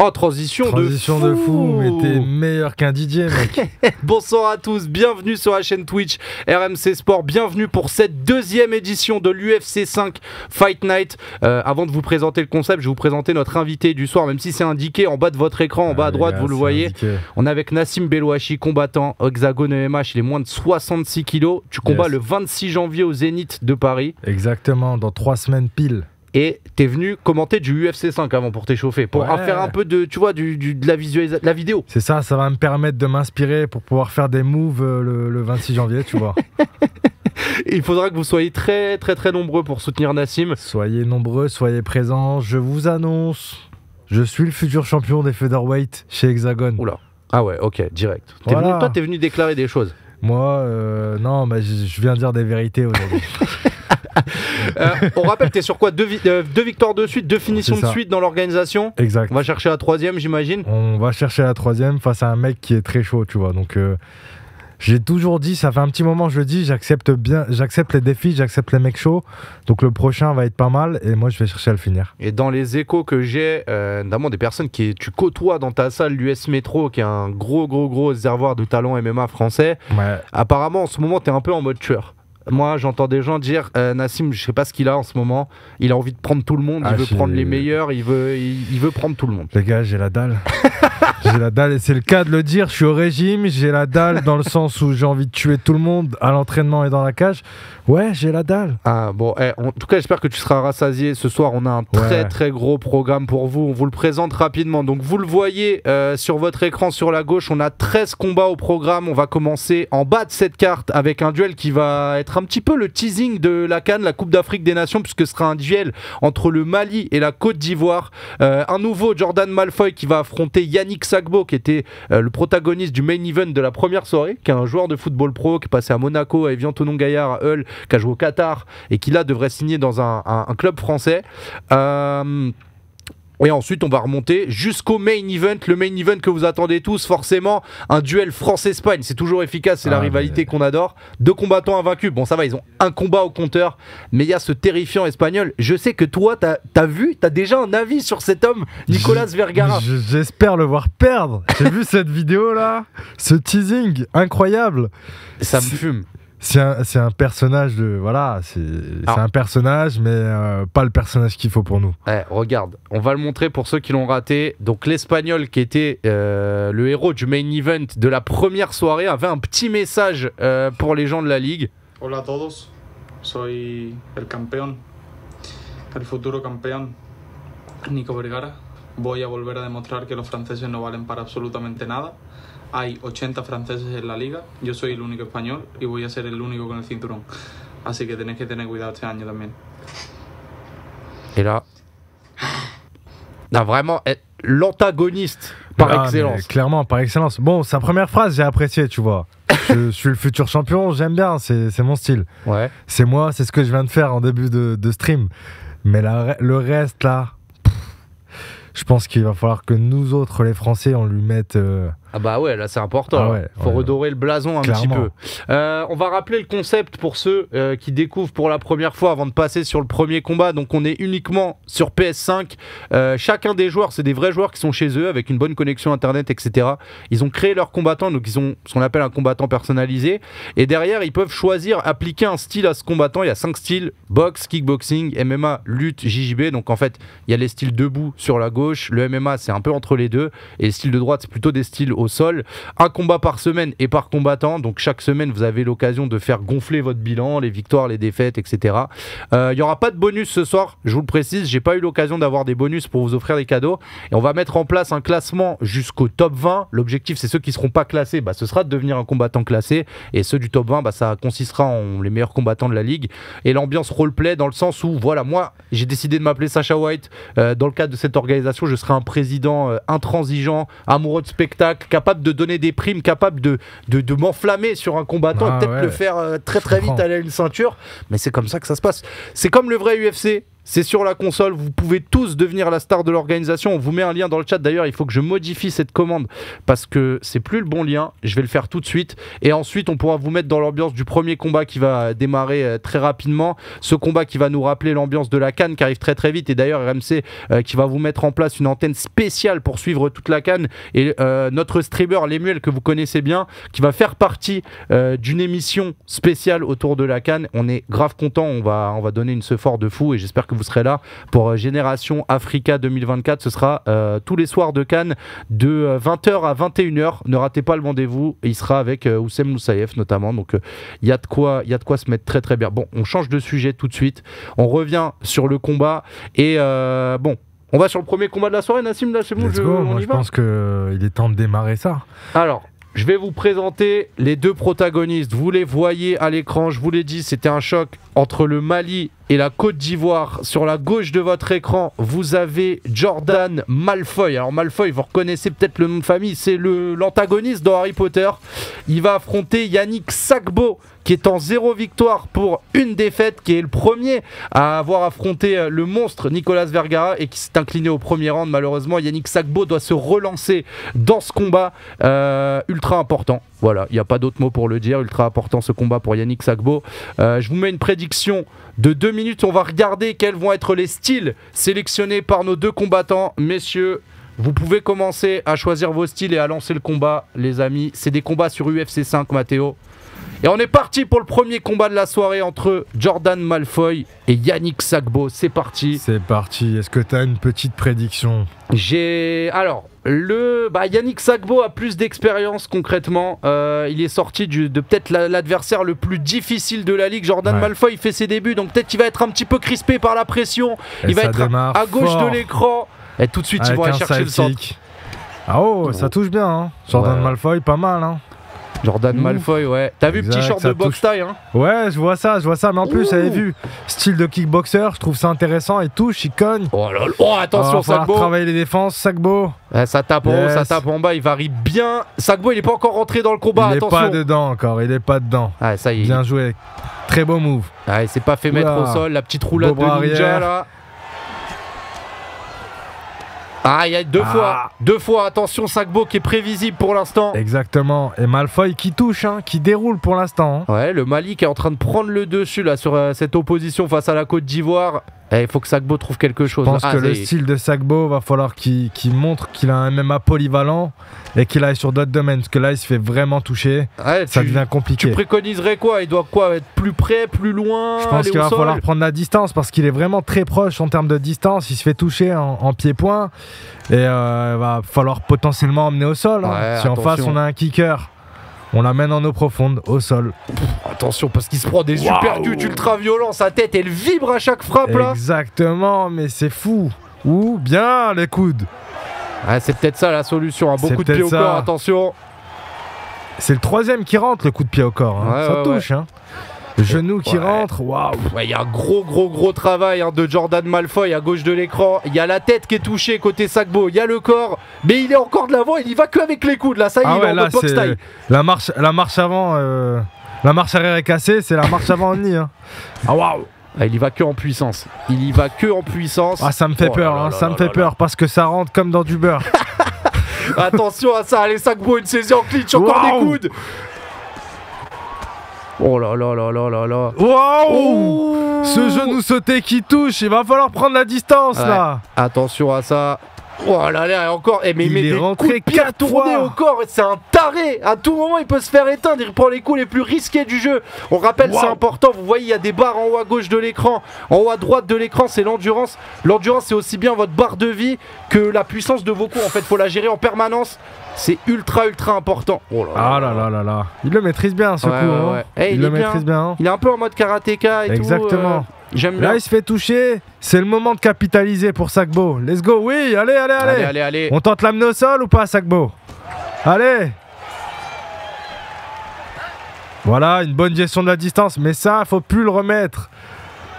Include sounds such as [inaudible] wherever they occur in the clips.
Oh, transition, Transition de de fou, fou, mais t'es meilleur qu'un mec. [laughs] Bonsoir à tous, bienvenue sur la chaîne Twitch RMC Sport, bienvenue pour cette deuxième édition de l'UFC 5 Fight Night. Euh, avant de vous présenter le concept, je vais vous présenter notre invité du soir, même si c'est indiqué en bas de votre écran, en bas à Ah, droite, gars, vous le voyez. indiqué. On est avec Nassim Belouachi, combattant hexagone EMH, il est moins de 66 kilos. Tu combats Yes. le 26 janvier au Zénith de Paris Exactement, dans trois semaines pile. Et t'es venu commenter du UFC 5 avant pour t'échauffer, pour Ouais. faire un peu de, tu vois, du, du- de la, visualisa- de la vidéo. C'est ça, ça va me permettre de m'inspirer pour pouvoir faire des moves euh, le, le 26 janvier, tu vois. [laughs] Il faudra que vous soyez très très très nombreux pour soutenir Nassim. soyez nombreux, soyez présents. Je vous annonce, je suis le futur champion des featherweight chez Hexagon. Oula. Ah ouais, ok, direct. T'es Voilà. venu- toi, t'es venu déclarer des choses. Moi, euh, non, mais je, je viens dire des vérités aujourd'hui. [laughs] Euh, on rappelle, t'es sur quoi deux, vi- euh, deux victoires de suite, deux finitions de suite dans l'organisation. exact. On va chercher la troisième, j'imagine. On va chercher la troisième face à un mec qui est très chaud, tu vois. Donc, euh, j'ai toujours dit, ça fait un petit moment que je le dis, j'accepte bien, j'accepte les défis, j'accepte les mecs chauds. Donc, le prochain va être pas mal et moi, je vais chercher à le finir. Et dans les échos que j'ai, euh, notamment des personnes qui tu côtoies dans ta salle, l'US Metro, qui est un gros, gros, gros réservoir de talent MMA français, Ouais, apparemment en ce moment, t'es un peu en mode tueur. Moi, j'entends des gens dire euh, Nassim, je sais pas ce qu'il a en ce moment. Il a envie de prendre tout le monde, Ah, il veut j'ai- prendre les meilleurs, il veut, il, il veut prendre tout le monde. les gars, j'ai la dalle. [laughs] j'ai la dalle et c'est le cas de le dire. Je suis au régime, j'ai la dalle dans le sens où j'ai envie de tuer tout le monde à l'entraînement et dans la cage. Ouais, j'ai la dalle. Ah bon, eh, en tout cas, j'espère que tu seras rassasié ce soir. On a un très Ouais. très gros programme pour vous. On vous le présente rapidement. Donc, vous le voyez euh, sur votre écran sur la gauche. On a 13 combats au programme. On va commencer en bas de cette carte avec un duel qui va être un petit peu le teasing de la Cannes, la Coupe d'Afrique des Nations, puisque ce sera un duel entre le Mali et la Côte d'Ivoire. Euh, un nouveau Jordan Malfoy qui va affronter Yannick Sagbo, qui était euh, le protagoniste du main event de la première soirée, qui est un joueur de football pro qui est passé à Monaco, à Evian Tonon Gaillard, à Hull, qui a joué au Qatar et qui là devrait signer dans un, club français. Euh, et ensuite, on va remonter jusqu'au main event, le main event que vous attendez tous, forcément, un duel France-Espagne. C'est toujours efficace, c'est la Ah, rivalité mais- qu'on adore. Deux combattants invaincus. Bon, ça va, ils ont un combat au compteur, mais il y a ce terrifiant espagnol. Je sais que toi, t'as as vu, t'as déjà un avis sur cet homme, Nicolas Vergara. Je- J'espère le voir perdre. J'ai vu cette vidéo là, ce teasing incroyable. Ça me fume. C'est un, c'est un personnage de. Voilà, c'est un personnage, mais euh, pas le personnage qu'il faut pour nous. Ouais, regarde, on va le montrer pour ceux qui l'ont raté. Donc l'espagnol qui était euh, le héros du main event de la première soirée avait un petit message euh, pour les gens de la ligue. Hola a todos, soy el campeón, el futuro campeón, Nico Vergara. Voy a volver a demostrar que los franceses no valen para absolutamente nada. Hay 80 franceses en la liga, yo soy el único español y voy a ser el único con el cinturón. Así que tenéis que tener cuidado este año también. Et là, non, vraiment eh, l'antagoniste par Ah, excellence. Clairement, par excellence. Bon, sa première phrase, j'ai apprécié, tu vois. je suis le futur champion, j'aime bien, c'est c'est mon style. Ouais. C'est moi, c'est ce que je viens de faire en début de, de stream. Mais la- le reste là, pff, je pense qu'il va falloir que nous autres, les Français, on lui mette. euh, Ah bah ouais, là c'est important. Ah Faut ouais. redorer le blason un Clairement. petit peu. Euh, on va rappeler le concept pour ceux euh, qui découvrent pour la première fois avant de passer sur le premier combat. Donc on est uniquement sur PS5. Euh, chacun des joueurs, c'est des vrais joueurs qui sont chez eux avec une bonne connexion internet, etc. Ils ont créé leur combattant, donc ils ont ce qu'on appelle un combattant personnalisé. Et derrière, ils peuvent choisir, appliquer un style à ce combattant. Il y a cinq styles boxe, kickboxing, MMA, lutte, JJB. Donc en fait, il y a les styles debout sur la gauche. Le MMA, c'est un peu entre les deux. Et les styles de droite, c'est plutôt des styles au sol. Un combat par semaine et par combattant. Donc chaque semaine, vous avez l'occasion de faire gonfler votre bilan, les victoires, les défaites, etc. Euh, Il n'y aura pas de bonus ce soir, je vous le précise. J'ai pas eu l'occasion d'avoir des bonus pour vous offrir des cadeaux. Et on va mettre en place un classement jusqu'au top 20. L'objectif, c'est ceux qui seront pas classés, bah, ce sera de devenir un combattant classé. Et ceux du top 20, bah, ça consistera en les meilleurs combattants de la ligue. Et l'ambiance roleplay dans le sens où, voilà, moi, j'ai décidé de m'appeler Sacha White. Euh, dans le cadre de cette organisation, je serai un président euh, intransigeant, amoureux de spectacle, capable de donner des primes, capable de, de, de m'enflammer sur un combattant Ah et peut-être ouais. le faire euh, très très vite aller à une ceinture. Mais c'est comme ça que ça se passe. C'est comme le vrai UFC. C'est sur la console. Vous pouvez tous devenir la star de l'organisation. On vous met un lien dans le chat. D'ailleurs, il faut que je modifie cette commande parce que c'est plus le bon lien. Je vais le faire tout de suite. Et ensuite, on pourra vous mettre dans l'ambiance du premier combat qui va démarrer euh, très rapidement. Ce combat qui va nous rappeler l'ambiance de la Cannes qui arrive très très vite. Et d'ailleurs, RMC euh, qui va vous mettre en place une antenne spéciale pour suivre toute la Cannes. Et euh, notre streamer, Lemuel, que vous connaissez bien, qui va faire partie d'une émission spéciale autour de la Cannes. On est grave content. On va, on va donner une ce fort de fou. Et j'espère que vous serez là pour euh, Génération Africa 2024. Ce sera euh, tous les soirs de Cannes de euh, 20h à 21h. Ne ratez pas le rendez-vous. Il sera avec euh, Oussem Moussaïef notamment. Donc euh, il y, a de quoi- il y a de quoi se mettre très très bien. Bon, on change de sujet tout de suite. On revient sur le combat. Et euh, bon. On va sur le premier combat de la soirée, Nassim, là c'est bon, je- on Moi, y je va pense qu'il est temps de démarrer ça. alors, je vais vous présenter les deux protagonistes. Vous les voyez à l'écran, je vous l'ai dit, c'était un choc entre le Mali et la Côte d'Ivoire. Sur la gauche de votre écran, vous avez Jordan Malfoy. Alors Malfoy, vous reconnaissez peut-être le nom de famille, c'est l'antagoniste dans Harry Potter. Il va affronter Yannick Sagbo, qui est en zéro victoire pour une défaite, qui est le premier à avoir affronté euh, le monstre Nicolas Vergara et qui s'est incliné au premier round. Malheureusement, Yannick Sagbo doit se relancer dans ce combat euh, ultra important. Voilà, il n'y a pas d'autre mot pour le dire. Ultra important ce combat pour Yannick Sagbo. Euh, je vous mets une prédiction de deux minutes. On va regarder quels vont être les styles sélectionnés par nos deux combattants. Messieurs, vous pouvez commencer à choisir vos styles et à lancer le combat, les amis. C'est des combats sur UFC 5, Mathéo. Et on est parti pour le premier combat de la soirée entre Jordan Malfoy et Yannick Sagbo. C'est parti. C'est parti. Est-ce que tu as une petite prédiction J'ai alors le bah, Yannick Sagbo a plus d'expérience concrètement. Euh, il est sorti du, de peut-être la- l'adversaire le plus difficile de la ligue. Jordan Ouais. Malfoy fait ses débuts, donc peut-être qu'il va être un petit peu crispé par la pression. Et il va être à, gauche fort de l'écran. Et tout de suite, ils avec vont aller chercher le centre. Ah oh, ça touche bien. Hein. Jordan Ouais. Malfoy, pas mal. Hein. Jordan Ouh. Malfoy, ouais. T'as vu petit Exact, short ça de box touche. taille, hein Ouais, je vois ça, je vois ça. Mais en plus, j'avais vu style de kickboxer. Je trouve ça intéressant. Il touche, il cogne. Oh, là là. Oh, attention, falloir Sagbo. travailler les défenses, Sagbo. Ouais, ça tape en haut, ça tape en bas. Il varie bien. Sagbo, il est pas encore rentré dans le combat. il est pas dedans encore. Il est pas dedans. Ah, ça y est. Bien joué. Très beau move. Ah, il s'est pas fait mettre au sol, la petite roulade Beau de ninja arrière. là. Ah, il y a deux Ah. fois, deux fois, attention, Sagbo qui est prévisible pour l'instant. Exactement. Et Malfoy qui touche, hein, qui déroule pour l'instant. hein. Ouais, le Mali qui est en train de prendre le dessus là sur euh, cette opposition face à la Côte d'Ivoire. Eh, Il faut que Sagbo trouve quelque chose. Je pense Ah, que le style de Sagbo va falloir qu'il montre qu'il a un MMA polyvalent et qu'il aille sur d'autres domaines. Parce que là, il se fait vraiment toucher. Ouais, Ça tu, devient tu compliqué. préconiserais quoi? Il doit quoi être plus près, plus loin Je pense qu'il va sol? falloir prendre la distance parce qu'il est vraiment très proche en termes de distance. Il se fait toucher en, en pied-point et euh, il va falloir potentiellement emmener au sol. hein. Si en face on a un kicker, on l'amène en eau profonde, au sol. Attention parce qu'il se prend des Waouh. supercuts ultra violents. Sa tête elle vibre à chaque frappe là. Exactement, mais c'est fou. Ou bien les coudes. Ouais, c'est peut-être ça la solution. hein. Beaucoup de pieds au corps, attention. C'est le troisième qui rentre, le coup de pied au corps. hein. Ouais, Ça ouais, touche. Hein. Genou qui Ouais. rentre, waouh. Ouais, il y a un gros, gros, gros travail hein, de Jordan Malfoy à gauche de l'écran. Il y a la tête qui est touchée côté Sagbo. Il y a le corps, mais il est encore de l'avant. Il y va que avec les coudes. Là, ça y est, Ah il est en box taille. la marche, la marche avant. euh, La marche arrière est cassée, c'est la marche avant en nid. hein. Ah waouh Ah, il y va que en puissance. Il y va que en puissance. Ah ça me fait Oh peur, là hein, là ça me fait peur parce que ça rentre comme dans du beurre. [laughs] Attention à ça. Allez, Sagbo, une saisie en clinch. Encore des coudes. Oh là là là là là là. Waouh. Ce genou sauté qui touche, il va falloir prendre la distance Ouais. là. Attention à ça. Oh là là, encore. Eh, mais il, Il met est des rentré coups de pied quatre tournés fois. au corps. C'est un taré. À tout moment, il peut se faire éteindre. Il prend les coups les plus risqués du jeu. On rappelle, c'est important. Vous voyez, il y a des barres en haut à gauche de l'écran. En haut à droite de l'écran, c'est l'endurance. L'endurance, c'est aussi bien votre barre de vie que la puissance de vos coups. En fait, faut la gérer en permanence. C'est ultra, ultra important. Oh là Ah là là là là. Il le maîtrise bien ce Ouais, coup. ouais, hein. Eh, il, il le bien. maîtrise bien. hein. Il est un peu en mode karatéka et Exactement. tout. euh, J'aime bien. Là il se fait toucher, c'est le moment de capitaliser pour Sagbo. Let's go, oui, allez, allez, allez. allez, allez, allez. On tente l'amener au sol ou pas Sagbo Allez Voilà, une bonne gestion de la distance, mais ça, faut plus le remettre.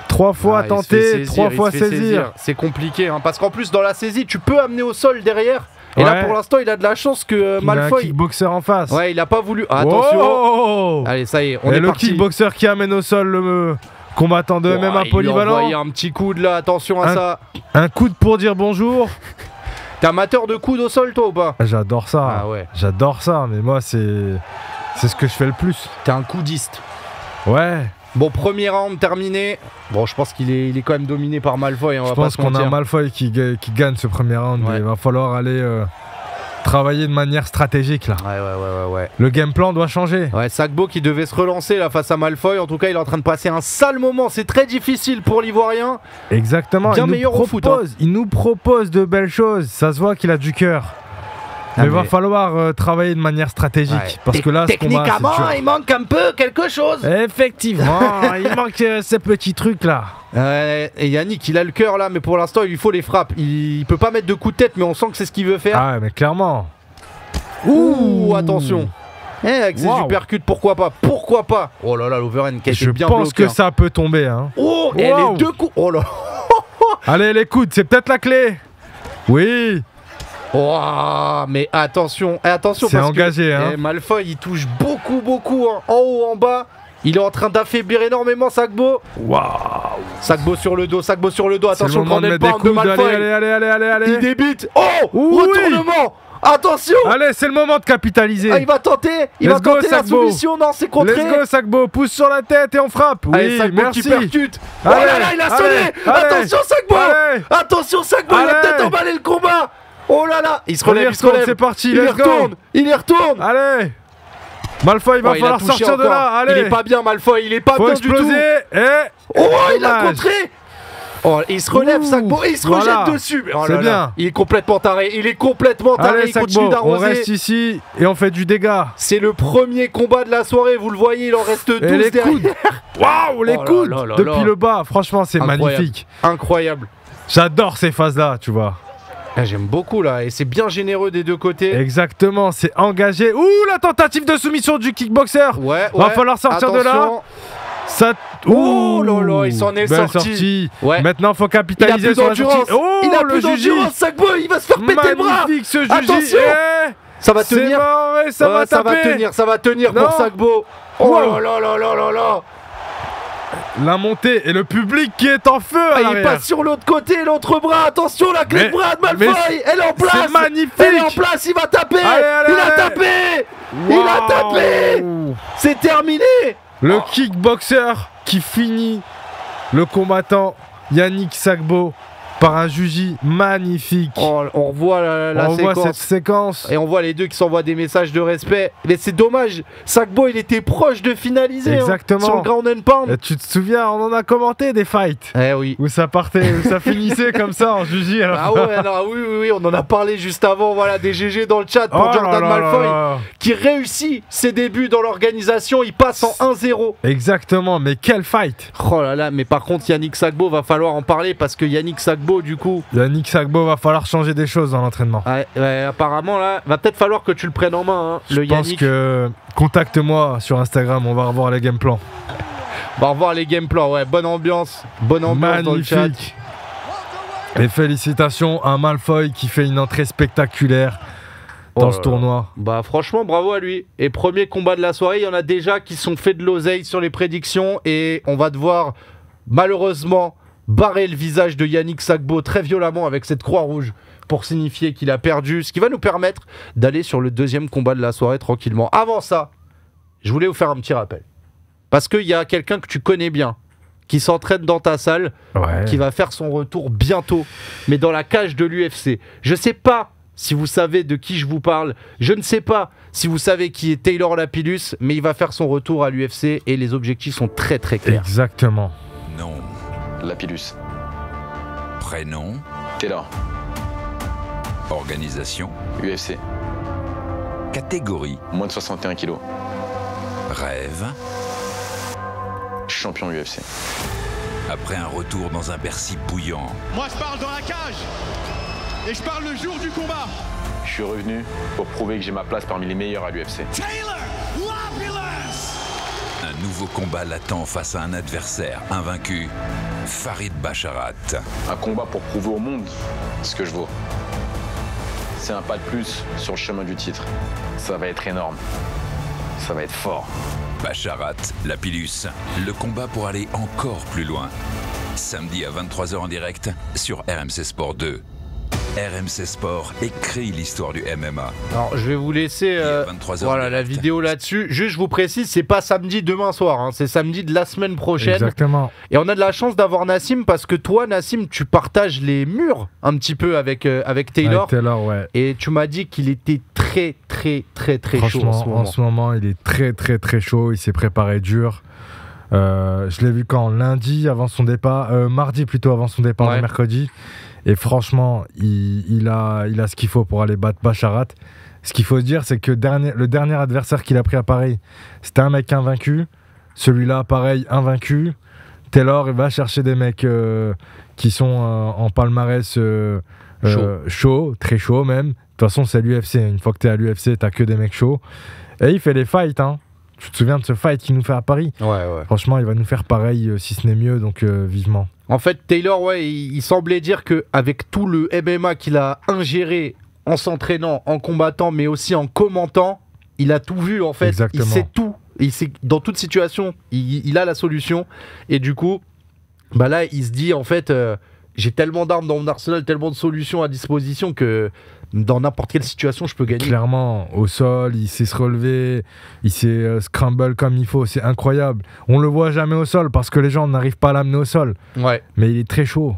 Trois fois Ah, saisir, trois fois saisir. C'est compliqué, hein, parce qu'en plus, dans la saisie, tu peux amener au sol derrière. Et là, pour l'instant, il a de la chance que euh, Il a un Malfoy. kickboxer en face. Ouais, il a pas voulu. Ah, attention. Oh Allez, ça y est, on Et est le parti. kickboxer qui amène au sol le Combattant de il lui a polyvalent. envoyé un petit coude là, attention à Un- ça. Un coude pour dire bonjour. T'es amateur de coudes au sol toi ou pas? J'adore ça. Ah ouais. J'adore ça, mais moi, c'est. C'est ce que je fais le plus. T'es un coudiste. Ouais, Bon, premier round terminé. Bon, je pense qu'il est, il est quand même dominé par Malfoy. On je va pense se qu'on a. Malfoy qui, ga- qui gagne ce premier round. Ouais. Il va falloir aller euh, travailler de manière stratégique là. Ouais, ouais, ouais, ouais, ouais. Le game plan doit changer. Ouais, Sagbo qui devait se relancer là face à Malfoy. En tout cas, il est en train de passer un sale moment. C'est très difficile pour l'Ivoirien. Exactement. Bien il, nous meilleur au foot, hein. il nous propose de belles choses. Ça se voit qu'il a du cœur. Ah, mais il va mais- falloir euh, travailler de manière stratégique. Ouais. Parce que là, ce techniquement, il manque un peu quelque chose. Effectivement, [laughs] il manque euh, ces petits trucs là. Ouais, et Yannick, il a le cœur là, mais pour l'instant, il lui faut les frappes. Il, il peut pas mettre de coup de tête, mais on sent que c'est ce qu'il veut faire. Ah, ouais, mais clairement. Ouh, attention. Eh, avec ses Waouh. uppercuts, pourquoi pas Pourquoi pas Oh là là, l'overhand qui Je bien pense bloqué. que ça peut tomber. Hein. Oh, et Waouh. les deux coups. Oh là. [laughs] Allez, les coudes, c'est peut-être la clé. Oui, Oh, mais attention, eh, attention C'est parce engagé, que hein. eh, Malfoy, il touche beaucoup, beaucoup, hein, en haut, en bas. Il est en train d'affaiblir énormément Sagbo. waouh. Sagbo sur le dos, Sagbo sur le dos. Le Attention, de grand pound de coudes. Allez, Malfoy. allez, allez, allez, allez, Il débite. Oh, Oui. retournement. Attention. Allez, c'est le moment de capitaliser. Ah, il va tenter, il Let's va go, tenter la soumission. Non, c'est contré. Let's go, Sagbo. Pousse sur la tête et on frappe. Oui, Allez, Sagbo merci. qui percute. Oh Allez, là là, il a allez, sonné. allez. Attention, Sagbo. Allez. Attention, Sagbo, il va Allez. peut-être emballer le combat. Oh là là. Il se relève, il se retourne, relève. c'est parti, Il y retourne. Il y retourne. Allez. Malfoy, il va Oh, il a falloir sortir de là. Allez. Il est pas bien, Malfoy. Il est pas Faut bien du tout. exploser. Et. Oh, il a contré Oh, il se relève, Ouh, Sagbo, et il se voilà. rejette dessus. Oh C'est bien. Il est complètement taré. Il est complètement taré. Allez, il continue Sagbo, on d'arroser. reste ici et on fait du dégât. C'est le premier combat de la soirée. Vous le voyez, il en reste 12 Et les derrière. coudes. [laughs] Waouh, les Oh là coudes là là depuis le bas. Franchement, c'est magnifique. Incroyable. J'adore ces phases-là, tu vois. Ah, J'aime beaucoup là. Et c'est bien généreux des deux côtés. Exactement, c'est engagé. Ouh, la tentative de soumission du kickboxer. Ouais, Va ouais. falloir sortir de là. Ça. Oh Ouh, là là, il s'en est sorti. sortie. Ouais. Maintenant, faut Il a capitaliser plus sur la sortie. d'endurance. Oh, il a le plus d'endurance. Sagbo, il va se faire péter le bras. Ce Juji. Attention. Eh, Ça va tenir. ça Ouais, va ça va tenir, ça va tenir Non. pour Sagbo. Oh là là là là là là. La montée et le public qui est en feu à Ah, il passe sur l'autre côté, l'autre bras. Attention, la clé Mais- de bras de Malfoy. Elle est en place. C'est magnifique. Elle est en place. Il va taper. Allez, allez, il a tapé. Il a tapé. C'est terminé. Le kickboxer qui finit le combattant Yannick Sagbo par un juji magnifique. Oh, on revoit la, la On voit séquence. cette séquence. Et on voit les deux qui s'envoient des messages de respect. Mais c'est dommage. Sagbo, il était proche de finaliser. hein, Exactement. sur le ground and pound. Et tu te souviens, on en a commenté des fights Eh oui. où ça partait, où ça [laughs] finissait comme ça en juji. Ah ouais, non, oui, oui, oui, on en a parlé juste avant. Voilà, des GG dans le chat pour Oh Jordan là là Malfoy là. qui réussit ses débuts dans l'organisation. Il passe en 1-0. Exactement, mais quel fight Oh là là, mais par contre, Yannick Sagbo, va falloir en parler parce que Yannick Sagbo, du coup, Yannick Sagbo va falloir changer des choses dans l'entraînement. ouais, ouais, apparemment, là, va peut-être falloir que tu le prennes en main, hein, le Je pense Yannick. que contacte-moi sur Instagram, on va revoir les game plans. On va revoir les game plans. Ouais, bonne ambiance. Bonne ambiance dans le chat. Magnifique. Et félicitations à Malfoy qui fait une entrée spectaculaire Oh dans là ce tournoi. Bah franchement bravo à lui. Et premier combat de la soirée, il y en a déjà qui sont fait de l'oseille sur les prédictions et on va devoir malheureusement barrer le visage de Yannick Sagbo très violemment avec cette croix rouge pour signifier qu'il a perdu, ce qui va nous permettre d'aller sur le deuxième combat de la soirée tranquillement. Avant ça, je voulais vous faire un petit rappel. Parce qu'il y a quelqu'un que tu connais bien, qui s'entraîne dans ta salle, Ouais. qui va faire son retour bientôt, mais dans la cage de l'UFC. Je sais pas si vous savez de qui je vous parle, je ne sais pas si vous savez qui est Taylor Lapillus, mais il va faire son retour à l'UFC et les objectifs sont très très clairs. Exactement. Nom, Lapillus. prénom, Taylor. organisation, UFC. catégorie, Moins de 61 kilos. rêve. Champion UFC. Après un retour dans un Bercy bouillant, Moi, je parle dans la cage. Et je parle le jour du combat. Je suis revenu pour prouver que j'ai ma place parmi les meilleurs à l'UFC. Taylor nouveau combat l'attend face à un adversaire invaincu, Farid Bacharat. Un combat pour prouver au monde ce que je vaux. C'est un pas de plus sur le chemin du titre. Ça va être énorme. Ça va être fort. Bacharat, Lapillus, le combat pour aller encore plus loin. Samedi à 23h en direct sur RMC Sport 2. RMC Sport écrit l'histoire du MMA. Alors, je vais vous laisser euh, Il est 23 heures voilà, la vidéo là-dessus. Juste, je vous précise, c'est pas samedi demain soir, hein, c'est samedi de la semaine prochaine. Exactement. Et on a de la chance d'avoir Nassim parce que toi, Nassim, tu partages les murs un petit peu avec, euh, avec Taylor. Avec Taylor, ouais. Et tu m'as dit qu'il était très, très, très, très chaud Franchement, en ce moment. en ce moment, il est très très très chaud. Il s'est préparé dur. Euh, je l'ai vu quand lundi avant son départ, euh, mardi plutôt avant son départ, Ouais. mercredi. Et franchement, il, il a, il a ce qu'il faut pour aller battre Bacharat. Ce qu'il faut se dire, c'est que dernier, le dernier adversaire qu'il a pris à Paris, c'était un mec invaincu. Celui-là, pareil, invaincu. Taylor, il va chercher des mecs euh, qui sont euh, en palmarès euh, euh, chaud, très chaud même. De toute façon, c'est l'UFC. Une fois que t'es à l'UFC, t'as que des mecs chauds. Et il fait les fights. Hein. Tu te souviens de ce fight qu'il nous fait à Paris? Ouais, ouais. Franchement, il va nous faire pareil, si ce n'est mieux, donc vivement. En fait, Taylor, ouais, il, il semblait dire que avec tout le MMA qu'il a ingéré en s'entraînant, en combattant, mais aussi en commentant, il a tout vu en fait. Exactement. Il sait tout. Il sait, dans toute situation, il, il a la solution. Et du coup, bah là, il se dit en fait, euh, j'ai tellement d'armes dans mon arsenal, tellement de solutions à disposition que dans n'importe quelle situation, je peux gagner. Clairement, au sol, il sait se relever, il sait euh, scramble comme il faut, c'est incroyable. On le voit jamais au sol parce que les gens n'arrivent pas à l'amener au sol. Ouais. Mais il est très chaud,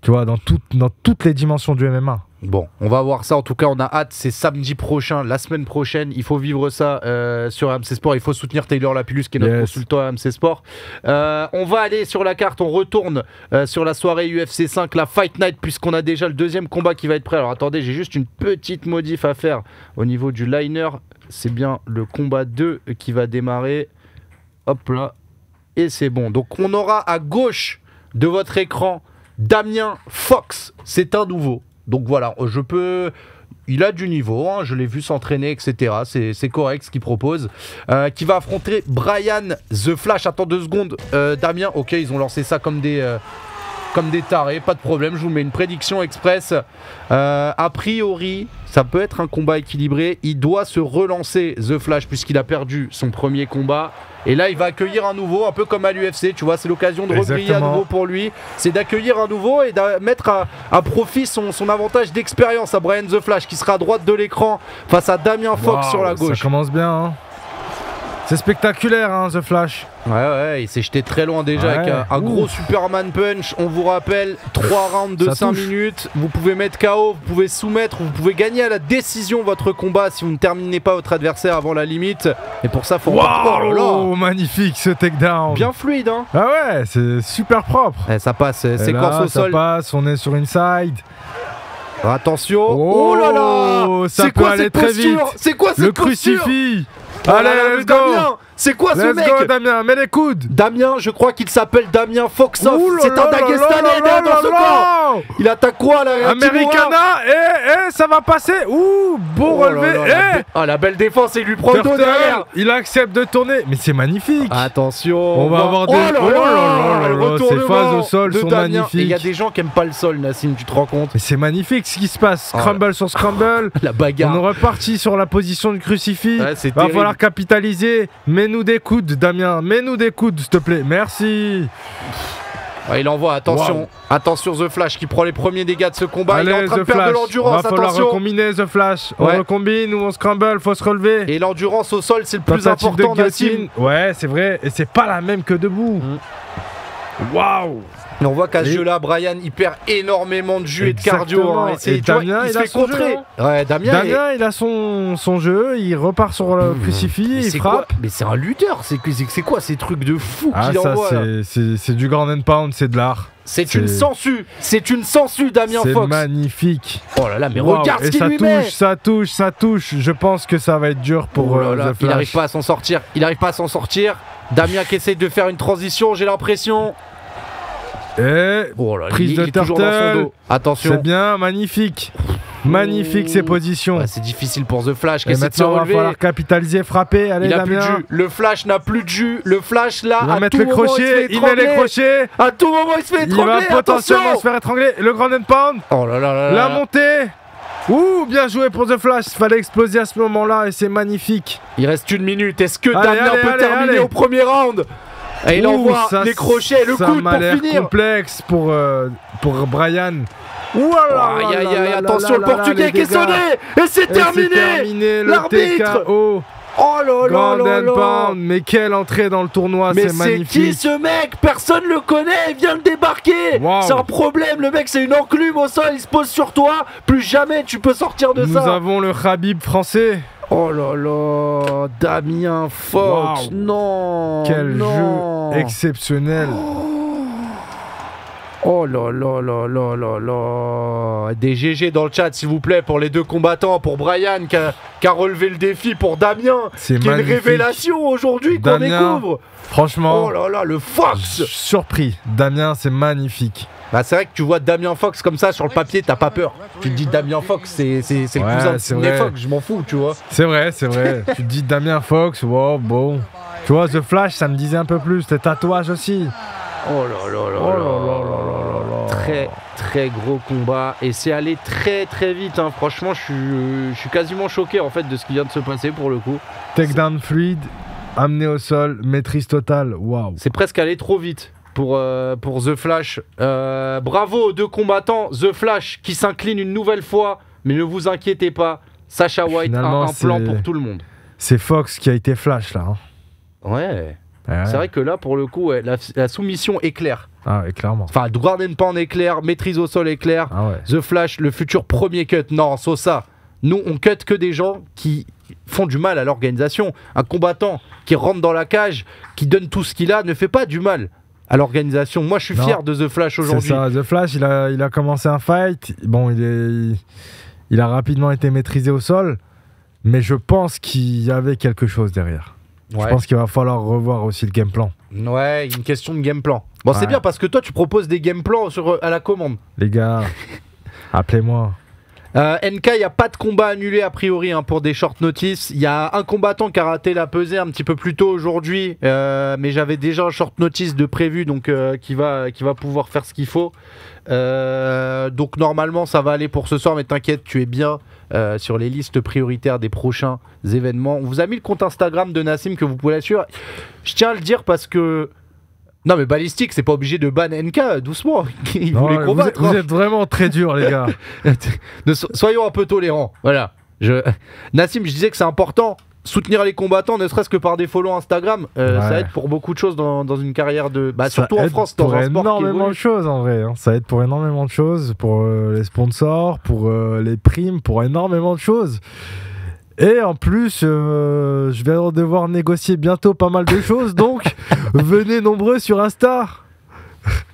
tu vois, dans, dans toutes les dimensions du MMA. Bon, on va voir ça. En tout cas, on a hâte. C'est samedi prochain, la semaine prochaine. Il faut vivre ça euh, sur AMC Sport. Il faut soutenir Taylor Lapillus, qui est notre Yes. consultant à AMC Sport. Euh, on va aller sur la carte. On retourne euh, sur la soirée UFC 5, la Fight Night, puisqu'on a déjà le deuxième combat qui va être prêt. Alors attendez, j'ai juste une petite modif à faire au niveau du liner. C'est bien le combat 2 qui va démarrer. Hop là. Et c'est bon. Donc on aura à gauche de votre écran Damien Fox. C'est un nouveau. Donc voilà, je peux. Il a du niveau, hein, je l'ai vu s'entraîner, etc. C'est correct ce qu'il propose. Euh, qui va affronter Brian The Flash. Attends deux secondes, Euh, Damien. Ok, ils ont lancé ça comme des, euh, comme des tarés, pas de problème. Je vous mets une prédiction express. Euh, a priori, ça peut être un combat équilibré. Il doit se relancer The Flash puisqu'il a perdu son premier combat. Et là, il va accueillir un nouveau, un peu comme à l'UFC. Tu vois, c'est l'occasion de rebriller à nouveau pour lui. C'est d'accueillir un nouveau et de mettre à, à profit son, son avantage d'expérience à Brian The Flash qui sera à droite de l'écran face à Damien Fox sur la gauche. Ça commence bien, hein. C'est spectaculaire, hein, The Flash. Ouais, ouais, il s'est jeté très loin déjà Ouais. avec un, un gros. Superman Punch. On vous rappelle, 3 rounds de Ça 5 touche. minutes. Vous pouvez mettre KO, vous pouvez soumettre, vous pouvez gagner à la décision votre combat si vous ne terminez pas votre adversaire avant la limite. Et pour ça, faut. Oh là magnifique ce takedown. Bien fluide, hein Ah ouais, c'est super propre. Eh, Ça passe, euh, séquence là, au ça sol. passe, on est sur une side. Attention. Oh, là là ça C'est peut quoi aller très vite. C'est quoi cette Le posture? crucifix. Allez, let's go. C'est quoi ce Let's mec go, Damien, mets les coudes. Damien, je crois qu'il s'appelle Damien là C'est un Dagestanais dans ce camp. Il attaque quoi là un Kimura Americana, eh, eh, ça va passer. Ouh, beau Oh relevé. là, eh. ah, la belle défense et il lui prend le dos derrière. il accepte de tourner. Mais c'est magnifique. Attention. On va avoir des- Oh là là, oh là là ces phases au sol sont magnifiques. Et il y a des gens qui aiment pas le sol, Nassim, tu te rends compte Mais c'est magnifique ce qui se passe. Là. Scramble sur scramble. [laughs] La On bagarre. est reparti sur la position du crucifix. Va falloir capitaliser. Mets-nous des coudes, Damien. Mets-nous des coudes, s'il te plaît. Merci. Ouais, il envoie, attention. Wow. Attention, The Flash qui prend les premiers dégâts de ce combat. il est en train de The perdre de Flash. l'endurance, Va falloir attention. recombiner The Flash. Ouais. On recombine ou on scramble. Faut se relever. Et l'endurance au sol, c'est le plus important, de Nassim. guillotine. Ouais, c'est vrai. Et c'est pas la même que debout. Waouh. Et on voit qu'à ce jeu-là, Brian, il perd énormément de jus et de cardio. Hein. Et c'est- Et tu vois, Damien, il il se fait jeu, hein. Ouais, Damien, il est- Damien, il a son, son jeu. Il repart sur le crucifix. Mais Il c'est quoi frappe. Mais c'est un lutteur. C'est c'est c'est quoi ces trucs de fou Ah, qu'il envoie c'est- c'est c'est du grand and pound. C'est de l'art. C'est une c'est- sangsue. C'est une sangsue, Damien C'est Fox. magnifique. Oh là là, mais regarde ce qu'il ça lui touche, met. ça touche, ça touche. Je pense que ça va être dur pour Oh là euh, il Flash. arrive pas à s'en sortir. Il arrive pas à s'en sortir. Damien qui essaye de faire une transition, j'ai l'impression. Et Oh là, Prise il, de il turtle. dos. Attention. c'est bien, magnifique. Magnifique ces positions. Ouais, c'est difficile pour The Flash Et maintenant, il va falloir capitaliser, frapper. Allez, Il a plus de jus. Le Flash n'a plus de jus. Le Flash là, Il va à mettre tout les il crochets. Il, met les crochets. À tout moment, il se fait Il étrangler. va potentiellement attention se faire étrangler. Le grand and pound. Oh là là là. La montée. Ouh, bien joué pour The Flash. Fallait exploser à ce moment-là et c'est magnifique. Il reste une minute. Est-ce que Allez, Damien allez, peut allez, terminer au premier round? Et il envoie ça, les crochets, le m'a pour finir. complexe pour, euh, pour Brian. Ouh là là Aïe là aïe là aïe, là attention le portugais qui est sonné Et c'est terminé c'est L'arbitre. Oh là là là là mais quelle entrée dans le tournoi, Mais c'est c'est qui magnifique. ce mec? Personne le connaît, il vient de débarquer Wow. C'est un problème, le mec c'est une enclume au sol, il se pose sur toi, plus jamais tu peux sortir de Nous ça avons le Khabib français. Oh là là Damien Fox Wow. Non Quel non. jeu exceptionnel. Oh là là là là là là Des GG dans le chat s'il vous plaît pour les deux combattants, pour Brian qui a, qui a relevé le défi, pour Damien qui est une révélation aujourd'hui qu'on Damien. découvre Franchement, Oh là là le Fox surpris. Damien, c'est magnifique. Bah c'est vrai que tu vois Damien Fox comme ça sur le papier, t'as pas peur. Tu te dis Damien Fox, c'est Ouais, le cousin de c'est Sidney vrai. Fox, je m'en fous, tu vois. C'est vrai, c'est vrai. [laughs] tu te dis Damien Fox, wow, bon. Tu vois, The Flash, ça me disait un peu plus. Tes tatouages aussi. Oh là là là Oh là là là là là là. Très très gros combat et c'est allé très très vite. hein. Franchement, je suis, je suis quasiment choqué en fait de ce qui vient de se passer pour le coup. Takedown fluide, amené au sol, maîtrise totale. Waouh. C'est presque allé trop vite pour, euh, pour The Flash. Euh, bravo aux deux combattants. The Flash qui s'incline une nouvelle fois, mais ne vous inquiétez pas. Sacha White a Finalement, un plan pour tout le monde. C'est Fox qui a été Flash là. hein. Ouais. Ouais. C'est vrai que là, pour le coup, la, la soumission est claire. Ah, ouais, clairement. Enfin, Guardian Pound est clair, maîtrise au sol est clair. Ah ouais. The Flash, le futur premier cut. Non, Sosa. Nous, on cut que des gens qui font du mal à l'organisation. Un combattant qui rentre dans la cage, qui donne tout ce qu'il a, ne fait pas du mal à l'organisation. Moi, je suis Non. fier de The Flash C'est aujourd'hui. ça, The Flash, il a, il a commencé un fight. Bon, il, est, il a rapidement été maîtrisé au sol. Mais je pense qu'il y avait quelque chose derrière. Ouais. Je pense qu'il va falloir revoir aussi le game plan. Ouais, une question de game plan. Bon, c'est bien parce que toi, tu proposes des game plans sur, euh, à la commande. Les gars, [laughs] appelez-moi. Euh, NK, il n'y a pas de combat annulé a priori hein, pour des short notice. Il y a un combattant qui a raté la pesée un petit peu plus tôt aujourd'hui, euh, mais j'avais déjà un short notice de prévu, donc euh, qui, va, qui va pouvoir faire ce qu'il faut. Donc normalement, ça va aller pour ce soir, mais t'inquiète, tu es bien sur les listes prioritaires des prochains événements. On vous a mis le compte Instagram de Nassim que vous pouvez la suivre. Je tiens à le dire parce que. Non mais balistique, c'est pas obligé de ban NK, doucement. [laughs] Il Non, voulait vous, êtes, combattre. vous êtes vraiment très dur, les gars. [laughs] So- soyons un peu tolérants. Voilà. Je... Nassim, je disais que c'est important. Soutenir les combattants, ne serait-ce que par des follow Instagram, euh, Ouais. ça aide pour beaucoup de choses dans, dans une carrière de. Bah, surtout en France, dans pour un sport énormément de choses en vrai. hein. Ça aide pour énormément de choses, pour euh, les sponsors, pour euh, les primes, pour énormément de choses. Et en plus, euh, je vais devoir négocier bientôt pas mal de choses, donc [laughs] venez nombreux sur Insta.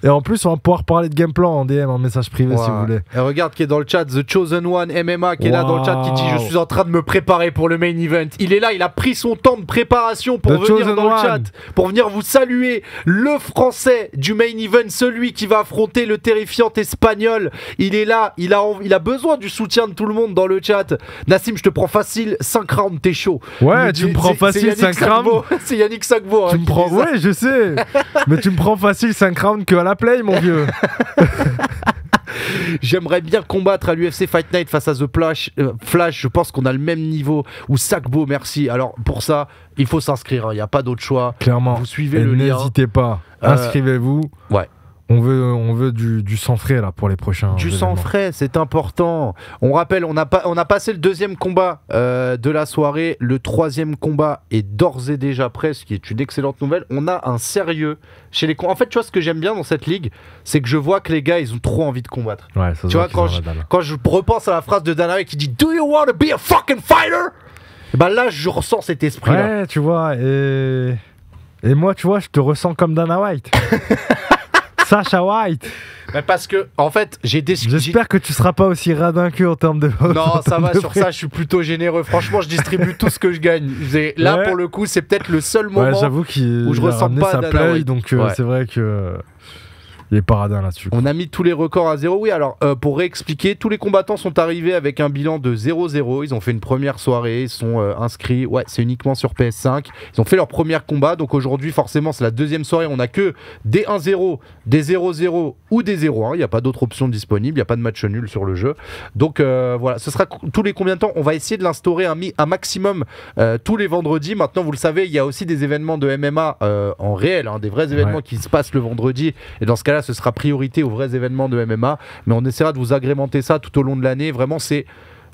Et en plus, on va pouvoir parler de game plan en DM, en message privé si vous voulez. Et regarde qui est dans le chat, The Chosen One MMA qui est là dans le chat qui dit Je suis en train de me préparer pour le main event. Il est là, il a pris son temps de préparation pour The venir Chosen dans le chat, pour venir vous saluer. Le français du main event, celui qui va affronter le terrifiant espagnol. Il est là, il a, il a besoin du soutien de tout le monde dans le chat. Nassim, je te prends facile, 5 rounds, t'es chaud. Ouais, tu me prends facile [laughs] c'est Yannick 5 rounds. C'est Yannick Sagbo. hein, Tu me prends, ouais, je sais, mais tu me prends facile 5 rounds [laughs] que à la play, mon vieux. [laughs] J'aimerais bien combattre à l'UFC Fight Night face à The Flash. euh, Flash, je pense qu'on a le même niveau. Ou Sakbo, merci. Alors pour ça, il faut s'inscrire. hein. Il n'y a pas d'autre choix. Clairement. Vous suivez Et le lien. n'hésitez pas, Euh, inscrivez-vous. ouais. On veut, on veut du, du sang frais là pour les prochains. Du sang frais, c'est important. On rappelle, on a, pas, on a passé le deuxième combat euh, de la soirée. Le troisième combat est d'ores et déjà prêt, ce qui est une excellente nouvelle. On a un sérieux chez les. En fait, tu vois, ce que j'aime bien dans cette ligue, c'est que je vois que les gars, ils ont trop envie de combattre. Ouais, ça se Tu vois, quand je, quand je repense à la phrase de Dana White qui dit Do you want to be a fucking fighter? Et bah là, je ressens cet esprit-là. Ouais, tu vois, et. Et moi, tu vois, je te ressens comme Dana White. [laughs] Sacha White. Mais parce que, en fait, j'ai des. j'ai- J'espère que tu seras pas aussi radin que en termes de. Non, ça va, sur prix. ça, je suis plutôt généreux. Franchement, je distribue tout ce que je gagne. Là, Ouais. pour le coup, c'est peut-être le seul moment. Ouais, où je ressens pas sa play, donc euh, Ouais. c'est vrai que. Il est paradin là-dessus. On a mis tous les records à zéro. Oui, alors euh, pour réexpliquer, tous les combattants sont arrivés avec un bilan de 0-0. Ils ont fait une première soirée, ils sont euh, inscrits. Ouais, c'est uniquement sur PS5. Ils ont fait leur premier combat. Donc aujourd'hui, forcément, c'est la deuxième soirée. On a que des 1-0, des 0-0 ou des 0-1. Il n'y a pas d'autre option disponible. Il n'y a pas de match nul sur le jeu. Donc euh, voilà, ce sera tous les combien de temps? On va essayer de l'instaurer un, maximum tous les vendredis. Maintenant, vous le savez, il y a aussi des événements de MMA en réel, hein, des vrais événements Ouais. qui se passent le vendredi. Et dans ce cas-là, ce sera priorité aux vrais événements de MMA. Mais on essaiera de vous agrémenter ça tout au long de l'année. Vraiment, c'est,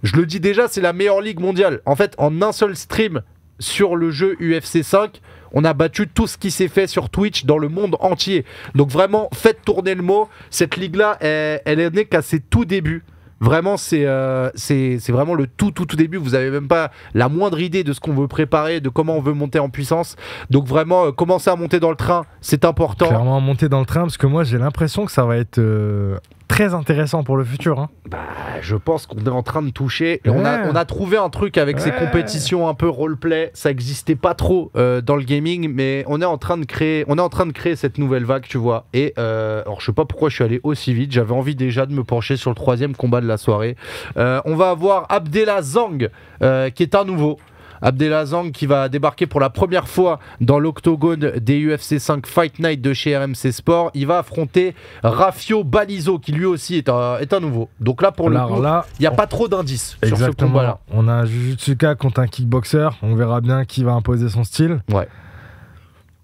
je le dis déjà, c'est la meilleure ligue mondiale. En fait, en un seul stream sur le jeu UFC 5, on a battu tout ce qui s'est fait sur Twitch dans le monde entier. Donc vraiment, faites tourner le mot. Cette ligue-là, elle, elle est née qu'à ses tout débuts. Vraiment, c'est euh, c'est vraiment le tout, tout, tout début. Vous avez même pas la moindre idée de ce qu'on veut préparer, de comment on veut monter en puissance. Donc vraiment, euh, commencer à monter dans le train, c'est important. Clairement monter dans le train parce que moi j'ai l'impression que ça va être euh, très intéressant pour le futur. hein. Bah, je pense qu'on est en train de toucher. Et on, a, Ouais. on a trouvé un truc avec ces compétitions un peu roleplay. Ça existait pas trop euh, dans le gaming, mais on est en train de créer, on est en train de créer cette nouvelle vague, tu vois. Et euh, alors, je sais pas pourquoi je suis allé aussi vite. J'avais envie déjà de me pencher sur le troisième combat de la soirée. Euh, on va avoir Abdella Zang, euh, qui est un nouveau. Abdella Zang qui va débarquer pour la première fois dans l'octogone des UFC 5 Fight Night de chez RMC Sport. Il va affronter Rafio Balizo qui lui aussi est un, est un nouveau. Donc là pour le Alors coup, il n'y a pas trop d'indices sur ce combat-là. On a Jujutsuka contre un kickboxer. On verra bien qui va imposer son style. Ouais.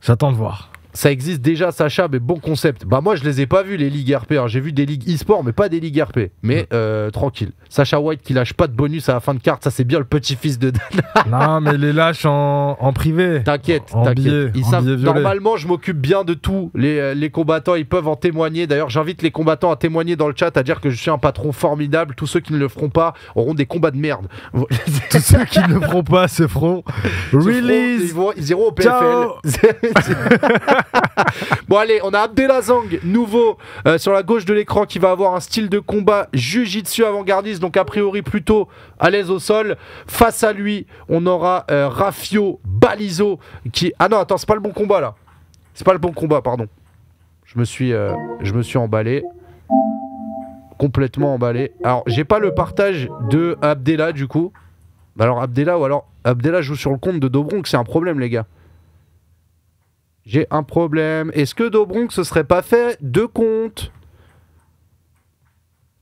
J'attends de voir. Ça existe déjà, Sacha, mais bon concept. Bah moi, je les ai pas vus les ligues RP. hein. J'ai vu des ligues e-sport, mais pas des ligues RP. Mais euh, tranquille. Sacha White qui lâche pas de bonus à la fin de carte, ça c'est bien le petit-fils de [laughs] non, mais les lâches en, en privé. T'inquiète, t'inquiète. Normalement, je m'occupe bien de tout. Les, euh, les combattants, ils peuvent en témoigner. D'ailleurs, j'invite les combattants à témoigner dans le chat, à dire que je suis un patron formidable. Tous ceux qui ne le feront pas auront des combats de merde. [laughs] Tous ceux qui ne le feront pas se feront [laughs] Ils, release. vont, ils iront au. PFL. Bon allez, on a Abdelazang, nouveau euh, sur la gauche de l'écran, qui va avoir un style de combat jujitsu avant-gardiste, donc a priori plutôt à l'aise au sol. Face à lui, on aura euh, Rafio Balizo qui... Ah non, attends, c'est pas le bon combat là. C'est pas le bon combat, pardon. Je me suis, euh, emballé. Complètement emballé. Alors, j'ai pas le partage de Abdella du coup. Bah Alors Abdella ou alors Abdella joue sur le compte de Dobronx, c'est un problème les gars. J'ai un problème. Est-ce que Dobronx se serait pas fait deux comptes?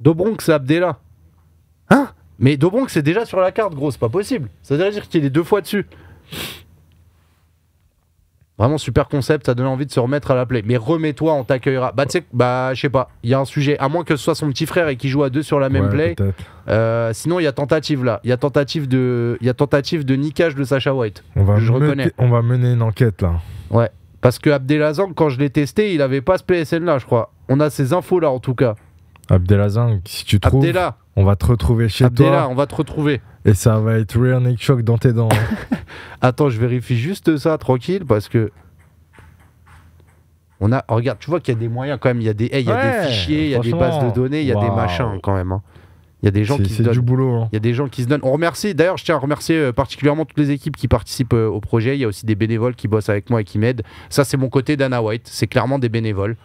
Dobronx c'est Abdella. Hein? Mais Dobronx c'est déjà sur la carte gros, c'est pas possible. Ça veut dire qu'il est deux fois dessus. Vraiment super concept, ça donne envie de se remettre à la play. Mais remets-toi, on t'accueillera. Bah tu sais, bah je sais pas, il y a un sujet, à moins que ce soit son petit frère et qu'il joue à deux sur la même Ouais, play. Euh, sinon, il y a tentative là. Il y a tentative de, il y a tentative de niquage de Sacha White. On va, Je mener- reconnais. on va mener une enquête là. Parce que Abdelazang, quand je l'ai testé, il avait pas ce PSN là, je crois. On a ces infos là en tout cas. Abdelazang, si tu trouves, Abdella, on va te retrouver chez Abdella, toi on va te retrouver. et ça va être rear neck shock dans tes dents. [laughs] Attends, je vérifie juste ça tranquille parce que. On a, oh, regarde, tu vois qu'il y a des moyens quand même. Il y a des, hey, il y a Ouais, des fichiers, il y a des bases de données, il y a des machins quand même. hein. Il y a des gens qui se donnent. du boulot. hein. Il y a des gens qui se donnent. On remercie, d'ailleurs, je tiens à remercier euh, particulièrement toutes les équipes qui participent euh, au projet. Il y a aussi des bénévoles qui bossent avec moi et qui m'aident. Ça, c'est mon côté d'Anna White. C'est clairement des bénévoles.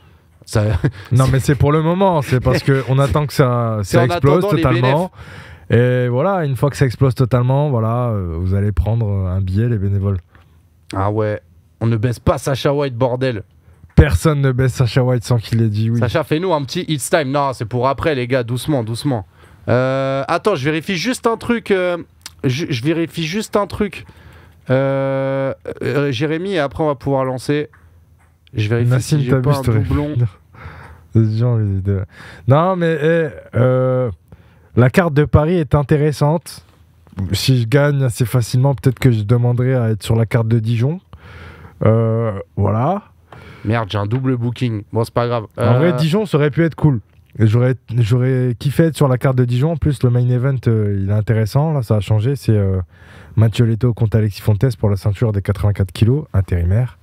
Ça... [laughs] Non, mais c'est pour le moment. C'est parce qu'on attend que ça, [laughs] ça explose totalement. Et voilà, une fois que ça explose totalement, voilà, euh, vous allez prendre un billet, les bénévoles. Ah ouais, on ne baisse pas Sacha White, bordel. Personne ne baisse Sacha White sans qu'il ait dit oui. Sacha, fais-nous un petit It's Time. Non, c'est pour après, les gars. Doucement, doucement. Euh, attends, je vérifie juste un truc. euh, je, je vérifie juste un truc. Euh, Jérémy, et après, on va pouvoir lancer. Je vérifie Nassim, si j'ai t'as pas vu, un doublon. [laughs] De- Non, mais eh, la carte de Paris est intéressante. Si je gagne assez facilement, peut-être que je demanderai à être sur la carte de Dijon. Voilà. Merde, j'ai un double booking. Bon, c'est pas grave. En vrai, Dijon, ça aurait pu être cool. J'aurais, j'aurais kiffé être sur la carte de Dijon. En plus, le main event, euh, il est intéressant. Là, ça a changé. C'est euh, Mathieu Leto contre Alexis Fontes pour la ceinture des 84 kilos, intérimaire.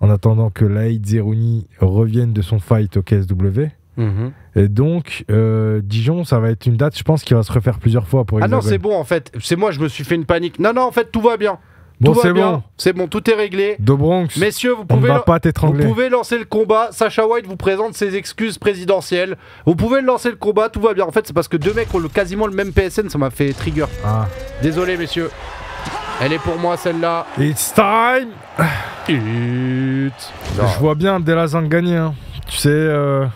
En attendant que Laïd Zerouni revienne de son fight au KSW. mhm. Et donc, euh, Dijon, ça va être une date, je pense, qui va se refaire plusieurs fois pour Ah non, c'est bon en fait. C'est moi, je me suis fait une panique. Non, non, en fait, tout va bien. Bon, tout va c'est bien. bon. C'est bon, tout est réglé. De Bronx, Messieurs, vous pouvez, pas vous pouvez lancer le combat. Sacha White vous présente ses excuses présidentielles. Vous pouvez lancer le combat, tout va bien. En fait, c'est parce que deux mecs ont le- quasiment le même PSN, ça m'a fait trigger. Ah. Désolé, messieurs. Elle est pour moi, celle-là. It's time Je vois bien Delazang gagner. hein. Tu sais, euh,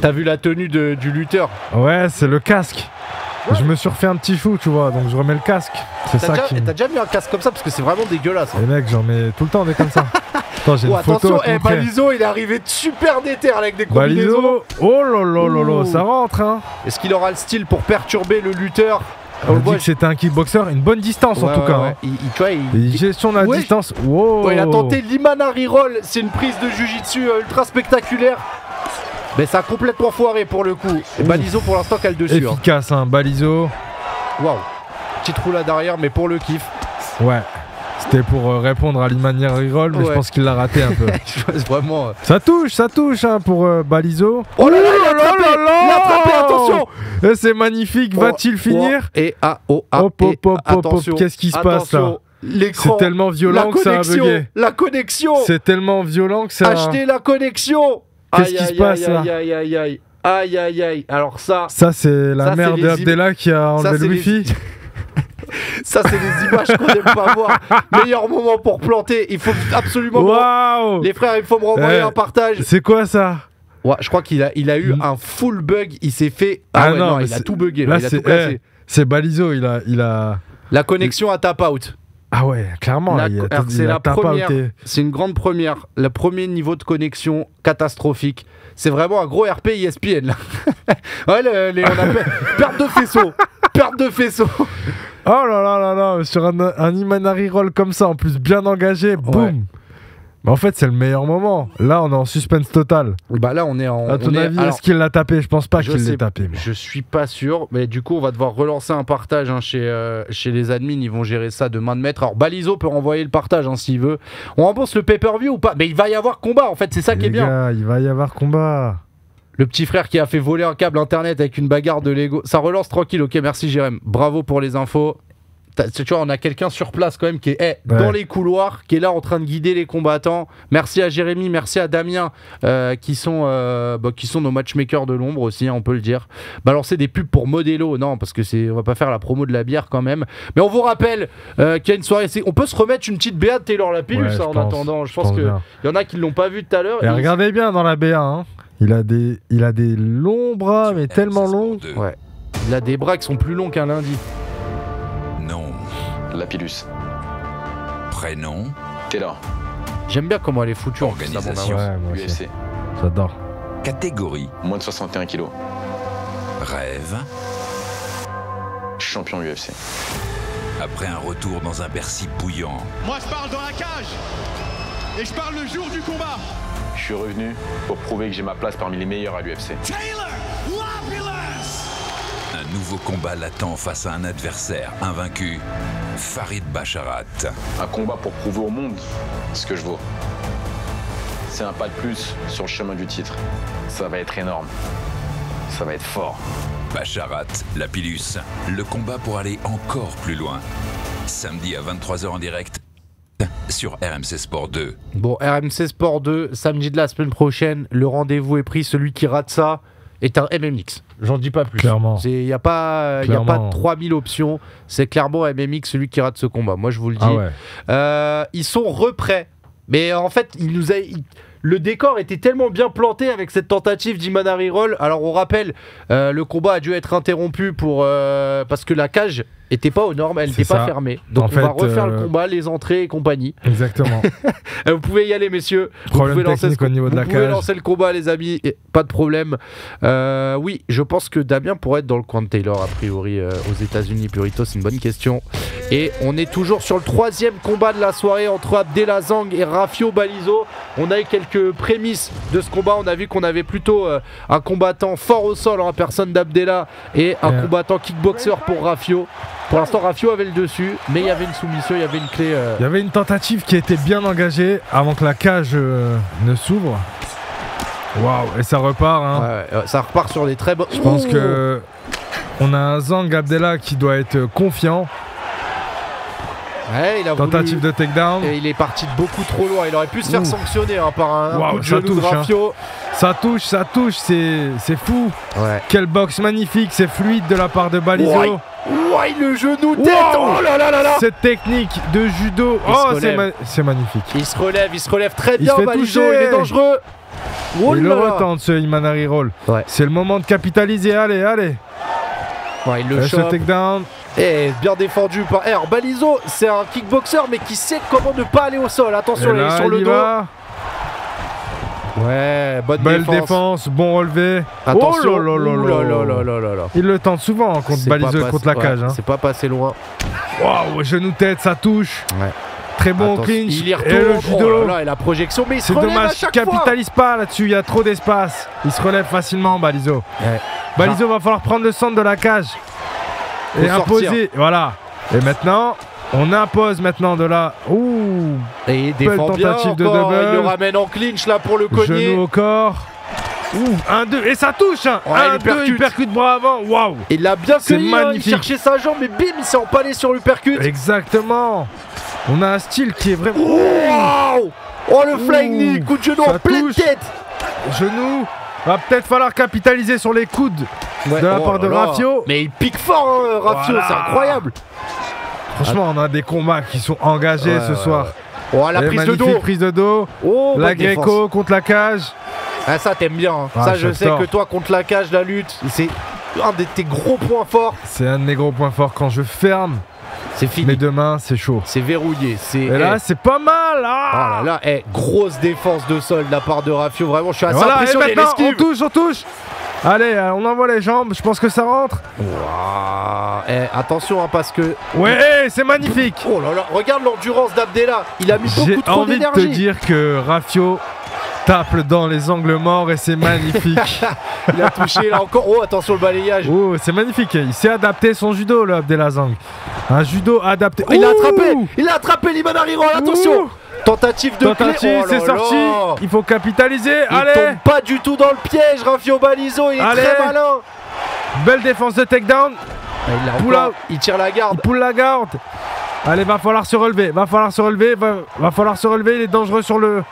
T'as vu la tenue de- du lutteur ouais, c'est le casque. Je me suis refait un petit chou, tu vois, donc je remets le casque. C'est T'as ça déjà, qui. t'as déjà mis un casque comme ça parce que c'est vraiment dégueulasse. hein. Les mecs, j'en mets tout le temps des comme ça. [laughs] Attends, j'ai Oh, une photo. attention, eh. Balizo, il est arrivé super déter avec des combinaisons. Balizo. Oh là là là là, Ouh. ça rentre, hein. Est-ce qu'il aura le style pour perturber le lutteur? On dit que c'était un kickboxer, une bonne distance en tout ouais, cas. ouais. hein. Il, il- tu vois, il, gestion de la distance. Wow. Il a tenté l'Imanari Roll, c'est une prise de jujitsu euh, ultra spectaculaire. Mais ça a complètement foiré pour le coup. Et. Balizo pour l'instant qu'elle dessus. hein. Efficace, hein. Balizo. Waouh. Petite roulade derrière, mais pour le kiff. Ouais. C'était pour euh, répondre à l'Imanier Roll, mais je Ouais. pense qu'il l'a raté un peu. [laughs] Je pense vraiment. euh, ça touche, ça touche hein, pour euh, Balizo. Oh là là, il a Oh là attrapé là là Il a attrapé, attention Et c'est magnifique, va-t-il Oh, finir oh, Et ah, oh, ah, Hop, hop, hop, hop, qu'est-ce qui se passe, là. C'est tellement la violent que ça a bugué. la connexion. C'est tellement violent que ça. Achetez la connexion. Qu'est-ce qui se aïe, passe, aïe, là aïe, aïe, aïe, aïe. Aïe, aïe, aïe. Alors ça, Ça, c'est la Ça, mère de les Abdella qui a enlevé c'est le les- wifi. [laughs] ça c'est des images qu'on aime pas voir. [laughs] Meilleur moment pour planter. Il faut absolument. me- Waouh Les frères, il faut me renvoyer Eh, un partage. C'est quoi ça? Ouais, je crois qu'il a, il a eu Mm. un full bug. Il s'est fait. Ah, Ah ouais, non, non, il a tout bugué. Là, il a c'est tout cassé. eh, c'est Balizo, il a, il a. La connexion à tap out. Ah ouais, clairement. C'est la première. C'est une grande première. Le premier niveau de connexion catastrophique. C'est vraiment un gros RP ESPN là. [laughs] ouais, le- les- on appelle [laughs] perte de faisceau. Perte de faisceau. Oh là là là là, sur un, un Imanari roll comme ça, en plus bien engagé, boum Mais en fait, c'est le meilleur moment. Là, on est en suspense total. Bah là, on est en. À ton on avis, est-ce qu'il l'a tapé? Je pense pas qu'il l'ait tapé. moi. Je suis pas sûr, mais du coup, on va devoir relancer un partage hein, chez, euh, chez les admins. Ils vont gérer ça de main de maître. Alors, Balizo peut renvoyer le partage hein, s'il veut. On rembourse le pay-per-view ou pas? Mais il va y avoir combat en fait, c'est ça qui est bien. il va y avoir combat. Le petit frère qui a fait voler un câble internet avec une bagarre de Lego. Ça relance tranquille, ok, merci Jérém. Bravo pour les infos. Tu vois, on a quelqu'un sur place quand même qui est dans les couloirs, qui est là en train de guider les combattants. Merci à Jérémy, merci à Damien, euh, qui, sont, euh, bah, qui sont nos matchmakers de l'ombre aussi, hein, on peut le dire. Balancer des pubs pour Modelo, non, parce que c'est, on va pas faire la promo de la bière quand même. Mais on vous rappelle euh, qu'il y a une soirée. On peut se remettre une petite BA de Taylor Lapillus Ouais, ça, je en pense, attendant. Je pense pense qu'il y en a qui l'ont pas vu tout à l'heure. Et Et- regardez bien dans la BA, hein. il, a des, il a des longs bras, mais tellement longs. Ouais. Il a des bras qui sont plus longs qu'un lundi. Nom, Lapillus. prénom, Taylor. J'aime bien comment elle est foutue en Organisation. Ouais. UFC. J'adore. catégorie, Moins de 61 kilos. rêve. Champion UFC. Après un retour dans un Bercy bouillant, Moi, je parle dans la cage. Et je parle le jour du combat. Je suis revenu pour prouver que j'ai ma place parmi les meilleurs à l'UFC. Taylor. Un nouveau combat l'attend face à un adversaire invaincu, Farid Bacharat. Un combat pour prouver au monde ce que je vaux. C'est un pas de plus sur le chemin du titre. Ça va être énorme. Ça va être fort. Bacharat, la Pilus, le combat pour aller encore plus loin. Samedi à 23h en direct sur RMC Sport 2. Bon, RMC Sport 2, samedi de la semaine prochaine, le rendez-vous est pris. Celui qui rate ça est un MMX. J'en dis pas plus. Clairement. Il n'y a, pas- y a pas Clairement. 3000 options. C'est clairement MMX, celui qui rate ce combat. Moi, je vous le dis. Ah ouais. Euh, ils sont reprêts. Mais en fait, il nous a. il- le décor était tellement bien planté avec cette tentative d'Imanari Roll. Alors on rappelle, euh, le combat a dû être interrompu pour euh, parce que la cage était pas aux normes, elle n'était pas fermée. Donc En on va refaire le euh, combat, les entrées et compagnie. Exactement. [laughs] Euh, vous pouvez y aller, messieurs. Vous Problème pouvez lancer, ce- au niveau de vous la pouvez lancer le combat, les amis. et pas de problème. Euh, oui, je pense que Damien pourrait être dans le coin de Taylor, a priori, euh, aux États-Unis. Purito, c'est une bonne question. Et on est toujours sur le troisième combat de la soirée entre Abdelazang et Rafio Balizo. On a eu quelques prémices de ce combat. On a vu qu'on avait plutôt un combattant fort au sol en personne d'Abdella et un Ouais. combattant kickboxer pour Rafio. Pour l'instant, Rafio avait le dessus, mais il y avait une soumission, il y avait une clé. euh, Il y avait une tentative qui était bien engagée avant que la cage euh, ne s'ouvre. Waouh, et ça repart. Hein. ouais, ouais, ça repart sur des très bonnes. Je pense que on a un Zang Abdella qui doit être confiant. Ouais, il a voulu- Tentative de takedown. Et il est parti de beaucoup trop loin. Il aurait pu se faire Ouh. sanctionner hein, par un, coup de ça genou de touche, hein. Raffio. Ça touche, ça touche, c'est c'est fou. Ouais. Quel box magnifique, c'est fluide de la part de Balizo. Ouais. Ouais, le genou tête. Wow. Oh là là là là. Cette technique de judo, Il oh, c'est ma- magnifique. Il se relève, il se relève très Il bien. se fait Balizo, toucher. il est dangereux. Oh il là le là. retente ce Imanari Roll. Ouais. C'est le moment de capitaliser, allez, allez. Ouais, il le Euh, ce chope. takedown. Et bien défendu par. Balizo, c'est un kickboxer, mais qui sait comment ne pas aller au sol. Attention, Et il est là, sur il le dos. va. Ouais, bonne Belle défense. défense. bon relevé. Attention. Oh là là. Il le tente souvent hein, contre passé- contre la ouais, cage. hein. C'est pas passé loin. Waouh, genou tête, ça touche. Ouais. Très bon clinch. Il y et retourne. le judo. Oh là là, et la projection, mais il C'est dommage, fois. capitalise pas là-dessus, il y a trop d'espace. Il se relève facilement, Balizo. Ouais. Balizo va falloir prendre le centre de la cage Faut et sortir. imposer. Voilà. Et maintenant, on impose maintenant de la. Ouh, Et il défend bien tentative de double. Il le ramène en clinch là pour le cogner. genou au corps. Ouh, 1-2. Et ça touche hein. Ouais, il 1-2, percute. il percute bras avant. Waouh Il l'a bien cueilli, hein, il cherchait sa jambe, mais bim, il s'est empalé sur le percute. Exactement. On a un style qui est vraiment. Wow Oh le flying knee, coup de genou en pleine touche. tête Genou. Va peut-être falloir capitaliser sur les coudes de la Oh part de. Raffio. Mais il pique fort, hein, Raffio, Voilà. c'est incroyable Franchement, on a des combats qui sont engagés Ouais, ce ouais, soir. Oh la prise de dos prise de dos. Oh, la bonne défense. Greco contre la cage. Ah ça t'aimes bien, hein. Ah, ça je sais que toi contre la cage, la lutte, c'est un de tes gros points forts. C'est un de mes gros points forts. Quand je ferme C'est fini, mes deux mains, c'est chaud. c'est verrouillé, c'est... Et là, c'est pas mal. Oh Ah là là, grosse défense de sol de la part de Raffio, vraiment je suis assez voilà, et impressionné, maintenant, on touche, on touche. Allez, euh, on envoie les jambes. Je pense que ça rentre. Ouah, eh, attention hein, parce que... Ouais, c'est magnifique. Oh là là, regarde l'endurance d'Abdella, il a mis J'ai beaucoup trop envie de te d'énergie. dire que Raffio tape dans les angles morts et c'est magnifique. [laughs] Il a touché là encore, oh attention le balayage. oh, c'est magnifique. Il s'est adapté son judo, là, Abdelazang. Un judo adapté. Il a attrapé, il a attrapé Roll, attention Ouh Tentative de clé. Tentative, Oh c'est sorti. Il faut capitaliser. Il Allez, tombe pas du tout dans le piège, Raffio Balizo, il est Allez. très malin. belle défense de takedown. Ah, il, il tire la Il garde. poule la garde. Allez, va falloir se relever. Va falloir se relever. Va, va falloir se relever. Il est dangereux sur le.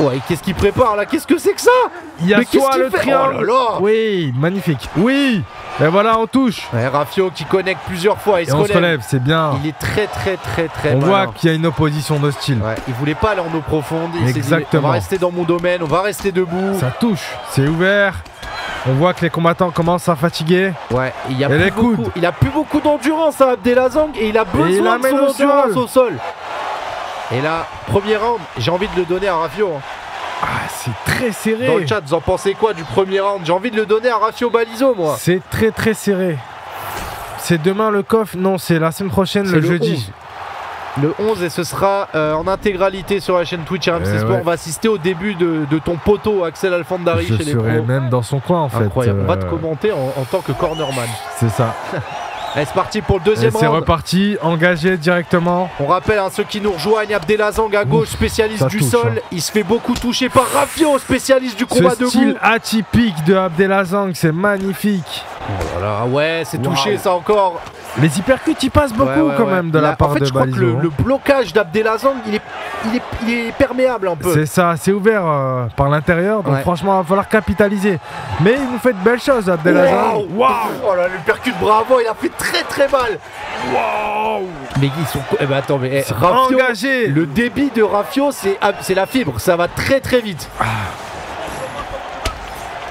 Ouais, qu'est-ce qu'il prépare là? Qu'est-ce que c'est que ça? Il y a soit le triangle. Oh là là Oui, magnifique. Oui. Et voilà, on touche. ouais, Raffio qui connecte plusieurs fois, il Et se on relève. se relève. C'est bien. Il est très très très très On malin. voit qu'il y a une opposition de style. Ouais, il voulait pas aller en eau profonde. Il s'est dit, Exactement. on va rester dans mon domaine, on va rester debout. Ça touche. C'est ouvert. On voit que les combattants commencent à fatiguer. Ouais, il y a Et plus les beaucoup, coudes. il a plus beaucoup d'endurance à Abdelazang et il a il besoin de son au endurance sol. au sol. Et là, premier round, j'ai envie de le donner à Raffio. hein. Ah, c'est très serré. Dans le chat, vous en pensez quoi du premier round? J'ai envie de le donner à Raffio Balizo, moi. C'est très très serré. C'est demain le coffre? Non, c'est la semaine prochaine, le, le jeudi. 11. Le 11 et ce sera euh, en intégralité sur la chaîne Twitch RMC Eh Sport. ouais. On va assister au début de, de ton poteau Axel Alfandari Je chez les pros. même dans son coin en fait. Incroyable. On va te Euh, commenter en, en tant que cornerman. C'est ça. [laughs] C'est parti pour le deuxième c'est reparti, engagé directement. On rappelle à ceux qui nous rejoignent, Abdelazang à gauche, spécialiste du touche, sol. hein. Il se fait beaucoup toucher par Raffio, spécialiste du combat Ce debout. style atypique de Abdelazang, c'est magnifique. Voilà, ouais, c'est touché ça encore. Les hypercuts, ils passent beaucoup Ouais, ouais, quand ouais. même de la part En fait, de je crois que le, hein. le blocage d'Abdelazang, il est, il, est, il est perméable un peu. C'est ça, c'est ouvert euh, par l'intérieur, donc franchement, il va falloir capitaliser. Mais il nous fait de belles choses, Abdelazang. Waouh Oh là, le percute bravo, il a fait très très mal. Mais ils sont. Eh ben attends, mais eh, Raffio, engagé. le débit de Raffio, c'est ah, c'est la fibre, ça va très très vite.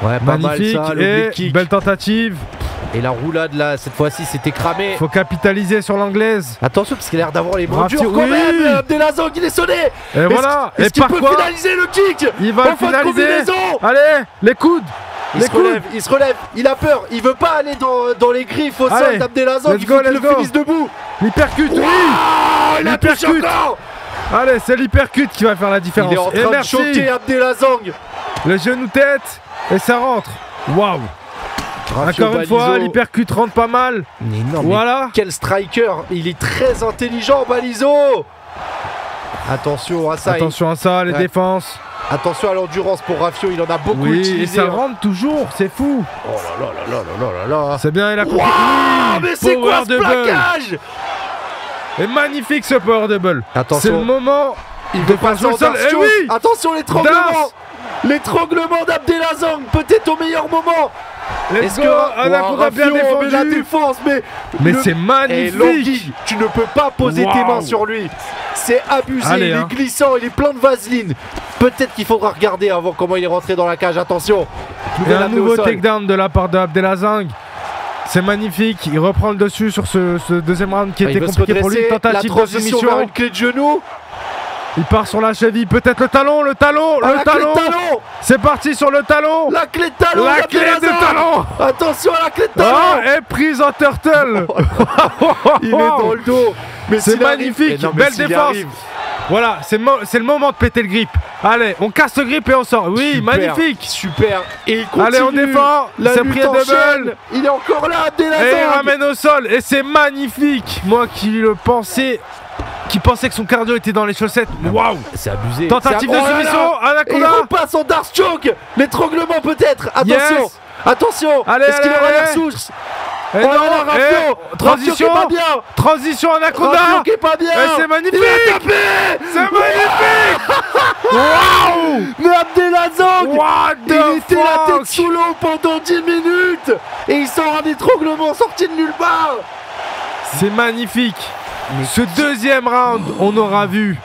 Ouais, pas Magnifique mal ça, le et blick kick. belle tentative. Et la roulade là, cette fois-ci, c'était cramé. Faut capitaliser sur l'anglaise. Attention, parce qu'il a l'air d'avoir les mains Raffio, dures quand oui. même. Il est sonné. Et voilà. Est-ce Et qu'il peut finaliser le kick Il va En le finaliser. Allez, les coudes. Il les se coudes. relève, il se relève, il a peur, il veut pas aller dans, dans les griffes au sol let's il faut qu'il le go. finisse debout. L'hypercute, oui. Il a touché encore Allez, c'est l'hypercute qui va faire la différence. Il est en et train de merci. choquer Abdelazang. Le genou tête et ça rentre. Waouh. Encore une fois, l'hypercute rentre pas mal. Mais non, mais Voilà. quel striker Il est très intelligent, Balizo Attention à ça, Attention à ça, les Ouais. défenses. Attention à l'endurance pour Rafio, il en a beaucoup oui, utilisé. Et ça hein. rentre toujours, c'est fou. Oh là là là là là là là. C'est bien, il a compris. Mais c'est quoi ce plaquage? Et magnifique ce power double. Attention. C'est le moment il de passer au sol. Eh oui Attention les tremblements. Les tremblements d'Abdelazang, peut-être au meilleur moment. Est-ce que Anaconda bien met la défendu. défense, mais Mais le- c'est Et magnifique. Tu ne peux pas poser tes mains sur lui. C'est abusé, Allez, il hein. est glissant, il est plein de vaseline. Peut-être qu'il faudra regarder avant comment il est rentré dans la cage. Attention. Et un nouveau takedown de la part de Abdelazang. C'est magnifique. Il reprend le dessus sur ce, ce deuxième round qui Ah, était compliqué pour lui. la Tentative de transition vers soumission. une clé de genou. Il part sur la cheville. Peut-être le talon, le talon, Ah, le talon. C'est parti sur le talon. La clé de talon La clé de talon. Attention à la clé de Oh, talon et prise en turtle. [laughs] Il est dans le dos Mais C'est magnifique, Mais non, mais belle défense. Voilà, c'est mo- c'est le moment de péter le grip. Allez, on casse le grip et on sort. Oui, Super, magnifique. Super Et il continue Allez, on défend. La C'est pris double. Il est encore là, Et il ramène au sol et c'est magnifique. Moi qui le pensais, qui pensais que son cardio était dans les chaussettes. Waouh. C'est abusé. Tentative de soumission, Et il Anaconda. repasse en Darce Choke L'étranglement peut-être. Attention Yes. Attention. Allez, Est-ce qu'il aura l'air allez. souche Et Oh non, là là, Raffio et Raffio transition, qui est pas bien. Transition Anaconda. Qui est pas bien. Et c'est magnifique. Il C'est magnifique. [laughs] Waouh. Mais Abdelazang What Il était la tête sous l'eau pendant 10 minutes. Et il sort un étranglement sorti de nulle part. C'est magnifique. Ce deuxième round, on aura vu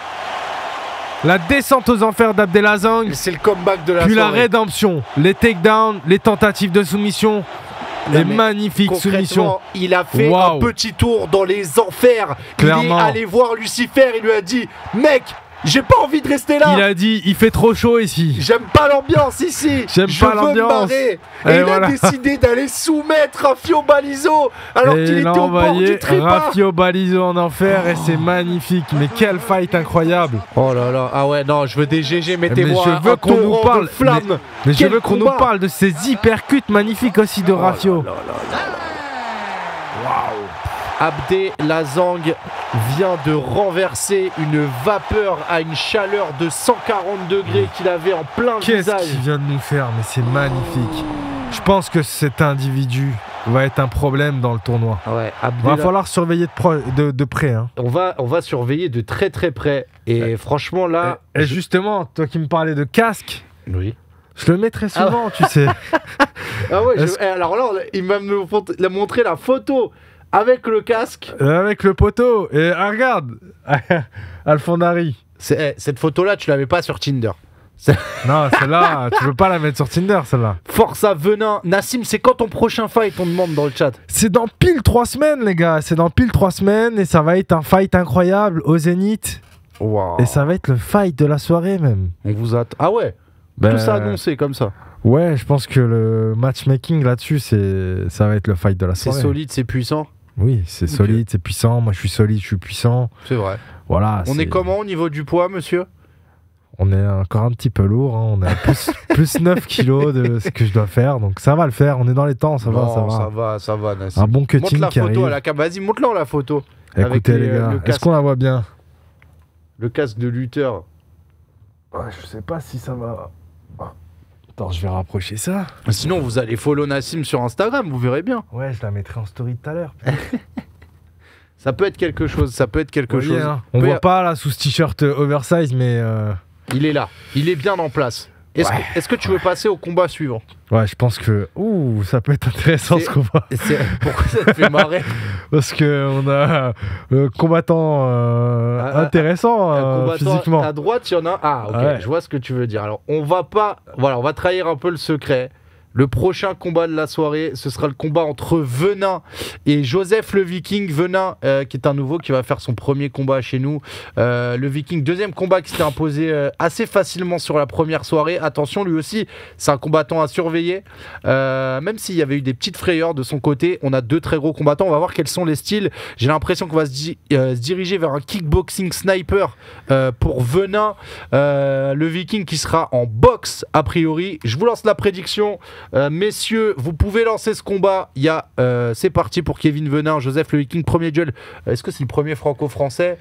la descente aux enfers d'Abdelazang, C'est le comeback de la puis la rédemption, les takedowns, les tentatives de soumission, les mais magnifiques soumissions. Il a fait un petit tour dans les enfers. Clairement. Il est allé voir Lucifer, il lui a dit Mec, j'ai pas envie de rester là Il a dit, il fait trop chaud ici. J'aime pas l'ambiance ici J'aime pas l'ambiance. Et, Et il voilà. a décidé d'aller soumettre Raffio Balizo alors qu'il il était a au bord du trépas Raffio Balizo en enfer et c'est magnifique. Mais quel fight incroyable. Oh là là, ah ouais, non, je veux des GG, mettez-moi je veux qu'on nous parle, de flammes Mais je veux qu'on nous parle de ces hypercutes magnifiques aussi de Raffio. Abdelazang vient de renverser une vapeur à une chaleur de 140 degrés qu'il avait en plein Qu'est-ce visage. qu'il vient de nous faire Mais c'est magnifique. Je pense que cet individu va être un problème dans le tournoi. Ouais, Va falloir surveiller de, pro- de, de près. hein. on, va, on va surveiller de très très près. Et franchement là... et, et justement, toi qui me parlais de casque, Oui. je le mets très souvent, tu sais. [laughs] Ah ouais, je- eh, alors là, il m'a montré la photo avec le casque. Euh, Avec le poteau. Et ah, regarde, [laughs] Alfondari. C'est- eh, cette photo-là, tu l'avais pas sur Tinder. [laughs] Non, celle-là, tu veux pas la mettre sur Tinder, celle-là. Force à Venin. Nassim, c'est quand ton prochain fight On demande dans le chat. C'est dans pile trois semaines, les gars. C'est dans pile trois semaines et ça va être un fight incroyable au Zénith. Et ça va être le fight de la soirée, même. On vous attend. Ah ouais Ben, Tout ça annoncé comme ça. Ouais, je pense que le matchmaking là-dessus, c'est ça va être le fight de la C'est soirée. solide, c'est puissant. Oui, c'est solide, c'est puissant. Moi, je suis solide, je suis puissant. C'est vrai. Voilà. On est comment au niveau du poids, monsieur? On est encore un petit peu lourd. hein. On est à plus, [laughs] plus 9 kilos de ce que je dois faire. Donc ça va le faire. On est dans les temps, ça va, ça va. ça va, ça va, Nassim. Un bon Montre cutting la qui photo arrive. à la. Vas-y, montre-la la photo. avec Écoutez, les- les, gars, le est-ce qu'on la voit bien? Le casque de lutteur. Ouais, je sais pas si ça va. Attends, je vais rapprocher ça. Sinon, vous allez follow Nassim sur Instagram, vous verrez bien. Ouais, je la mettrai en story tout à l'heure. [laughs] Ça peut être quelque chose, ça peut être quelque chose. hein. On Peut voit pas là sous ce t-shirt euh, oversize, mais euh, Il est là, il est bien en place. Est-ce Ouais. que, tu veux passer au combat suivant ouais, je pense que ouh, ça peut être intéressant ce combat [laughs] Pourquoi ça te fait [laughs] marrer parce que on a un combattant euh, Ah, ah, intéressant Un euh, combattant physiquement. À droite, il y en a un. Ah, ok, Ouais. je vois ce que tu veux dire. Alors, on va pas. Voilà, on va trahir un peu le secret. Le prochain combat de la soirée, ce sera le combat entre Venin et Joseph le Viking. Venin, euh, qui est un nouveau, qui va faire son premier combat chez nous. Euh, le Viking, deuxième combat qui s'était imposé euh, assez facilement sur la première soirée. Attention, lui aussi, c'est un combattant à surveiller. Même s'il y avait eu des petites frayeurs de son côté, on a deux très gros combattants. On va voir quels sont les styles. J'ai l'impression qu'on va se, di- se diriger vers un kickboxing sniper pour Venin, le Viking qui sera en boxe a priori. Je vous lance la prédiction, Euh, messieurs. Vous pouvez lancer ce combat. Il euh, c'est parti pour Kevin Venin, Joseph le Viking, premier duel. Est-ce que c'est le premier franco-français?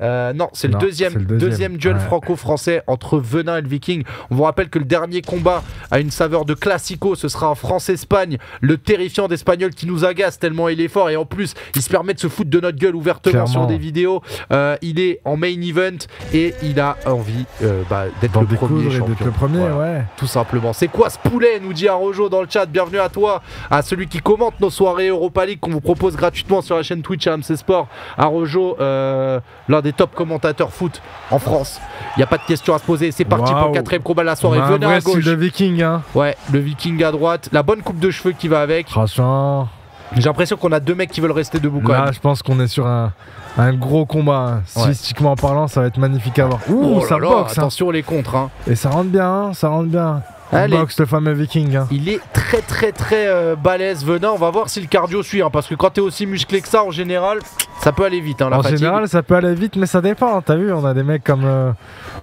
Euh, non, c'est le deuxième, le deuxième. deuxième. duel Ouais. franco-français entre Venin et le Viking. On vous rappelle que le dernier combat a une saveur de classico. Ce sera un France-Espagne, le terrifiant d'Espagnol qui nous agace tellement il est fort et en plus il se permet de se foutre de notre gueule ouvertement Clairement. sur des vidéos. Euh, il est en main event et il a envie euh, bah, d'être le premier champion. le premier, Voilà ouais. tout simplement. C'est quoi ce poulet nous dit Arojo dans le chat. Bienvenue à toi, à celui qui commente nos soirées Europa League qu'on vous propose gratuitement sur la chaîne Twitch AMC Sport. Arojo, l'un des top commentateurs foot en France. Il n'y a pas de question à se poser. C'est parti pour le quatrième combat de la soirée. Venez à gauche. de viking, hein. Ouais, le viking à droite. La bonne coupe de cheveux qui va avec. Franchement, J'ai l'impression qu'on a deux mecs qui veulent rester debout quand là, même. je pense qu'on est sur un, un gros combat. hein. Stylistiquement parlant, ça va être magnifique à voir. Ouh, Oh là ça là, boxe, hein. attention les contres. hein. Et ça rentre bien, hein, ça rentre bien. Il Allez. boxe le fameux viking. hein. Il est très très très euh, balèze Venin. On va voir si le cardio suit. hein, parce que quand t'es aussi musclé que ça en général, ça peut aller vite. hein, la En fatigue. général, ça peut aller vite, mais ça dépend. T'as vu, on a des mecs comme euh,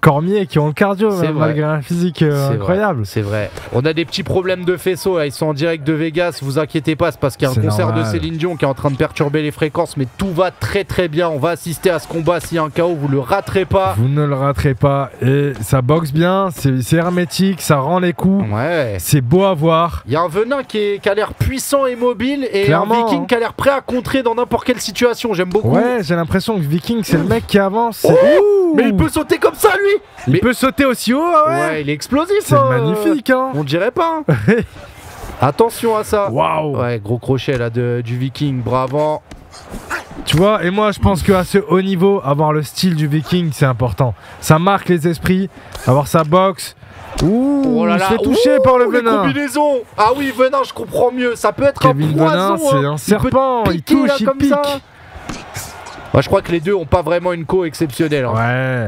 Cormier qui ont le cardio, C'est même, vrai. malgré un physique euh, incroyable. C'est vrai. On a des petits problèmes de faisceau. là. Ils sont en direct de Vegas. Vous inquiétez pas, c'est parce qu'il y a un concert normal. de Céline Dion qui est en train de perturber les fréquences. Mais tout va très très bien. On va assister à ce combat. S'il y a un chaos, vous le raterez pas. Vous ne le raterez pas. Et ça boxe bien, c'est hermétique, ça rend les coups. Ouais. C'est beau à voir. Il y a un venin qui, est- qui a l'air puissant et mobile et Clairement, un viking hein. qui a l'air prêt à contrer dans n'importe quelle situation. J'aime beaucoup. Ouais, j'ai l'impression que Viking, c'est le mec qui avance. Oh Mais il peut sauter comme ça, lui Il mais- peut sauter aussi haut, ah Ouais, ouais. il est explosif. C'est hein. magnifique, hein. On dirait pas. hein. [laughs] Attention à ça. Waouh. Ouais, gros crochet là de, du viking. Bravo. Tu vois, et moi je pense qu'à ce haut niveau, avoir le style du Viking, c'est important. Ça marque les esprits, avoir sa boxe. Ouh, Oh là là. c'est touché Ouh, par le venin. Ah oui, venin, je comprends mieux. Ça peut être Kevin un poison. Venin, c'est hein. un Il serpent, il piquer, touche, là, il comme pique. ça. Je crois que les deux ont pas vraiment une co exceptionnelle. hein. Ouais.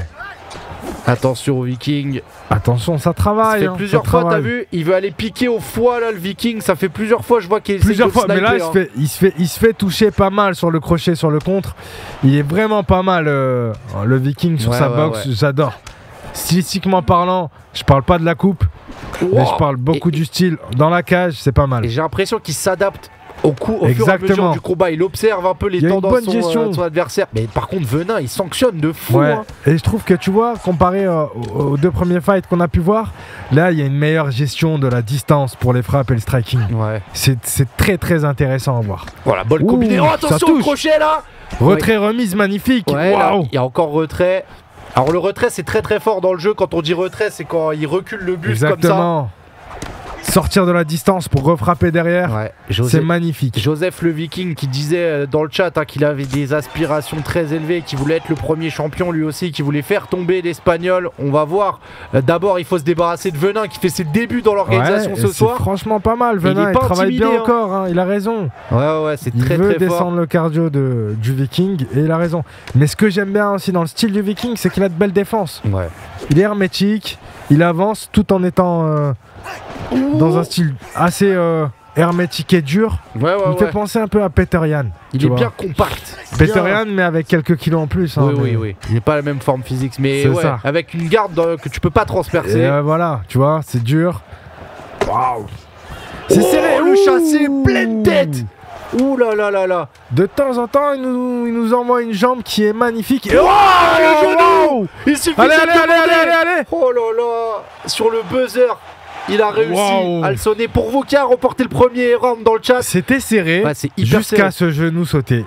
Attention au viking. Attention, ça Ça travaille. fait hein, plusieurs ça fois, t'as vu Il veut aller piquer au foie là, le viking. Ça fait plusieurs fois, je vois qu'il Plusieurs fois, mais là il se, sniper, hein. fait, il, se fait, il se fait toucher pas mal sur le crochet, sur le contre. Il est vraiment pas mal, euh, le Viking, sur Ouais, sa ouais, boxe. ouais. J'adore. Stylistiquement parlant, je parle pas de la coupe, mais je parle beaucoup Et- du style. Dans la cage, c'est pas mal. Et j'ai l'impression qu'il s'adapte au, coup, au fur et à mesure Exactement. du combat. Il observe un peu les tendances de son, euh, de son adversaire. Mais par contre, Venin, il sanctionne de fou. Ouais. hein. Et je trouve que tu vois, comparé euh, aux, deux premiers fights qu'on a pu voir, là il y a une meilleure gestion de la distance pour les frappes et le striking. Ouais. C'est très très intéressant à voir. Voilà, Ouh, combinaison. Oh, attention au crochet là Retrait remise magnifique. Ouais, il y a encore retrait. Alors le retrait c'est très très fort dans le jeu. Quand on dit retrait, c'est quand il recule le buste comme Exactement. Sortir de la distance pour refrapper derrière. Ouais. c'est magnifique. Joseph le Viking qui disait euh, dans le chat hein, qu'il avait des aspirations très élevées, qu'il voulait être le premier champion lui aussi, qu'il voulait faire tomber l'Espagnol. On va voir. Euh, D'abord, il faut se débarrasser de Venin qui fait ses débuts dans l'organisation Ouais, ce c'est soir. franchement pas mal. il Venin, il, travaille bien hein. encore. hein, Il a raison. Ouais, ouais, c'est Il très veut très fort. descendre le cardio de, du Viking et il a raison. Mais ce que j'aime bien aussi dans le style du Viking, c'est qu'il a de belles défenses. Ouais. Il est hermétique, il avance tout en étant euh, dans un style assez euh, hermétique et dur. Ouais, ouais, il me ouais. fait penser un peu à Peter Yan. Il est vois. bien compact. Peter Bien- Yan, mais avec quelques kilos en plus. hein, Oui, oui, mais- oui. Il n'est pas la même forme physique, mais C'est ouais, ça. avec une garde dans- que tu peux pas Et transpercer. euh, voilà, tu vois, c'est dur. Waouh! C'est Oh, serré, le ouh chassé pleine tête Ouh là là là là De temps en temps, il nous, il nous envoie une jambe qui est magnifique. Et Oh, oh, le genou wow Il suffit Allez, de allez, allez, allez, allez, allez Oh là là Sur le buzzer, il a réussi Wow. à le sonner. Pour vous qui a remporté le premier round dans le chat. C'était serré Ouais, jusqu'à ce genou sauté.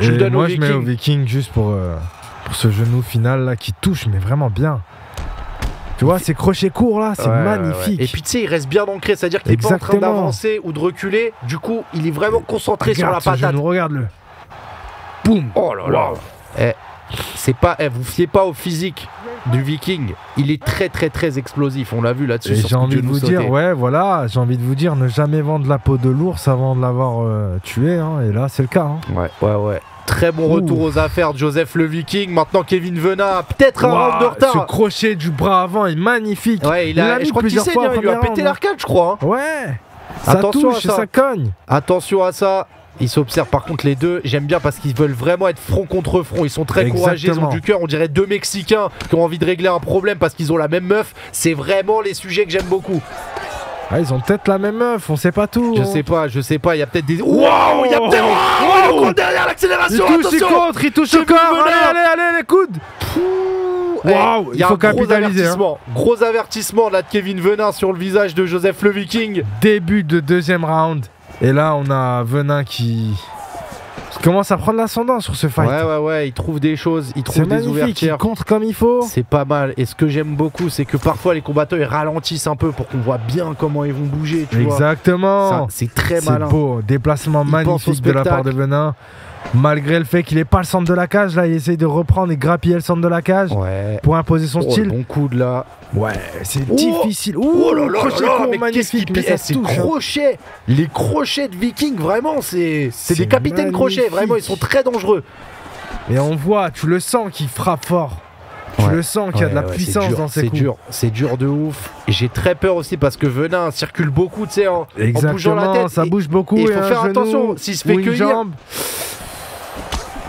Je le donne moi, au je mets au Viking. Juste pour, euh, pour ce genou final là qui touche, mais vraiment bien. Tu vois, ces crochets courts là, c'est Ouais, magnifique. ouais. Et puis tu sais, il reste bien ancré, c'est-à-dire qu'il est pas en train d'avancer ou de reculer. Du coup, il est vraiment concentré sur la patate. regarde-le. Boum Oh là là Eh, C'est pas, eh, vous fiez pas au physique du Viking. Il est très très très explosif. On l'a vu là-dessus. J'ai envie de vous dire, ouais, voilà, j'ai envie de vous dire, ne jamais vendre la peau de l'ours avant de l'avoir euh, tué. hein, et là, c'est le cas. hein. Ouais, ouais, ouais. Très bon Ouh. retour aux affaires de Joseph le Viking. Maintenant, Kevin Venin a peut-être un round de retard. Ce crochet du bras avant est magnifique. Ouais, il a, mis je crois qu'il hein, il lui a pété l'arcade, je crois. hein. Ouais. Ça Attention à touche ça. ça cogne. Attention à ça. Ils s'observent par contre les deux. J'aime bien parce qu'ils veulent vraiment être front contre front. Ils sont très courageux, ils ont du cœur. On dirait deux Mexicains qui ont envie de régler un problème parce qu'ils ont la même meuf. C'est vraiment les sujets que j'aime beaucoup. Ah, ils ont peut-être la même meuf, on sait pas tout. Je hein. sais pas, je sais pas, il y a peut-être des. Waouh, il y a peut-être. Waouh, le compte derrière Il l'accélération, touche, il attention contre, il touche au corps. Allez, allez, allez, les coudes. Eh, Waouh, il il faut un gros capitaliser, hein. avertissement. Gros avertissement là de Kevin Venin sur le visage de Joseph le Viking. Début de deuxième round. Et là, on a Venin qui qui commence à prendre l'ascendant sur ce fight. Ouais, ouais, ouais, il trouve des choses, il C'est trouve des magnifique, il ouvertures. contre comme il faut. C'est pas mal. Et ce que j'aime beaucoup, c'est que parfois les combattants ils ralentissent un peu pour qu'on voit bien comment ils vont bouger. Tu Exactement. C'est très C'est malin. beau, déplacement Il magnifique de la part de. Venin. Malgré le fait qu'il n'est pas le centre de la cage, là, il essaye de reprendre et grappiller le centre de la cage Ouais. pour imposer son Oh, style. bon coup de là. Ouais, c'est Oh difficile. Oh là là crochet là mais magnifique, mais eh, ça ces touche. hein. crochets, les crochets de Viking, vraiment, c'est c'est des C'est capitaines crochets, vraiment, ils sont très dangereux. Et on voit, tu le sens qu'il frappe fort. Tu Ouais. le sens qu'il y a de la Ouais, puissance c'est dur, dans ses C'est coups. dur, c'est dur de ouf. Et j'ai très peur aussi parce que Venin circule beaucoup, tu sais, en, en bougeant la tête. ça Et- bouge beaucoup. il faut faire attention, s'il se fait cueillir.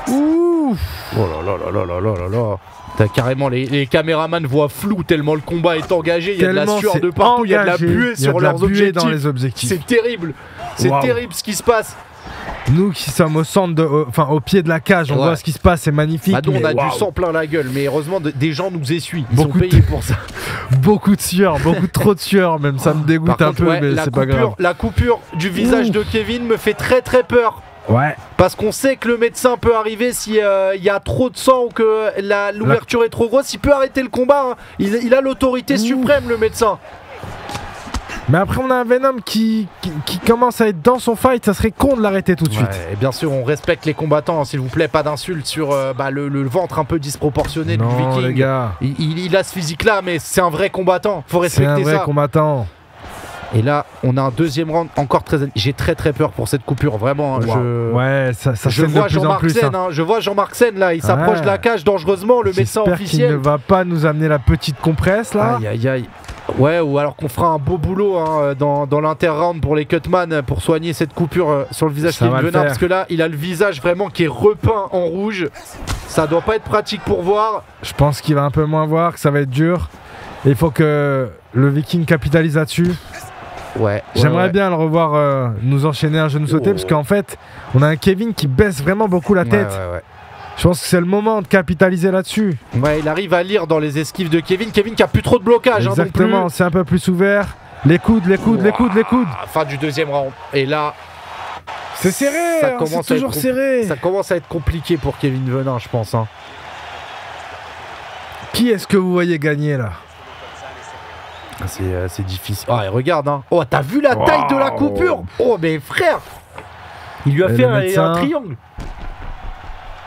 Ouh Oh là là là là là là là T'as carrément les, caméramans voient flou tellement le combat est engagé, il y a de la sueur de partout, il y a de la buée sur leurs objectifs. Dans les objectifs. C'est terrible, c'est terrible ce qui se passe. Nous qui sommes au centre, de, enfin au pied de la cage, on voit ce qui se passe, c'est magnifique. Bah nous, on a du sang plein la gueule, mais heureusement des gens nous essuient. Ils beaucoup sont pour ça. [laughs] beaucoup de sueur, beaucoup trop de sueur, même ça me dégoûte un peu, mais c'est pas grave. La coupure du visage de Kevin me fait très très peur. Ouais, Parce qu'on sait que le médecin peut arriver si euh, il y a trop de sang ou que la- l'ouverture est trop grosse. Il peut arrêter le combat. hein. Il, il a l'autorité suprême, le médecin. mais après on a un Venom qui, qui, qui commence à être dans son fight, ça serait con de l'arrêter tout de suite. Et bien sûr, on respecte les combattants, hein, s'il vous plaît, pas d'insultes sur euh, bah, le, le ventre un peu disproportionné du Non Viking. les gars, Il, il- il a ce physique-là, mais c'est un vrai combattant. Faut c'est un respecter vrai ça. combattant. Et là, on a un deuxième round encore très. J'ai très très peur pour cette coupure, vraiment. hein, je... Ouais, ça, ça je vois Jean-Marc plus. Sen, hein. hein, je vois Jean-Marc Sen là, il s'approche Ouais. de la cage dangereusement, le médecin J'espère qu'il ne officiel. va pas nous amener la petite compresse là. Aïe aïe aïe. Ouais, ou alors qu'on fera un beau boulot hein, dans, dans l'inter-round pour les cutman pour soigner cette coupure euh, sur le visage Venin. faire. Parce que là, il a le visage vraiment qui est repeint en rouge. Ça doit pas être pratique pour voir. Je pense qu'il va un peu moins voir, que ça va être dur. Et il faut que le Viking capitalise là-dessus. Ouais. J'aimerais bien le revoir euh, nous enchaîner un genou sauté Oh. parce qu'en fait, on a un Kevin qui baisse vraiment beaucoup la tête. Je pense que c'est le moment de capitaliser là-dessus. ouais. Il arrive à lire dans les esquives de Kevin. Kevin qui a plus trop de blocage. hein, Exactement, c'est un peu plus ouvert. Les coudes, les coudes, les coudes, les coudes. Fin du deuxième round. Et là, C'est serré, Ça hein, commence à toujours être serré. ça commence à être compliqué pour Kevin Venin, je pense. hein. Qui est-ce que vous voyez gagner là? C'est euh, c'est difficile. Ah, et regarde, hein. Oh, t'as vu la taille de la coupure? Oh, mais frère Il lui a Et fait un, triangle.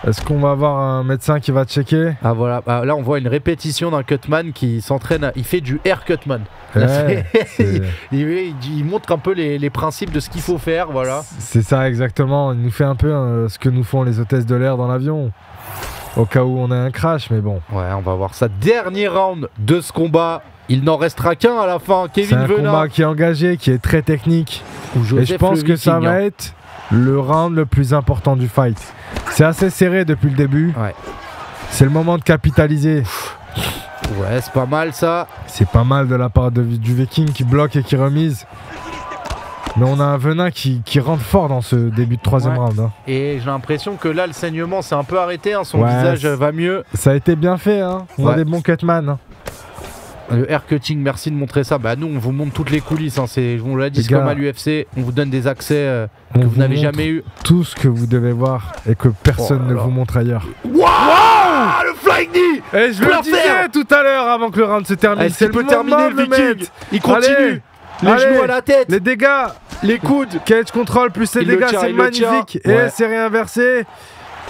Est-ce qu'on va avoir un médecin qui va checker? Ah, voilà. Ah, là, on voit une répétition d'un cutman qui s'entraîne. à- Il fait du air cutman. Ouais, [laughs] il, il- il montre un peu les, les principes de ce qu'il faut faire. Voilà. C'est ça exactement. Il nous fait un peu euh, ce que nous font les hôtesses de l'air dans l'avion. Au cas où on a un crash, mais bon. Ouais, on va voir ça. Dernier round de ce combat. Il n'en restera qu'un à la fin. C'est Kevin un Venin. combat qui est engagé, qui est très technique. Et je pense que ça va être le round le plus important du fight. C'est assez serré depuis le début. Ouais. C'est le moment de capitaliser. Ouais, c'est pas mal ça. C'est pas mal de la part de- du Viking qui bloque et qui remise. Mais on a un venin qui, qui rentre fort dans ce début de troisième Ouais. round. hein. Et j'ai l'impression que là, le saignement s'est un peu arrêté. hein. Son Ouais, visage euh, va mieux. Ça a été bien fait. Hein. On a des bons cutman. hein. Le air cutting, merci de montrer ça. Bah, nous, on vous montre toutes les coulisses. hein. C'est, on l'a dit, c'est comme à l'UFC. On vous donne des accès euh, que vous n'avez jamais eu. Tout ce que vous devez voir et que personne Oh là ne là. vous montre ailleurs. Waouh Le flying knee Et je Pour le disais tout à l'heure avant que le round se termine. Est-ce C'est le peut terminer le le Viking. Il continue. Allez, les allez. genoux à la tête. Les dégâts, Les coudes. cage control plus les Il dégâts, c'est magnifique. Ouais. Et c'est réinversé.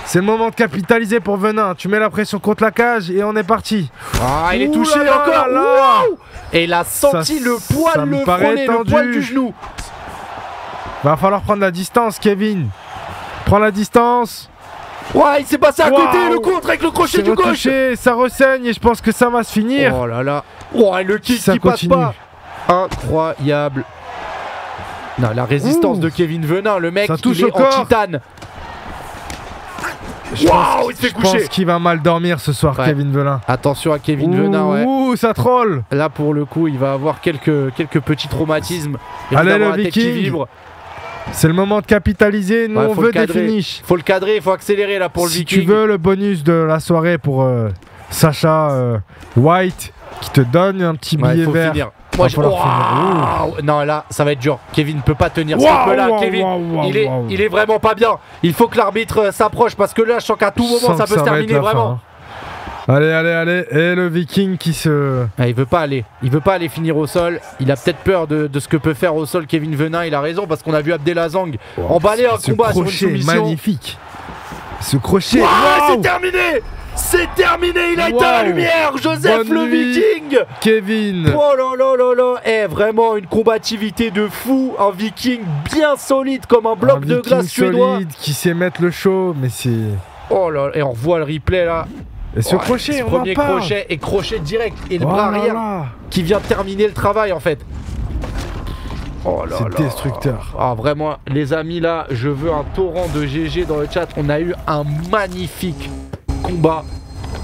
C'est le moment de capitaliser pour Venin. Tu mets la pression contre la cage et on est parti. Ah, il est Ouh touché là encore. là là. Waouh Et il a senti Ça- le poil, le frôler, le poil du genou. Va falloir prendre la distance, Kevin. Prends la distance. Ouais, il s'est passé à côté. Le contre avec le crochet du gauche. retouché, ça ressaigne et je pense que ça va se finir. Oh là là. Oh, le kick Ça qui continue. passe pas. Incroyable. Non, la résistance Ouh. de Kevin Venin, le mec, Ça touche il est au corps. en titane. Je pense- il se fait Je pense coucher. qu'il va mal dormir ce soir, Ouais. Kevin Velin. Attention à Kevin Ouh, Venin, ouais. ouh, ça troll Là, pour le coup, il va avoir quelques, quelques petits traumatismes. Allez, le Viking. C'est le moment de capitaliser. Nous, Ouais, on veut des finishes. Faut le cadrer, il faut accélérer là pour le si Viking. tu veux le bonus de la soirée pour euh, Sacha euh, White, qui te donne un petit Ouais, il billet faut vert. finir. Moi, je... Non, là, ça va être dur. Kevin ne peut pas tenir ce waouh, Kevin, il, est, waouh. il est vraiment pas bien. Il faut que l'arbitre euh, s'approche parce que là, je sens qu'à tout moment, ça peut se terminer vraiment. fin, hein. Allez, allez, allez. Et le Viking qui se. Ah, il veut pas aller. Il veut pas aller finir au sol. Il a peut-être peur de, de ce que peut faire au sol Kevin Venin. Il a raison parce qu'on a vu Abdelazang emballer un combat sur une soumission. magnifique. Ce crochet. C'est terminé C'est terminé Il a éteint la lumière Joseph Bonne le nuit. Viking Kevin. Oh là là là là Eh, vraiment une combativité de fou Un Viking bien solide comme un bloc Un de glace suédois qui sait mettre le show, mais c'est. Oh là là, et on revoit le replay là. Et ce Ouais, crochet, ce on voit premier crochet et crochet direct et le Oh bras arrière qui vient terminer le travail en fait. Oh là C'est destructeur. Ah vraiment, les amis là, je veux un torrent de GG dans le chat. On a eu un magnifique combat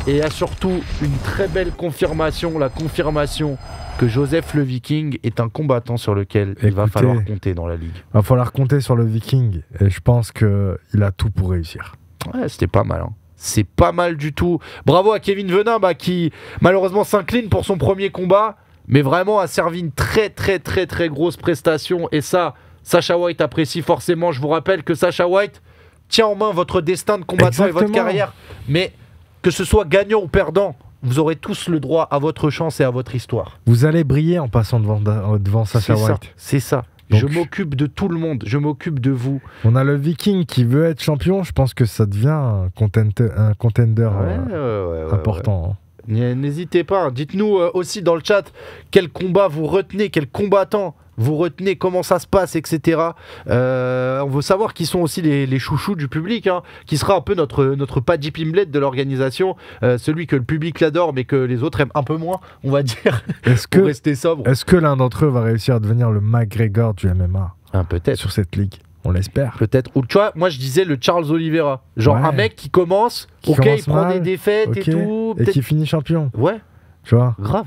et il y a surtout une très belle confirmation, la confirmation que Joseph le Viking est un combattant sur lequel il va falloir compter dans la ligue. Va falloir compter sur le Viking. Et je pense que il a tout pour réussir. Ouais, c'était pas mal. hein. C'est pas mal du tout. Bravo à Kevin Venin bah, qui malheureusement s'incline pour son premier combat, mais vraiment a servi une très très très très grosse prestation. Et ça, Sacha White apprécie forcément. Je vous rappelle que Sacha White tient en main votre destin de combattant et votre carrière. Mais que ce soit gagnant ou perdant, vous aurez tous le droit à votre chance et à votre histoire. Vous allez briller en passant devant, devant Sacha C'est ça. White. C'est ça. Donc- je m'occupe de tout le monde. Je m'occupe de vous. On a le Viking qui veut être champion. Je pense que ça devient un contender, un contender euh, Ouais, ouais, ouais, ouais, ouais. important. hein. N'hésitez pas, hein. dites-nous euh, aussi dans le chat quel combat vous retenez, quel combattant vous retenez, comment ça se passe, etc. Euh, on veut savoir qui sont aussi les, les chouchous du public, hein, qui sera un peu notre, notre Paddy Pimblett de l'organisation, euh, celui que le public l'adore mais que les autres aiment un peu moins, on va dire, [laughs] Est-ce que, rester sobre. est-ce que l'un d'entre eux va réussir à devenir le McGregor du MMA Ah, peut-être. sur cette ligue? On l'espère. Peut-être. Ou tu vois, moi je disais le Charles Oliveira. Genre Ouais. un mec qui commence, Qui ok, commence il prend mal, des défaites et tout. Et qui finit champion. Ouais, Tu vois grave.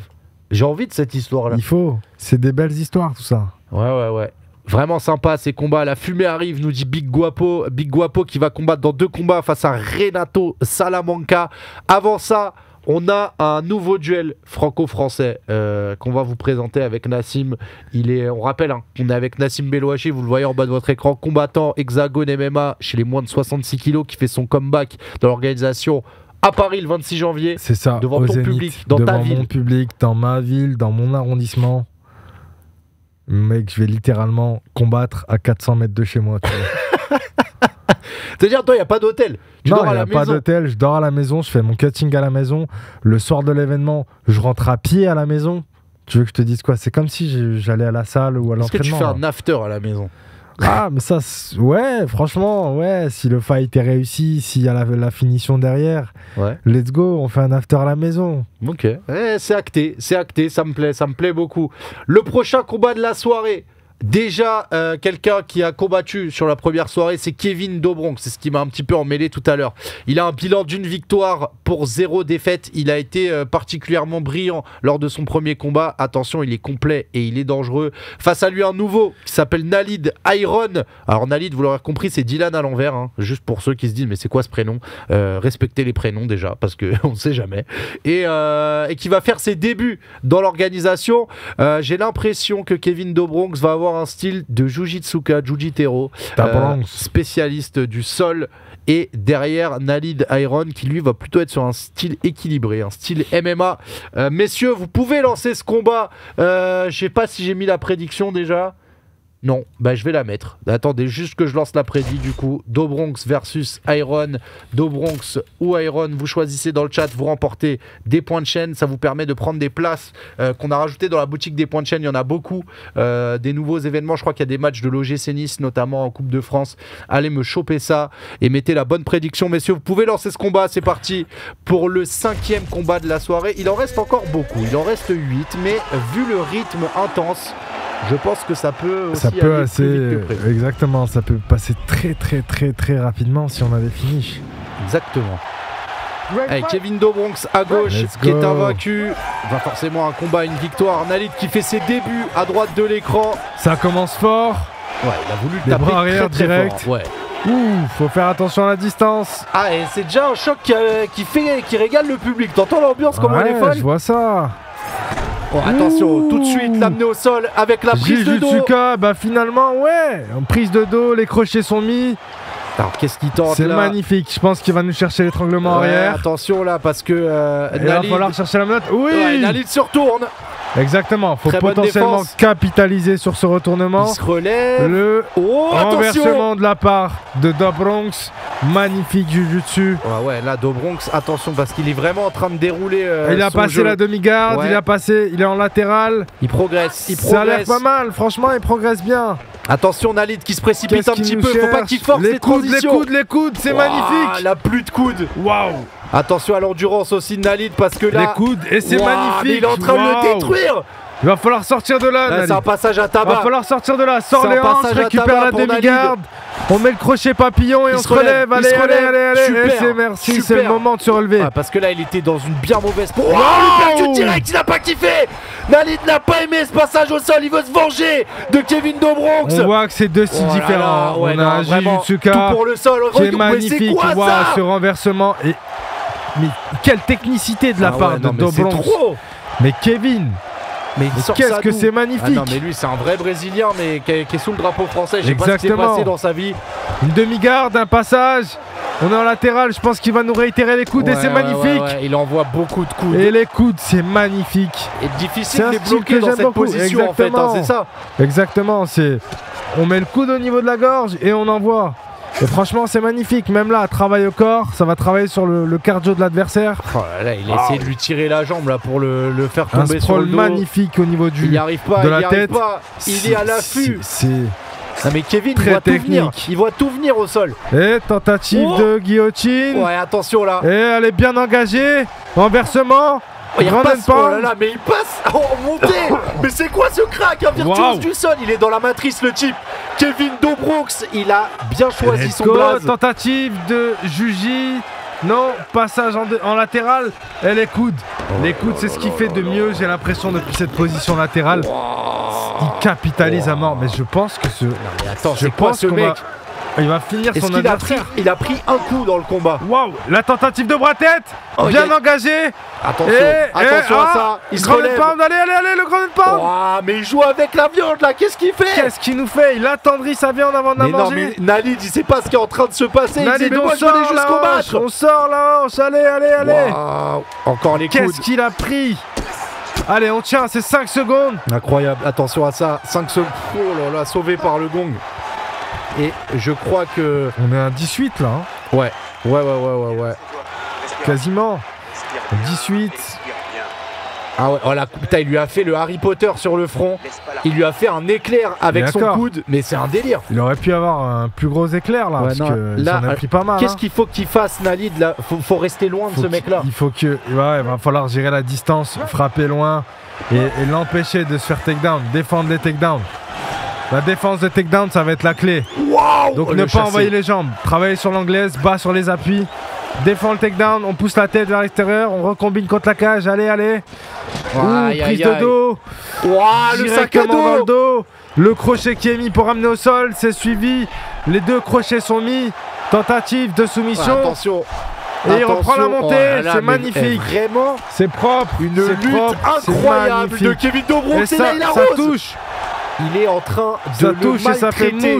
J'ai envie de cette histoire-là. Il faut. C'est des belles histoires, tout ça. Ouais, ouais, ouais. Vraiment sympa ces combats. La fumée arrive, nous dit Big Guapo. Big Guapo qui va combattre dans deux combats face à Renato Salamanca. Avant ça, on a un nouveau duel franco-français euh, qu'on va vous présenter avec Nassim. Il est, on rappelle, hein, on est avec Nassim Belouachi, vous le voyez en bas de votre écran, combattant hexagone MMA chez les moins de 66 kilos, qui fait son comeback dans l'organisation à Paris le 26 janvier. C'est ça. Devant ton Zénith, public, dans ta devant ville. mon public, dans ma ville, dans mon arrondissement. Mec, je vais littéralement combattre à 400 mètres de chez moi. tu vois. [laughs] [laughs] C'est-à-dire, toi, il n'y a pas d'hôtel. Tu non, dors à il n'y la a pas d'hôtel. Je dors à la maison. Je fais mon cutting à la maison. Le soir de l'événement, je rentre à pied à la maison. Tu veux que je te dise quoi? C'est comme si j'allais à la salle ou à Est-ce que tu l'entraînement. fais un after à la maison? Ah, mais ça, ouais, franchement, ouais. Si le fight est réussi, s'il y a la, la finition derrière, Ouais. let's go. On fait un after à la maison. Ok. Eh, c'est acté, c'est acté, ça me plaît, ça me plaît beaucoup. Le prochain combat de la soirée. Déjà, euh, quelqu'un qui a combattu sur la première soirée, c'est Kevin Dobronx. C'est ce qui m'a un petit peu emmêlé tout à l'heure. Il a un bilan d'une victoire pour zéro défaite. Il a été euh, particulièrement brillant lors de son premier combat. Attention, il est complet et il est dangereux. Face à lui, un nouveau qui s'appelle Nalid Iron. Alors, Nalid, vous l'aurez compris, c'est Dylan à l'envers. hein. Juste pour ceux qui se disent, mais c'est quoi ce prénom? Euh, Respectez les prénoms déjà, parce qu'on [laughs] ne sait jamais. Et, et qui va faire ses débuts dans l'organisation. J'ai l'impression que Kevin Dobronx va avoir un style de Jujitsuka, Jujitero, euh, spécialiste du sol. Et derrière, Nalid Iron, qui lui va plutôt être sur un style équilibré, un style MMA. Euh, messieurs, vous pouvez lancer ce combat. Euh, Je sais pas si j'ai mis la prédiction déjà. Non, bah je vais la mettre. Attendez, juste que je lance la prédit du coup. Dobronx versus Iron. Dobronx ou Iron, vous choisissez dans le chat, vous remportez des points de chaîne. Ça vous permet de prendre des places euh, qu'on a rajoutées dans la boutique des points de chaîne. Il y en a beaucoup. Euh, des nouveaux événements. Je crois qu'il y a des matchs de l'OGC Nice, notamment en Coupe de France. Allez me choper ça et mettez la bonne prédiction, messieurs. Vous pouvez lancer ce combat. C'est parti pour le cinquième combat de la soirée. Il en reste encore beaucoup. Il en reste 8, mais vu le rythme intense, je pense que ça peut aussi ça peut aller assez. plus vite que prévu. Exactement, ça peut passer très, très, très, très rapidement si on a des finishes. Exactement. Hey, Kevin Dobronx à gauche Let's qui est invaincu. Pas forcément un combat, une victoire. Nalid qui fait ses débuts à droite de l'écran. Ça commence fort. Ouais, il a voulu le Les taper bras arrière très, très direct. fort. Ouais. Ouh, faut faire attention à la distance. Ah, et c'est déjà un choc qui, euh, qui fait, qui régale le public. T'entends l'ambiance comment elle est Ouais, folle je vois ça. Oh, Attention, Ouh. tout de suite l'amener au sol avec la prise de dos. Jujutsuka, bah finalement, ouais. En prise de dos, les crochets sont mis. Alors qu'est-ce qu'il tente C'est magnifique. Je pense qu'il va nous chercher l'étranglement Ouais, arrière. Attention là parce que euh, Il va falloir chercher la menotte. Oui, ouais, Nalid se retourne. Exactement. Faut Très potentiellement capitaliser sur ce retournement. Il se relève. Le Oh renversement de la part de Dobronx. Magnifique Jujutsu. Ouais, ouais, là Dobronx, attention parce qu'il est vraiment en train de dérouler. euh, il a son passé jeu. la demi-garde, Ouais. il a passé, il est en latéral. Il progresse, il Ça a l'air progresse. pas mal, franchement, il progresse bien. Attention Nalid qui se précipite un petit peu, faut pas qu'il force les, les coudes, les coudes, les coudes, c'est Ouah, magnifique. Il a plus de coudes. Waouh, Attention à l'endurance aussi de Nalid parce que là. les coudes et c'est magnifique. il est en train de le détruire. Il va falloir sortir de là. C'est un passage à Il va tabac. falloir sortir de là. Sors les hanches, récupère tabac la demi-garde. On met le crochet papillon et Il on se relève. Allez, se allez, relève. allez, allez. Super, c'est merci, c'est le moment de se relever. Ah, parce que là, il était dans une bien mauvaise. Wow. Oh, le direct, il n'a pas kiffé Nalid n'a pas aimé ce passage au sol, il veut se venger de Kevin Dobronx. On voit que c'est deux styles Oh là différents. là, ouais, on non, a un Tout pour le sol. qui est magnifique. Quoi Waouh, ça ce renversement. Et... Mais quelle technicité de la Ah part ouais, de non, mais c'est Dobronx. trop. Mais Kevin, Mais qu'est-ce que c'est magnifique. Ah non mais lui c'est un vrai Brésilien mais qui est, qui est sous le drapeau français. Je sais pas ce qui s'est passé dans sa vie. une demi-garde, un passage. On est en latéral, je pense qu'il va nous réitérer les coudes et c'est ouais, magnifique. ouais, Il envoie beaucoup de coups. Et les coudes, c'est magnifique. Et difficile de bloquer que dans cette beaucoup. position en fait. hein, Exactement. c'est ça. Exactement, c'est on met le coude au niveau de la gorge et on envoie. Et franchement, c'est magnifique. Même là, travail au corps, ça va travailler sur le, le cardio de l'adversaire. Oh là là, il a essayé de lui tirer la jambe là pour le, le faire Un tomber sur sprawl le dos. magnifique au niveau Il du. n'y arrive pas. de il la y arrive tête. pas. Il est à l'affût. C'est. Non mais Kevin il Très voit tout venir. technique. Il voit tout venir au sol. Et tentative Oh. de guillotine. Ouais attention là. Et elle est bien engagée. Renversement. Il and oh là là, mais il passe [laughs] en montée [laughs] Mais c'est quoi ce crack Un virtuose Wow. du sol, il est dans la matrice le type Kevin Dobronx, il a bien choisi Let's son go. blaze Tentative de Juji. Non, passage en, dé- en latéral. Et les coudes. les coudes, c'est ce qu'il fait de mieux, j'ai l'impression, depuis cette position latérale. Il capitalise à mort. Mais je pense que ce. Mais attends, Je quoi pense ce mec va- Il va finir son qu'il a pris, il a pris un coup dans le combat Waouh, la tentative de bras-tête. Oh, bien il a- engagé. Attention, Et, attention et- à ah, ça Il se relève pound, allez, allez, allez, le grand pound. Ouah, mais il joue avec la viande là, qu'est-ce qu'il fait Qu'est-ce qu'il nous fait? Il attendrit sa viande avant de la manger. mais Nalid, il sait pas ce qui est en train de se passer. il Nalid, dit, mais on je sort juste la hanche, combattre on sort la hanche, allez, allez, allez. Encore les coudes Qu'est-ce qu'il a pris? Allez, on tient, c'est 5 secondes. Incroyable, attention à ça, 5 secondes. Oh là là, sauvé par le gong. Et je crois que. On est à 18 là, hein. Ouais, ouais, ouais, ouais, ouais, ouais. quasiment. 18. Ah ouais, oh là, putain, il lui a fait le Harry Potter sur le front. Il lui a fait un éclair avec son coude. Mais c'est un délire. Il aurait pu avoir un plus gros éclair là, Ouais, parce non, que là, s'en a pris pas mal. Qu'est-ce hein. qu'il faut qu'il fasse, Nalid là? Faut, faut rester loin de ce mec-là. Il faut que. Ouais, il va falloir gérer la distance, frapper loin et, et l'empêcher de se faire takedown, défendre les takedowns. La défense de takedown, ça va être la clé. Donc ne pas chasser. envoyer les jambes, travailler sur l'anglaise, bas sur les appuis, défend le takedown, on pousse la tête vers l'extérieur, on recombine contre la cage, allez, allez. Ouh, Aïe, prise aïe, de aïe. dos, Waouh, le sac à directement dans le dos. Le crochet qui est mis pour ramener au sol, c'est suivi. Les deux crochets sont mis. Tentative de Ouais, soumission. Attention. Et il reprend la montée, Oh c'est magnifique. eh, Vraiment C'est propre. une lutte propre, incroyable de. Kevin Dobronx Et ça, Leïla ça touche. Il est en train de Ça le touche maltraiter.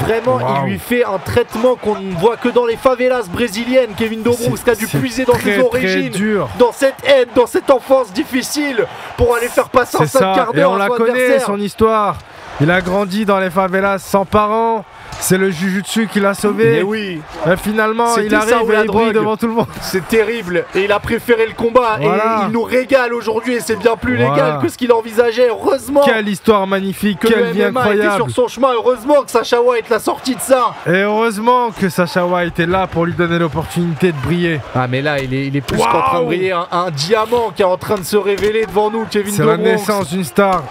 Vraiment, il lui fait un traitement qu'on ne voit que dans les favelas brésiliennes. Kevin Dobronx C'est- qui a dû puiser dans très, ses origines, dur. dans cette haine, dans cette enfance difficile pour aller faire passer un ça. quarts Et d'heure on à la connaît, son histoire. Il a grandi dans les favelas sans parents. C'est le jujutsu qui l'a Mais sauvé. oui, Et finalement, il ça arrive ou et la il drogue. devant tout le monde. [laughs] c'est terrible. Et il a préféré le combat. Voilà. Et il nous régale aujourd'hui. Et c'est bien plus légal que ce qu'il envisageait. Heureusement Quelle histoire magnifique, que quelle le vie MMA était incroyable. sur son chemin. Heureusement que Sacha White l'a sorti de ça. Et heureusement que Sacha White était là pour lui donner l'opportunité de briller. Ah mais là il est, il est plus Waouh qu'en train de briller un, un diamant qui est en train de se révéler devant nous Kevin C'est la naissance d'une star.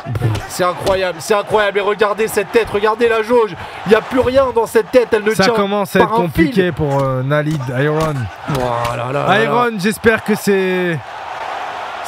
C'est incroyable, c'est incroyable et regardez cette tête, regardez la jauge, il n'y a plus rien dans cette tête. Elle ne Ça tient commence à être compliqué fil. pour euh, Nalid, Iron. Oh là là. Iron, j'espère que c'est.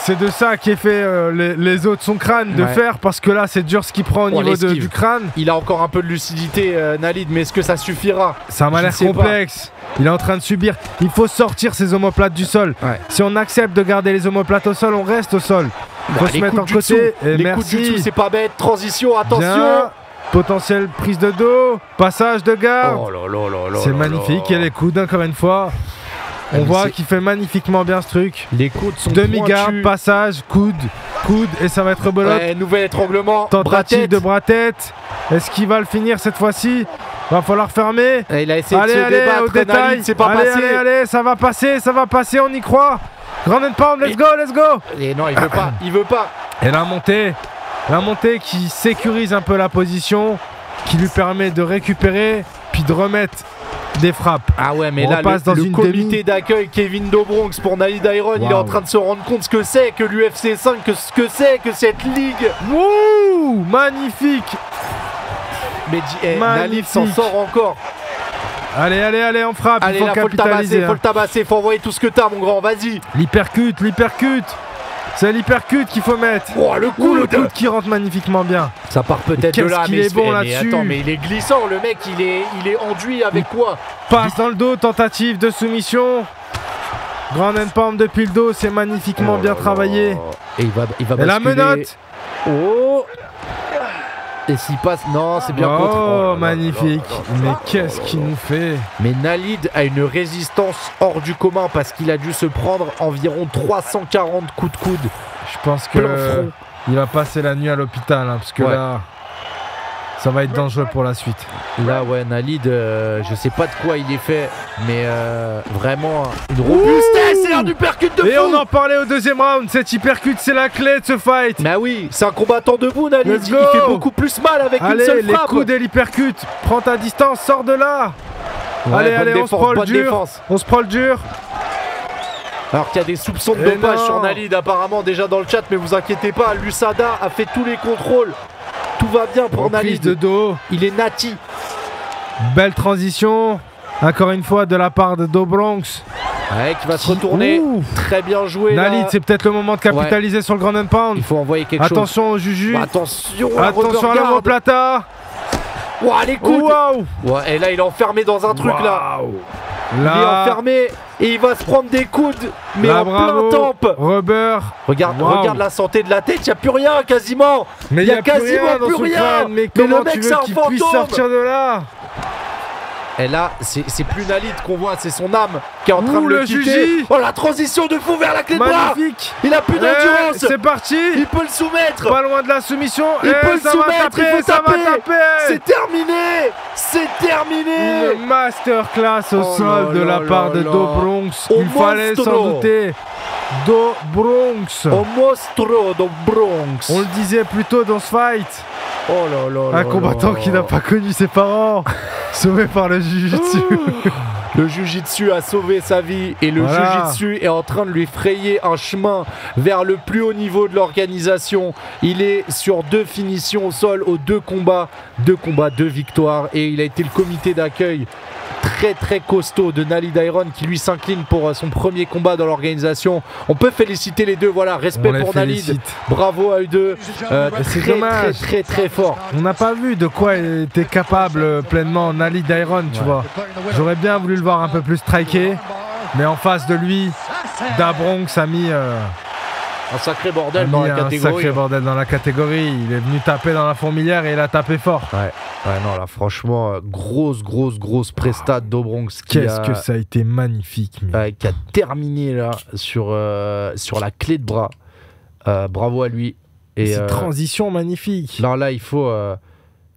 C'est de ça qui est fait euh, les, de son crâne de Ouais. fer parce que là c'est dur ce qu'il prend au Oh, niveau de- du crâne. Il a encore un peu de lucidité, euh, Nalid, mais est-ce que ça suffira? Ça m'a l'air pas. complexe. Il est en train de subir. Il faut sortir ses omoplates du sol. Ouais. Si on accepte de garder les omoplates au sol, on reste au sol. Il faut Bah, se les mettre en côté. Et les merci. coups de jutsu, c'est pas bête. Transition, attention. Bien. Potentiel prise de dos, passage de garde. Oh c'est magnifique. Et les coudes, encore une fois. Ah, On voit qu'il fait magnifiquement bien ce truc. Les coudes sont Demi-garde, passage, coude, coude, et ça va être rebelote. Ouais, nouvel étranglement. Tentative de bras tête. Est-ce qu'il va le finir cette fois-ci? Va falloir fermer. Et Il a essayé Allez, de se allez, débattre. au détail. C'est pas allez, passé. allez, allez, ça va passer, ça va passer, on y croit. Grand and pound, let's Et- go, let's go. Et non, il veut pas. [coughs] Il veut pas. Et la montée, la montée qui sécurise un peu la position, qui lui permet de récupérer, puis de remettre des frappes. Ah ouais, mais On là, repasse le, dans le une comité d'accueil Kevin Dobronx pour Nalid Iron, il est en train de se rendre compte ce que c'est que l'UFC 5, que ce que c'est que cette ligue. Wouh Magnifique Mais eh, s'en sort encore. Allez, allez, allez, on frappe, Allez, il faut là, faut le tabasser, faut hein. le tabasser, faut envoyer tout ce que t'as, mon grand, vas-y. L'hypercute, l'hypercute C'est l'hypercute qu'il faut mettre Oh, le Ouh, le coude qui rentre magnifiquement bien. Ça part peut-être de là, mais, est bon mais là-dessus. attends, mais il est glissant, le mec, il est, il est enduit avec quoi? Passe dans le dos, tentative de soumission. Grand and pound depuis le dos, c'est magnifiquement Oh bien travaillé. Et il va, il va Et la menotte Oh Et s'il passe, non, c'est bien contre. Oh, magnifique. Mais qu'est-ce qu'il nous fait Mais Nalid a une résistance hors du commun parce qu'il a dû se prendre environ 340 coups de coude. Je pense que il va passer la nuit à l'hôpital hein, parce que Ouais. là, ça va être dangereux pour la suite. Là, ouais, Nalid, euh, je sais pas de quoi il est fait, mais euh, vraiment une robustesse uppercut de Et fou on en parlait au deuxième round. Cette hypercute, c'est la clé de ce fight. Bah oui, c'est un combattant debout, Nalid. Let's Il fait beaucoup plus mal avec une Allez, seule les frappe. coups et l'hypercute. Prends ta distance, sors de là. Ouais, allez, allez, on se prend le dur. défense. On se prend le dur. Alors qu'il y a des soupçons de Eh dopage sur Nalid apparemment déjà dans le chat, mais vous inquiétez pas, Lusada a fait tous les contrôles. Tout va bien pour Nalid. de dos. Il est nati. Belle transition. Encore une fois de la part de Dobronx. Ouais, qui va se retourner. Ouh. Très bien joué. là. Nalid, c'est peut-être le moment de capitaliser sur le Grand and Pound. Il faut envoyer quelque chose. Attention au Juju. Bah, attention, la Attention à. Ouah, les coudes. Ouais, et là, il est enfermé dans un truc là. Il est enfermé et il va se prendre des coudes, mais là, en bravo. plein tempe. Rubber. Regarde, regarde la santé de la tête, il n'y a plus rien quasiment. Mais Il il y y a a plus quasiment rien plus rien. crâne. Mais Mais comment le mec, tu c'est veux un qu'il puisse sortir de là? Et là, c'est plus Nalid qu'on voit, c'est son âme qui est en train de le, le quitter. Juji. Oh, la transition de fou vers la clé de bras. Il a plus Eh, d'endurance. C'est parti. Il peut le soumettre. Pas loin de la soumission. Il Eh, peut le soumettre, taper, il faut taper. taper. C'est terminé. C'est terminé. Une masterclass au Oh sol de la part de. Dobronx. Au Il fallait s'en douter. Au mostro do Bronx. On le disait plus tôt dans ce fight. Oh là là Un là combattant là. qui n'a pas connu ses parents. [laughs] Sauvé par le Jiu-Jitsu. Le Jujitsu a sauvé sa vie et le Voilà. Jujitsu est en train de lui frayer un chemin vers le plus haut niveau de l'organisation. Il est sur deux finitions au sol, aux deux combats, deux combats, deux victoires et il a été le comité d'accueil très très costaud de Nali Dairon qui lui s'incline pour euh, son premier combat dans l'organisation. On peut féliciter les deux, voilà, respect pour Nalid. Bravo à eux deux. Euh, C'est très, dommage. très très très fort. On n'a pas vu de quoi il était capable euh, pleinement Nali Dairon, tu vois. J'aurais bien voulu le voir un peu plus striker. Mais en face de lui, Dabronx a mis, euh, Un sacré bordel dans la un catégorie. sacré bordel dans la catégorie. Il est venu taper dans la fourmilière et il a tapé fort. Ouais, ouais, non, là, franchement, euh, grosse, grosse, grosse presta d'Obronx qui, Qu'est-ce que ça a été magnifique. mais- euh, qui a terminé là sur, euh, sur la clé de bras. Euh, bravo à lui. Et Cette euh, transition magnifique. non, là, il faut, euh,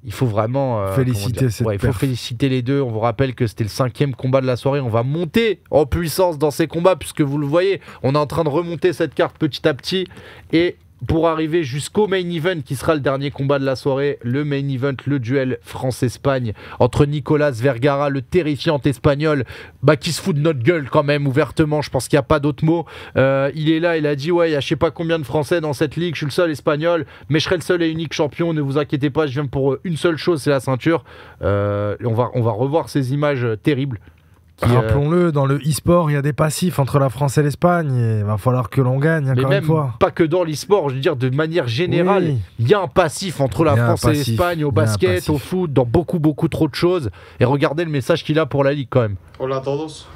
il faut vraiment euh, Féliciter cette Ouais, il faut féliciter les deux. On vous rappelle que c'était le cinquième combat de la soirée. On va monter en puissance dans ces combats puisque vous le voyez, on est en train de remonter cette carte petit à petit et pour arriver jusqu'au main event qui sera le dernier combat de la soirée, le main event, le duel France-Espagne entre Nicolas Vergara, le terrifiant espagnol, bah, qui se fout de notre gueule quand même ouvertement, je pense qu'il n'y a pas d'autre mot. Euh, il est là, il a dit ouais, il y a je sais pas combien de Français dans cette ligue, je suis le seul espagnol, mais je serai le seul et unique champion, ne vous inquiétez pas, je viens pour euh, une seule chose, c'est la ceinture. Euh, on, va, revoir ces images terribles. Euh, Rappelons-le, dans le e-sport, il y a des passifs entre la France et l'Espagne. et Il va falloir que l'on gagne, mais encore même une fois. pas que dans l'e-sport, je veux dire de manière générale, Oui. il y a un passif entre la France et l'Espagne au basket, au foot, dans beaucoup beaucoup trop de choses. Et regardez le message qu'il a pour la ligue quand même. Hola a todos,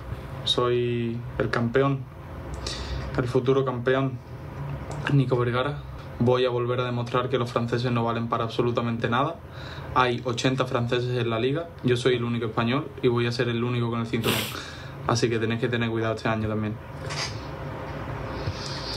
soy el campeón, el futuro campeón, Nico Vergara. Voy a volver a demostrar que los franceses no valen para absolutamente nada. Hay 80 franceses en la liga, yo soy el único español y voy a ser el único con el cinturón. Así que tenéis que tener cuidado este año también.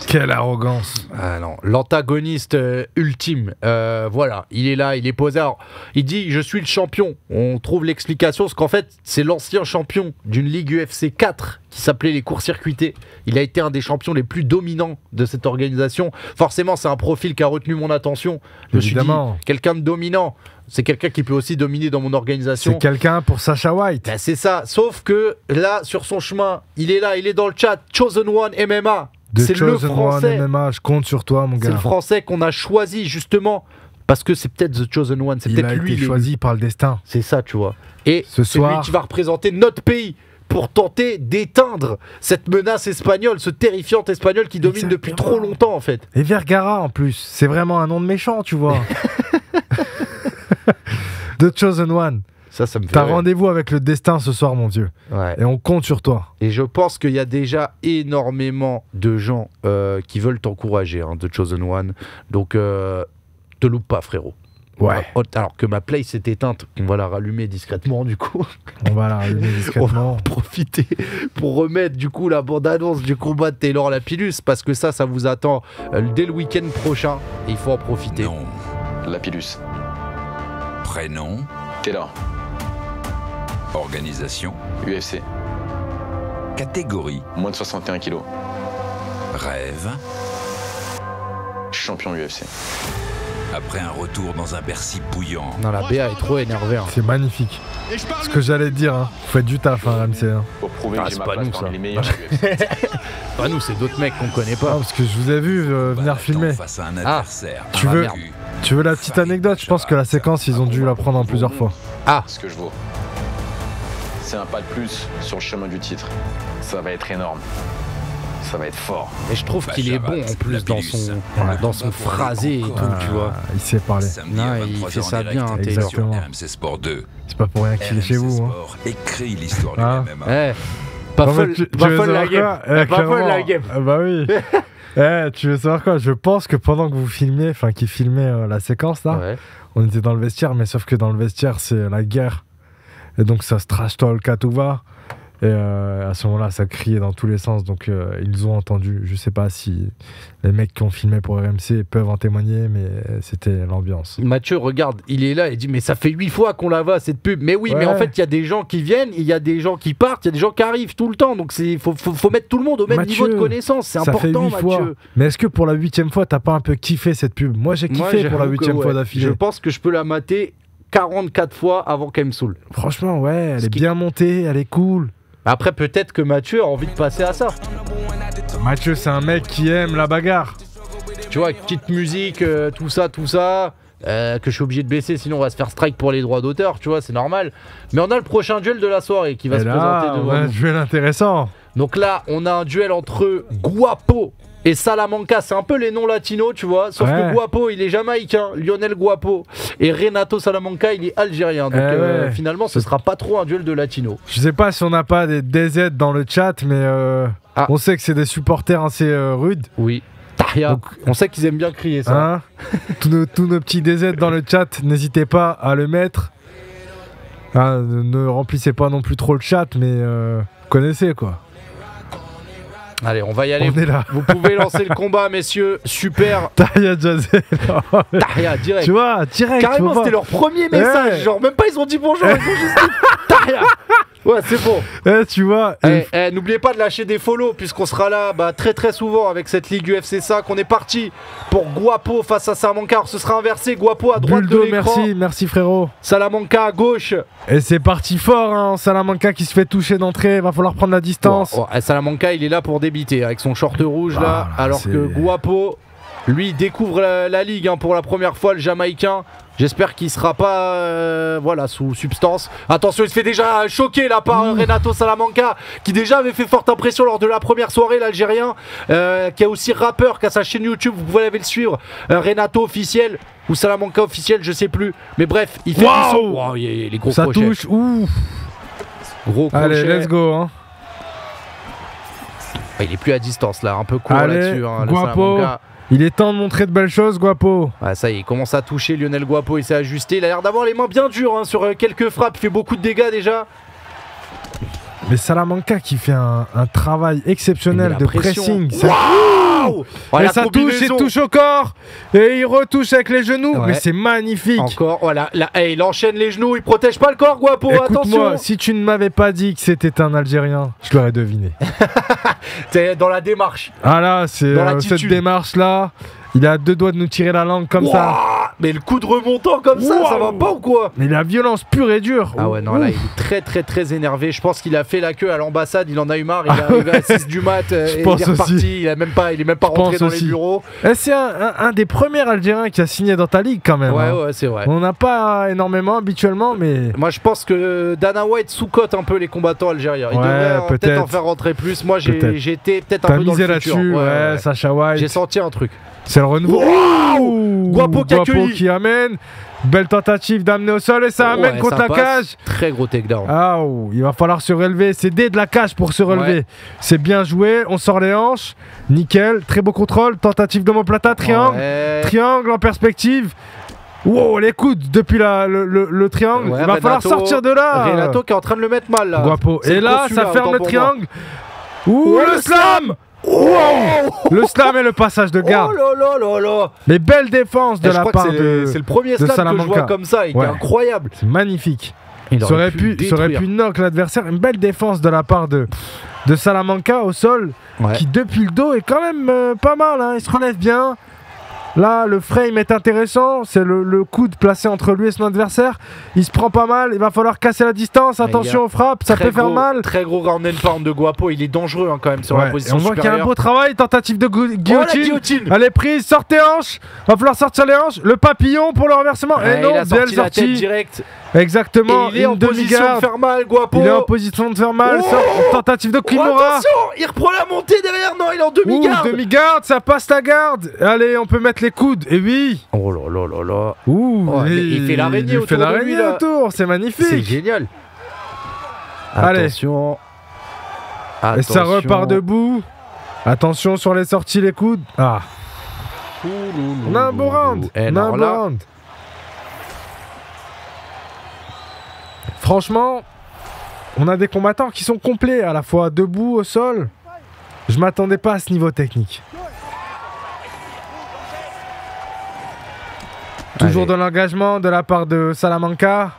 Quelle arrogance. Ah non, l'antagoniste euh, ultime. Euh, voilà, il est là, il est posé. Alors, il dit Je suis le champion. On trouve l'explication, parce qu'en fait, c'est l'ancien champion d'une ligue UFC 4 qui s'appelait les cours circuités. Il a été un des champions les plus dominants de cette organisation. Forcément, c'est un profil qui a retenu mon attention. Je me suis dit. Quelqu'un de dominant. C'est quelqu'un qui peut aussi dominer dans mon organisation. C'est quelqu'un pour Sacha White. Ben, c'est ça. Sauf que là, sur son chemin, il est là, il est dans le chat. Chosen One MMA. C'est le français. One MMA, je compte sur toi, mon C'est gars. le français qu'on a choisi justement parce que c'est peut-être The Chosen One, c'est peut-être lui. été choisi par le destin. C'est ça, tu vois. Et Ce c'est lui qui va représenter notre pays pour tenter d'éteindre cette menace espagnole, ce terrifiant espagnol qui domine depuis trop longtemps en fait. Et Vergara en plus, c'est vraiment un nom de méchant, tu vois. [laughs] [laughs] The Chosen One. Ça, ça me fait. T'as rendez-vous avec le destin ce soir, mon vieux. Ouais. Et on compte sur toi. Et je pense qu'il y a déjà énormément de gens euh, qui veulent t'encourager, hein, The Chosen One. Donc, euh, te loupe pas, frérot. Ouais. Oh, Alors que ma play s'est éteinte, on va la rallumer discrètement du coup. On va la rallumer [laughs] On va discrètement. en profiter pour remettre du coup la bande-annonce du combat de Taylor Lapillus parce que ça, ça vous attend euh, dès le week-end prochain et il faut en profiter. Nom, Lapillus. prénom, Taylor. Organisation, UFC. catégorie, Moins de 61 kilos. rêve. Champion UFC. Après un retour dans un Bercy bouillant, Non, la BA est trop énervée. hein. C'est magnifique. Ce que j'allais te dire, hein. Vous faites du taf, hein, RMC. hein. Pour prouver Ah, que c'est ma pas place nous, parmi ça. les [laughs] meilleurs à l'UFC. Pas nous, c'est d'autres mecs qu'on connaît Ah, pas. parce que je vous ai vu euh, venir filmer. face à un Ah. adversaire Tu veux- invaincu. Tu veux la petite anecdote? Je pense que la séquence, ils ont dû la prendre en plusieurs fois. Ce que je vaux. C'est un pas de plus sur le chemin du titre. Ça va être énorme. Ça va être fort. Et je trouve qu'il est bon en plus dans son, Ouais. dans son phrasé et tout, tu vois. Ah, il sait parler. Non, il 23 fait ça bien. RMC Exactement. Sport 2. C'est pas pour rien qu'il est chez vous. hein. Écrit l'histoire du Ah. MMA. Eh, pas folle, tu pas veux folle la savoir game. quoi Eh, Pas folle clairement. la game. Ah bah oui. [laughs] Eh, tu veux savoir quoi Je pense que pendant que vous filmiez, enfin qu'ils filmaient euh, la séquence là, Ouais. on était dans le vestiaire, mais sauf que dans le vestiaire c'est la guerre. Et donc ça se trash talk à tout va. Et euh, à ce moment-là, ça criait dans tous les sens. Donc euh, ils ont entendu. Je sais pas si les mecs qui ont filmé pour RMC peuvent en témoigner, mais c'était l'ambiance. Mathieu, regarde, il est là, il dit Mais ça fait huit fois qu'on la voit cette pub. Mais oui, mais Ouais. en fait, il y a des gens qui viennent, il y a des gens qui partent, il y a des gens qui arrivent tout le temps. Donc il faut, faut, faut mettre tout le monde au même Mathieu, niveau de connaissance. C'est important, huit fois. Mathieu. Mais est-ce que pour la huitième fois, t'as pas un peu kiffé cette pub? Moi, j'ai Moi, kiffé pour la huitième ouais. fois d'affilée. Je pense que je peux la mater 44 fois avant qu'elle me saoule. Franchement, ouais, elle Ce est qui- bien montée, elle est cool. Après, peut-être que Mathieu a envie de passer à ça. Mathieu, c'est un mec qui aime la bagarre. Tu vois, petite musique, euh, tout ça, tout ça. euh, que je suis obligé de baisser, sinon on va se faire strike pour les droits d'auteur, tu vois, c'est normal. Mais on a le prochain duel de la soirée qui va Et se là, présenter on devant a un nous. duel intéressant. Donc là, on a un duel entre Guapo et Salamanca. C'est un peu les noms latinos, tu vois. Sauf Ouais. que Guapo, il est jamaïcain. Lionel Guapo. Et Renato Salamanca, il est algérien. Donc Eh euh, ouais. finalement, ce sera pas trop un duel de latinos. Je sais pas si on n'a pas des DZ dans le chat, mais euh, Ah. on sait que c'est des supporters assez euh, rudes. Oui. Donc- on sait qu'ils aiment bien crier ça. Hein [laughs] tous, nos, tous nos petits DZ dans le chat, n'hésitez pas à le mettre. Hein, ne, remplissez pas non plus trop le chat, mais connaissez quoi. Allez, on va y aller. On est là. Vous pouvez lancer le combat, messieurs. Super. Taya Jazzy. Tahia, direct. tu vois, direct. Carrément, c'était leur premier message. Ouais. Genre, même pas ils ont dit bonjour, ils ont juste dit [laughs] Tahia. Ouais, c'est bon. [laughs] Eh, tu vois. Eh, eh, N'oubliez pas de lâcher des follow puisqu'on sera là bah, très très souvent avec cette ligue UFC 5. On est parti pour Guapo face à Salamanca. Alors, ce sera inversé. Guapo à droite Buldo, de l'écran. merci, merci frérot. Salamanca à gauche. Et c'est parti fort, hein. Salamanca qui se fait toucher d'entrée, va falloir prendre la distance. Salamanca, il est là pour débiter avec son short rouge là. Voilà, Alors que Guapo, lui, découvre la, la ligue hein, pour la première fois, le Jamaïcain. J'espère qu'il sera pas euh, voilà, sous substance. Attention, il se fait déjà choquer là par euh, Renato Salamanca, qui déjà avait fait forte impression lors de la première soirée, l'Algérien, euh, qui a aussi rappeur, qui a sa chaîne YouTube, vous pouvez aller le suivre. Renato officiel ou Salamanca officiel, je sais plus. Mais bref, il fait Waouh du son. Wow, il les gros Ça touche. Gros Allez, crochet. let's go. Hein. Ah, Il est plus à distance là, un peu court là-dessus. hein, le Guapo. Salamanca. Il est temps de montrer de belles choses, Guapo. Ouais, ça y est, il commence à toucher Lionel Guapo, il s'est ajusté. Il a l'air d'avoir les mains bien dures hein, sur euh, quelques frappes, il fait beaucoup de dégâts déjà. Mais Salamanca qui fait un, un travail exceptionnel de pressing. Waouh Oh, et ça touche, il touche au corps. Et il retouche avec les genoux. Ouais. Mais c'est magnifique. Encore, voilà, là, il enchaîne les genoux, il protège pas le corps, Guapo, attention si tu ne m'avais pas dit que c'était un Algérien, je l'aurais deviné. [laughs] T'es dans la démarche. Ah là, c'est euh, cette démarche-là. Il a deux doigts de nous tirer la langue comme ça. Mais le coup de remontant comme ça, ça va pas ou quoi Mais la violence pure et dure. Ah ouais, non, là, il est très, très, très énervé. Je pense qu'il a fait la queue à l'ambassade, il en a eu marre. Il est Ah arrivé ouais. à 6 du mat, [laughs] euh, Je et pense il est reparti. aussi. Il, a même pas, il est même pas rentré dans aussi. les bureaux. Et c'est un, un- un des premiers Algériens qui a signé dans ta ligue quand même. Ouais, hein. ouais, c'est vrai. On n'a pas énormément habituellement, mais Moi, je pense que Dana White sous-cote un peu les combattants algériens. Il Ouais, devrait euh, peut-être en faire rentrer plus. Moi, j'ai Peut-être. j'ai été peut-être un t'as peu dans misé le là-dessus. Ouais, Ouais, ouais, ouais. Sacha J'ai White. senti un truc. C'est le renouveau. Ouh Guapo qui accueille. qui amène. Belle tentative d'amener au sol et ça amène Ouais, contre ça la passe. cage. Très gros takedown. Ah, ouh, il va falloir se relever. C'est dès de la cage pour se relever. Ouais. C'est bien joué. On sort les hanches. Nickel. Très beau contrôle. Tentative d'omoplata. Triangle. Ouais. Triangle en perspective. Wow, les coudes depuis la- le, le- le triangle. Il va falloir sortir de là. Renato qui est en train de le mettre mal là. Guapo. Et là, ça ferme le triangle. Ouh, le slam Wow Le slam et le passage de garde. Oh là là là là. Mais belle défense de la part c'est de. c'est le premier de slam que je Salamanca. vois comme ça et qui Ouais. est incroyable. C'est magnifique. Il aurait pu, aurait knock l'adversaire. Une belle défense de la part de, de Salamanca au sol, Ouais. qui depuis le dos est quand même euh, pas mal. hein. Il se relève bien. Là, le frame est intéressant. C'est le, le coude placé entre lui et son adversaire. Il se prend pas mal. Il va falloir casser la distance. Attention aux frappes, ça peut faire mal. Très gros ground and pound de Guapo. Il est dangereux hein, quand même sur Ouais, la et position on voit qu'il y a un beau travail. Tentative de Oh, guillotine. Elle est prise, sortez hanches. Va falloir sortir les hanches. Le papillon pour le renversement. Ouais, et non, il a bien sorti la tête sorti. direct. Exactement. Et il est en position de faire mal, Guapo. Il est en position de faire mal. Oh sort- tentative de Oh, Kimura. attention Il reprend la montée derrière. Non, il est en demi-garde. demi-garde, ça passe la garde. Allez, on peut mettre les coudes. Et oui. Oh là là là là. Ouh, Oh, mais il fait l'araignée il fait autour de l'araignée autour. C'est C'est magnifique. génial. Allez. Attention. Et ça repart debout. Attention sur les sorties, les coudes. Ah, on a un beau round. On a un beau round. Franchement, on a des combattants qui sont complets, à la fois debout, au sol. Je m'attendais pas à ce niveau technique. Toujours de l'engagement de la part de Salamanca.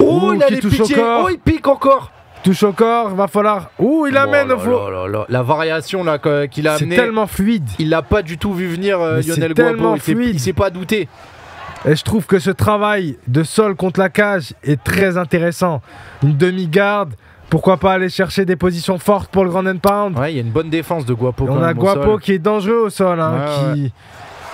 Oh, Ouh, il a les touche au corps. Oh, il pique encore. Touche au corps, va falloir. Ouh, il amène Oh au là là là. La variation là qu'il a C'est amené. tellement fluide. Il l'a pas du tout vu venir, euh, c'est Lionel tellement Guapo. Fluide. Il s'est pas douté. Et je trouve que ce travail de sol contre la cage est très intéressant. Une demi-garde, pourquoi pas aller chercher des positions fortes pour le grand and pound. Ouais, il y a une bonne défense de Guapo. Quand on a même au Guapo qui est dangereux au sol, hein, Ouais, qui,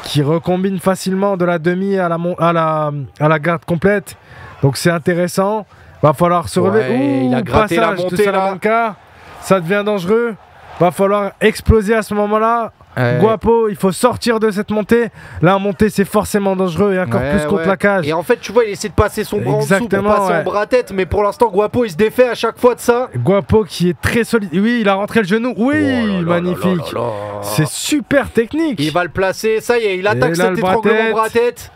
qui recombine facilement de la demi à la, mon- à la, à la garde complète. Donc c'est intéressant. Va falloir se Ouais, relever. il a Ouh, gratté la passage de montée, là. Ça devient dangereux. Va falloir exploser à ce moment-là. Ouais. Guapo, il faut sortir de cette montée. La montée, c'est forcément dangereux et encore Ouais, plus contre ouais. la cage. Et en fait, tu vois, il essaie de passer son bras en dessous pour passer en ouais. bras-tête, mais pour l'instant, Guapo, il se défait à chaque fois de ça. Guapo qui est très solide. Oui, il a rentré le genou. Oui, Oh là là magnifique. là là là. C'est super technique. Il va le placer, ça y est, il attaque Et là, cet le étranglement bras-tête. bras-tête.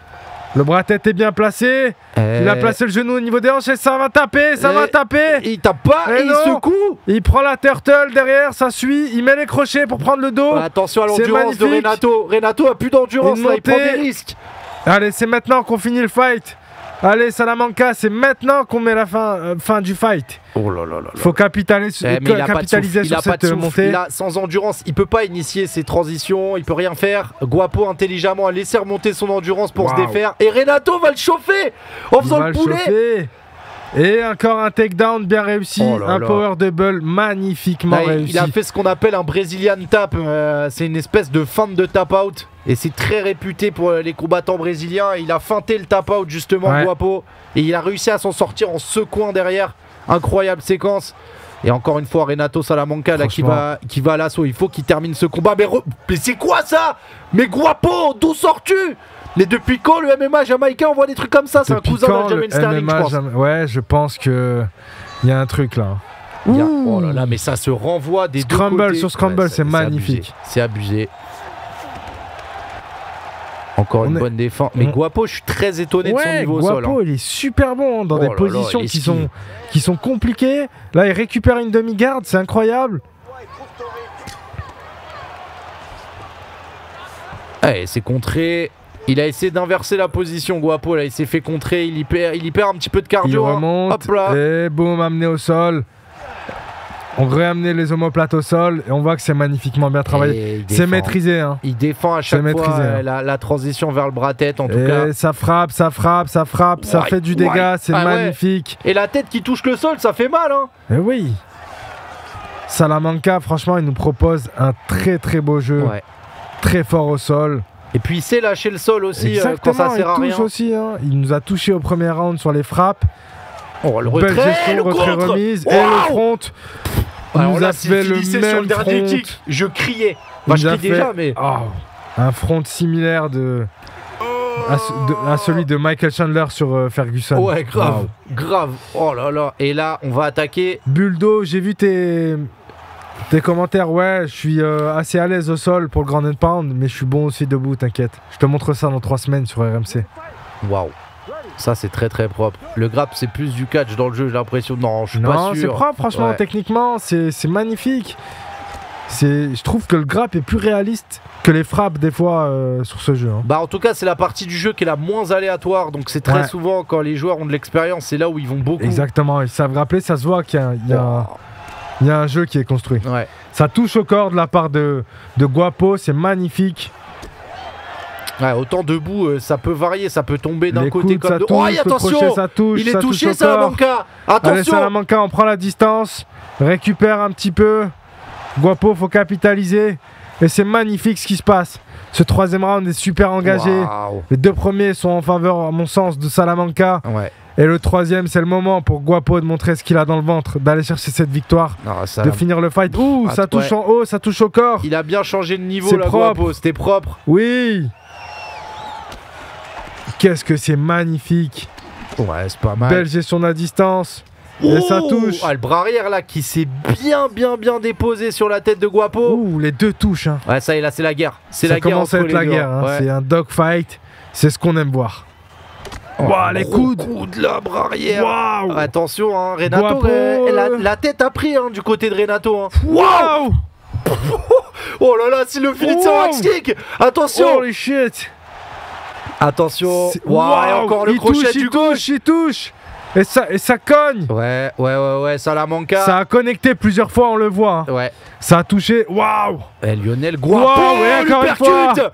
Le bras tête est bien placé. Il a placé le genou au niveau des hanches et ça va taper, ça Et- va taper. Il tape pas Eh et il secoue. Il prend la turtle derrière, ça suit. Il met les crochets pour prendre le dos. Attention à l'endurance de. Renato. Renato a plus d'endurance il prend des risques. Allez, c'est maintenant qu'on finit le fight. Allez, Salamanca, c'est maintenant qu'on met la fin, euh, fin du fight. Oh là là là. Faut capitaliser, Eh, il a capitaliser souffle, il sur a cette souffle, montée. il a- sans endurance, il peut pas initier ses transitions, il peut rien faire. Guapo intelligemment a laissé remonter son endurance pour se défaire. Et Renato va le chauffer en Il faisant va le poulet. chauffer. Et encore un takedown bien réussi, Oh là un là. power double magnifiquement Là, réussi. il a fait ce qu'on appelle un Brazilian tap. euh, c'est une espèce de feinte de tap out. Et c'est très réputé pour euh, les combattants brésiliens. Il a feinté le tap out justement, Ouais. Guapo. Et il a réussi à s'en sortir en secouant derrière. Incroyable séquence. Et encore une fois, Renato Salamanca là, qui, va, qui va à l'assaut. Il faut qu'il termine ce combat. Mais, mais c'est quoi ça? Mais Guapo, d'où sors-tu? Mais depuis quand le MMA jamaïcain envoie des trucs comme ça? C'est un Depuis cousin quand d'Aljamain le Sterling, je MMA pense. Ouais, je pense que il y a un truc là. A- oh là là, mais ça se renvoie des deux Scramble côtés. sur scramble, Ouais, c'est magnifique. C'est abusé. Encore une On est- bonne défense. Mais on- Guapo, je suis très étonné de son niveau au Guapo, sol. hein. il est super bon hein, dans Oh des là positions qui sont, qui sont compliquées. Là, il récupère une demi-garde, c'est incroyable. Ouais, c'est contré. Il a essayé d'inverser la position, Guapo. Là, il s'est fait contrer. Il y perd, il y perd un petit peu de Il cardio. hein. remonte Hop là. et boum, amené au sol. On réamené les omoplates au sol et on voit que c'est magnifiquement bien travaillé. Il C'est maîtrisé. Hein. Il défend à chaque fois maîtrisé, euh, hein. la, la transition vers le bras-tête, en tout cas. Et ça frappe, ça frappe, ça frappe, ça fait du ouais. dégât, c'est Ah ouais. magnifique. Et la tête qui touche le sol, ça fait mal. Hein. Et oui. Salamanca, franchement, il nous propose un très très beau jeu, Ouais. très fort au sol. Et puis il sait lâcher le sol aussi euh, Exactement, quand ça sert à il rien. touche aussi. hein. Il nous a touché au premier round sur les frappes. Oh, le Belle retrait, gestion, le retrait contre. remise et le front. Il Alors nous là, a fait le même sur le dernier front. kick, je criais. Enfin, je crie fait- déjà, mais. Oh, un front similaire de... À, ce- de- à celui de Michael Chandler sur euh, Ferguson. Ouais, grave, grave. Oh là là. Et là, on va attaquer. Buldo, j'ai vu tes, tes commentaires. Ouais, je suis euh, assez à l'aise au sol pour le Grand and Pound, mais je suis bon aussi debout, t'inquiète. Je te montre ça dans trois semaines sur RMC. Waouh. Ça, c'est très très propre. Le grappe, c'est plus du catch dans le jeu, j'ai l'impression. Non, je suis pas Non, sûr. c'est propre, franchement, Ouais. techniquement, c'est magnifique. Je trouve que le grappe est plus réaliste que les frappes des fois euh, sur ce jeu. hein. Bah en tout cas c'est la partie du jeu qui est la moins aléatoire donc c'est très Ouais. souvent quand les joueurs ont de l'expérience c'est là où ils vont beaucoup. Exactement, ils savent rappeler, ça se voit qu'il y, a- il y a- Oh. Il y a un jeu qui est construit. Ouais. Ça touche au corps de la part de, de Guapo, c'est magnifique. Ouais, autant debout euh, ça peut varier, ça peut tomber d'un côté comme de. touche, Oh, le crochet, attention ça touche, Il est ça touche touché. Salamanca Allez, Attention Salamanca, on prend la distance, récupère un petit peu. Guapo, faut capitaliser. Et c'est magnifique ce qui se passe. Ce troisième round est super engagé. Les deux premiers sont en faveur, à mon sens, de Salamanca. Ouais. Et le troisième, c'est le moment pour Guapo de montrer ce qu'il a dans le ventre, d'aller chercher cette victoire, Non, ça- de finir le fight. Ouh, Ah, ça touche ouais. en haut, ça touche au corps. Il a bien changé de niveau là, propre. Guapo, c'était propre. Oui. Qu'est-ce que c'est magnifique. Ouais, c'est pas mal. Belle gestion de la distance. Et ça touche. Ah, le bras arrière là qui s'est bien bien bien déposé sur la tête de Guapo. Ouh, les deux touches. hein. Ouais, ça y est, là c'est la guerre. C'est Ça la guerre commence à être la guerre. hein. hein. Ouais. C'est un dogfight. C'est ce qu'on aime voir. Oh, Ouah, les coudes. coup de la bras arrière. Waouh. Attention, hein, Renato, euh, la, la tête a pris hein, du côté de Renato. hein. Waouh. [laughs] Oh là là, c'est le filet de Wow. axe kick Attention Holy shit. Attention et Waouh. encore le il crochet touche, du il gauche touche, il touche. Et ça, et ça cogne. Ouais, ouais, ouais, ouais, Salamanca. Ça a connecté plusieurs fois, on le voit. hein. Ouais. Ça a touché. Waouh. Eh, Lionel Guapo Wow, et encore une percute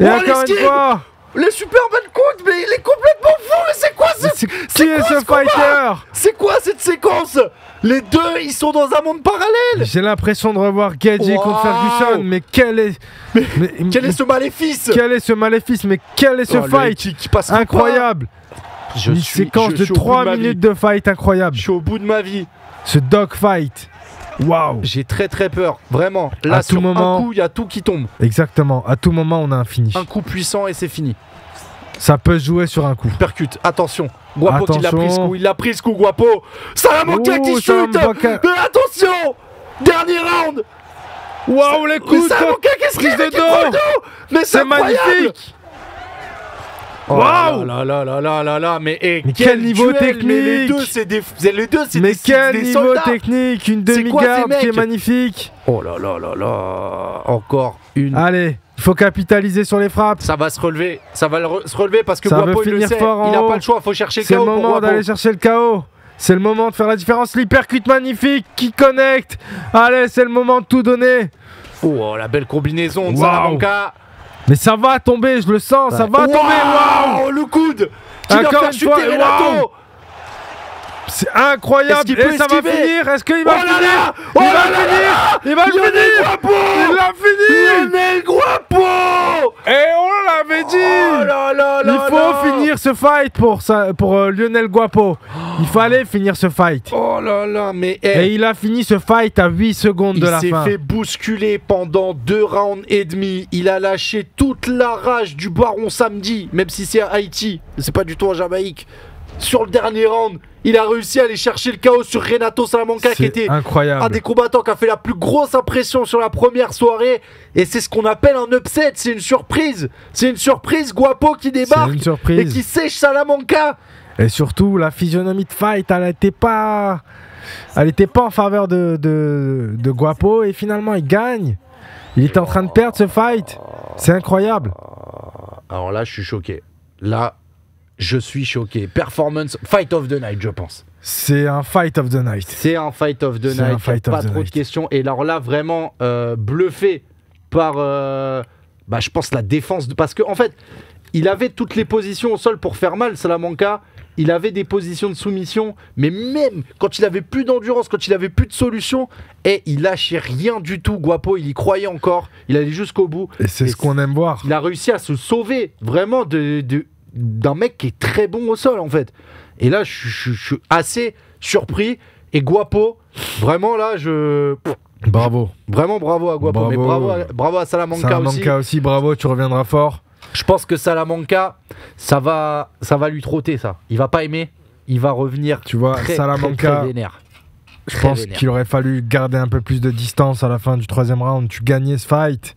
Et Oh, encore une fois. Les super coudes, mais il est complètement fou Mais c'est quoi ce... C'est- ce ce fighter C'est quoi cette séquence Les deux, ils sont dans un monde parallèle J'ai l'impression de revoir Gaethje Wow. contre Ferguson, mais quel est, mais, Quel est ce maléfice quel est ce maléfice, mais quel est ce Oh, fight kick qui passe pas. incroyable Je Une suis, séquence je de suis au bout 3 ma vie. minutes de fight incroyable. Je suis au bout de ma vie. Ce dog fight. Waouh J'ai très très peur, vraiment. Là, À tout sur moment- un coup, il y a tout qui tombe. Exactement. À tout moment, on a un finish. Un coup puissant et c'est fini. Ça peut se jouer sur un coup. Percute, attention. Guapo qui l'a pris ce coup, il l'a pris ce coup, Guapo. Salamanca qui chute. Mais attention Dernier round Waouh, les Mais coups Salamanca, qu'est-ce qu'il prise fait de qui le dos. dos Mais c'est magnifique Waouh. là là là là là là mais, Mais quel, quel niveau duel, mais les technique deux c'est des les deux c'est Mais des, quel des niveau soldats. technique Une ces demi-garde qui est magnifique Oh là là là là encore une Allez, faut capitaliser sur les frappes. Ça va se relever, ça va re- se relever parce que Ça Guapo veut il le sait, il a haut. pas le choix, faut chercher le C'est le moment d'aller chercher le KO. C'est le moment de faire la différence. L'hypercute magnifique qui connecte. Allez, c'est le moment de tout donner. Oh, la belle combinaison de Waouh. Salamanca. Mais ça va tomber, je le sens, ça va tomber. Waouh le coude qui va faire chuter Renato. C'est incroyable. Est-ce qu'il Et ça va finir. Est-ce qu'il va Oh là finir là Il Oh va finir Il va finir Il l'a fini Lionel Guapo Et on l'avait dit Oh là là Il faut finir ce fight pour, ça, pour euh, Lionel Guapo. Il fallait finir ce fight. Oh là là, mais eh, Et il a fini ce fight à 8 secondes il de la s'est fin. fait bousculer pendant deux rounds et demi. Il a lâché toute la rage du baron samedi, même si c'est à Haïti, c'est pas du tout en Jamaïque. Sur le dernier round, il a réussi à aller chercher le chaos sur Renato Salamanca qui était incroyable. un des combattants qui a fait la plus grosse impression sur la première soirée. Et c'est ce qu'on appelle un upset, c'est une surprise. C'est une surprise, Guapo qui débarque et qui sèche Salamanca. Et surtout, la physionomie de fight, elle n'était pas, elle était pas en faveur de, de, de Guapo et finalement il gagne. Il était en train de perdre ce fight. C'est incroyable. Alors là, je suis choqué. Là, je suis choqué. Performance, fight of the night, je pense. C'est un fight of the night. C'est un fight of the night. fight pas of the trop night. de questions. Et alors là, vraiment euh, bluffé par, euh, bah, je pense, la défense. De... Parce qu'en en fait, il avait toutes les positions au sol pour faire mal, Salamanca. Il avait des positions de soumission, mais même quand il avait plus d'endurance, quand il avait plus de solution, et il lâchait rien du tout. Guapo, il y croyait encore. Il allait jusqu'au bout. Et c'est ce qu'on aime voir. Il a réussi à se sauver vraiment de, de- d'un mec qui est très bon au sol en fait. Et là, je, suis- je suis- je suis assez surpris. Et Guapo, vraiment là, je. Bravo. Vraiment bravo à Guapo. Bravo. Mais bravo à, bravo à Salamanca, aussi. Salamanca aussi, bravo, tu reviendras fort. Je pense que Salamanca, ça va, ça va lui trotter ça. Il va pas aimer. Il va revenir. Tu vois, très, Salamanca, très, très vénère. je pense qu'il aurait fallu garder un peu plus de distance à la fin du troisième round. Tu gagnais ce fight.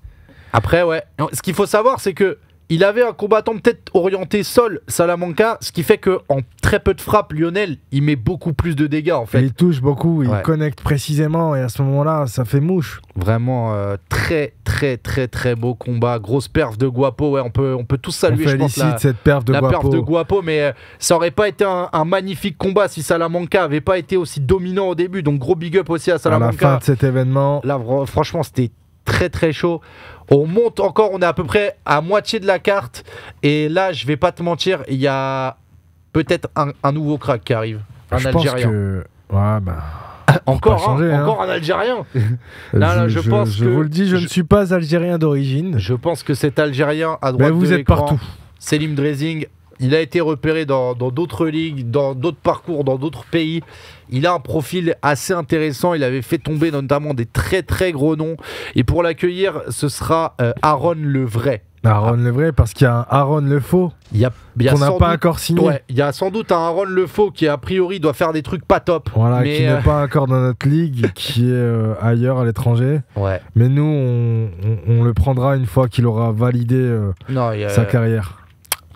Après, ouais. Ce qu'il faut savoir, c'est que il avait un combattant peut-être orienté sol, Salamanca, ce qui fait que en très peu de frappes, Lionel, il met beaucoup plus de dégâts en fait. Il touche beaucoup, il connecte précisément et à ce moment-là, ça fait mouche. Vraiment euh, très très très très beau combat, grosse perf de Guapo. Ouais, on peut on peut tous saluer, On je pense félicite la, cette perf de la Guapo. perf de Guapo, mais euh, ça aurait pas été un, un magnifique combat si Salamanca avait pas été aussi dominant au début. Donc gros big up aussi à à la fin Salamanca. de cet événement. Là, franchement, c'était très très chaud. On monte encore, on est à peu près à moitié de la carte. Et là, je vais pas te mentir, il y a peut-être un, un nouveau crack qui arrive. Un je pense Algérien. que. Ouais, bah. [coughs] Encore, changer, hein, hein. encore un Algérien. [laughs] Là, là, je pense je que- vous le dis, je, ne suis pas algérien d'origine. Je pense que cet Algérien à droite Mais vous de êtes partout. Selim Drezing, il a été repéré dans d'autres ligues, dans d'autres parcours, dans d'autres pays. Il a un profil assez intéressant. Il avait fait tomber notamment des très très gros noms. Et pour l'accueillir, ce sera euh, Aaron le vrai. Aaron le vrai, parce qu'il y a un Aaron le faux Il y a, y a qu'on n'a pas encore signé. Ouais, il y a sans doute un Aaron le faux qui a priori doit faire des trucs pas top. Voilà, mais qui euh, n'est pas encore dans notre ligue, [laughs] qui est euh, ailleurs à l'étranger. ouais. Mais nous, on, on- on le prendra une fois qu'il aura validé euh, Non, a- sa carrière.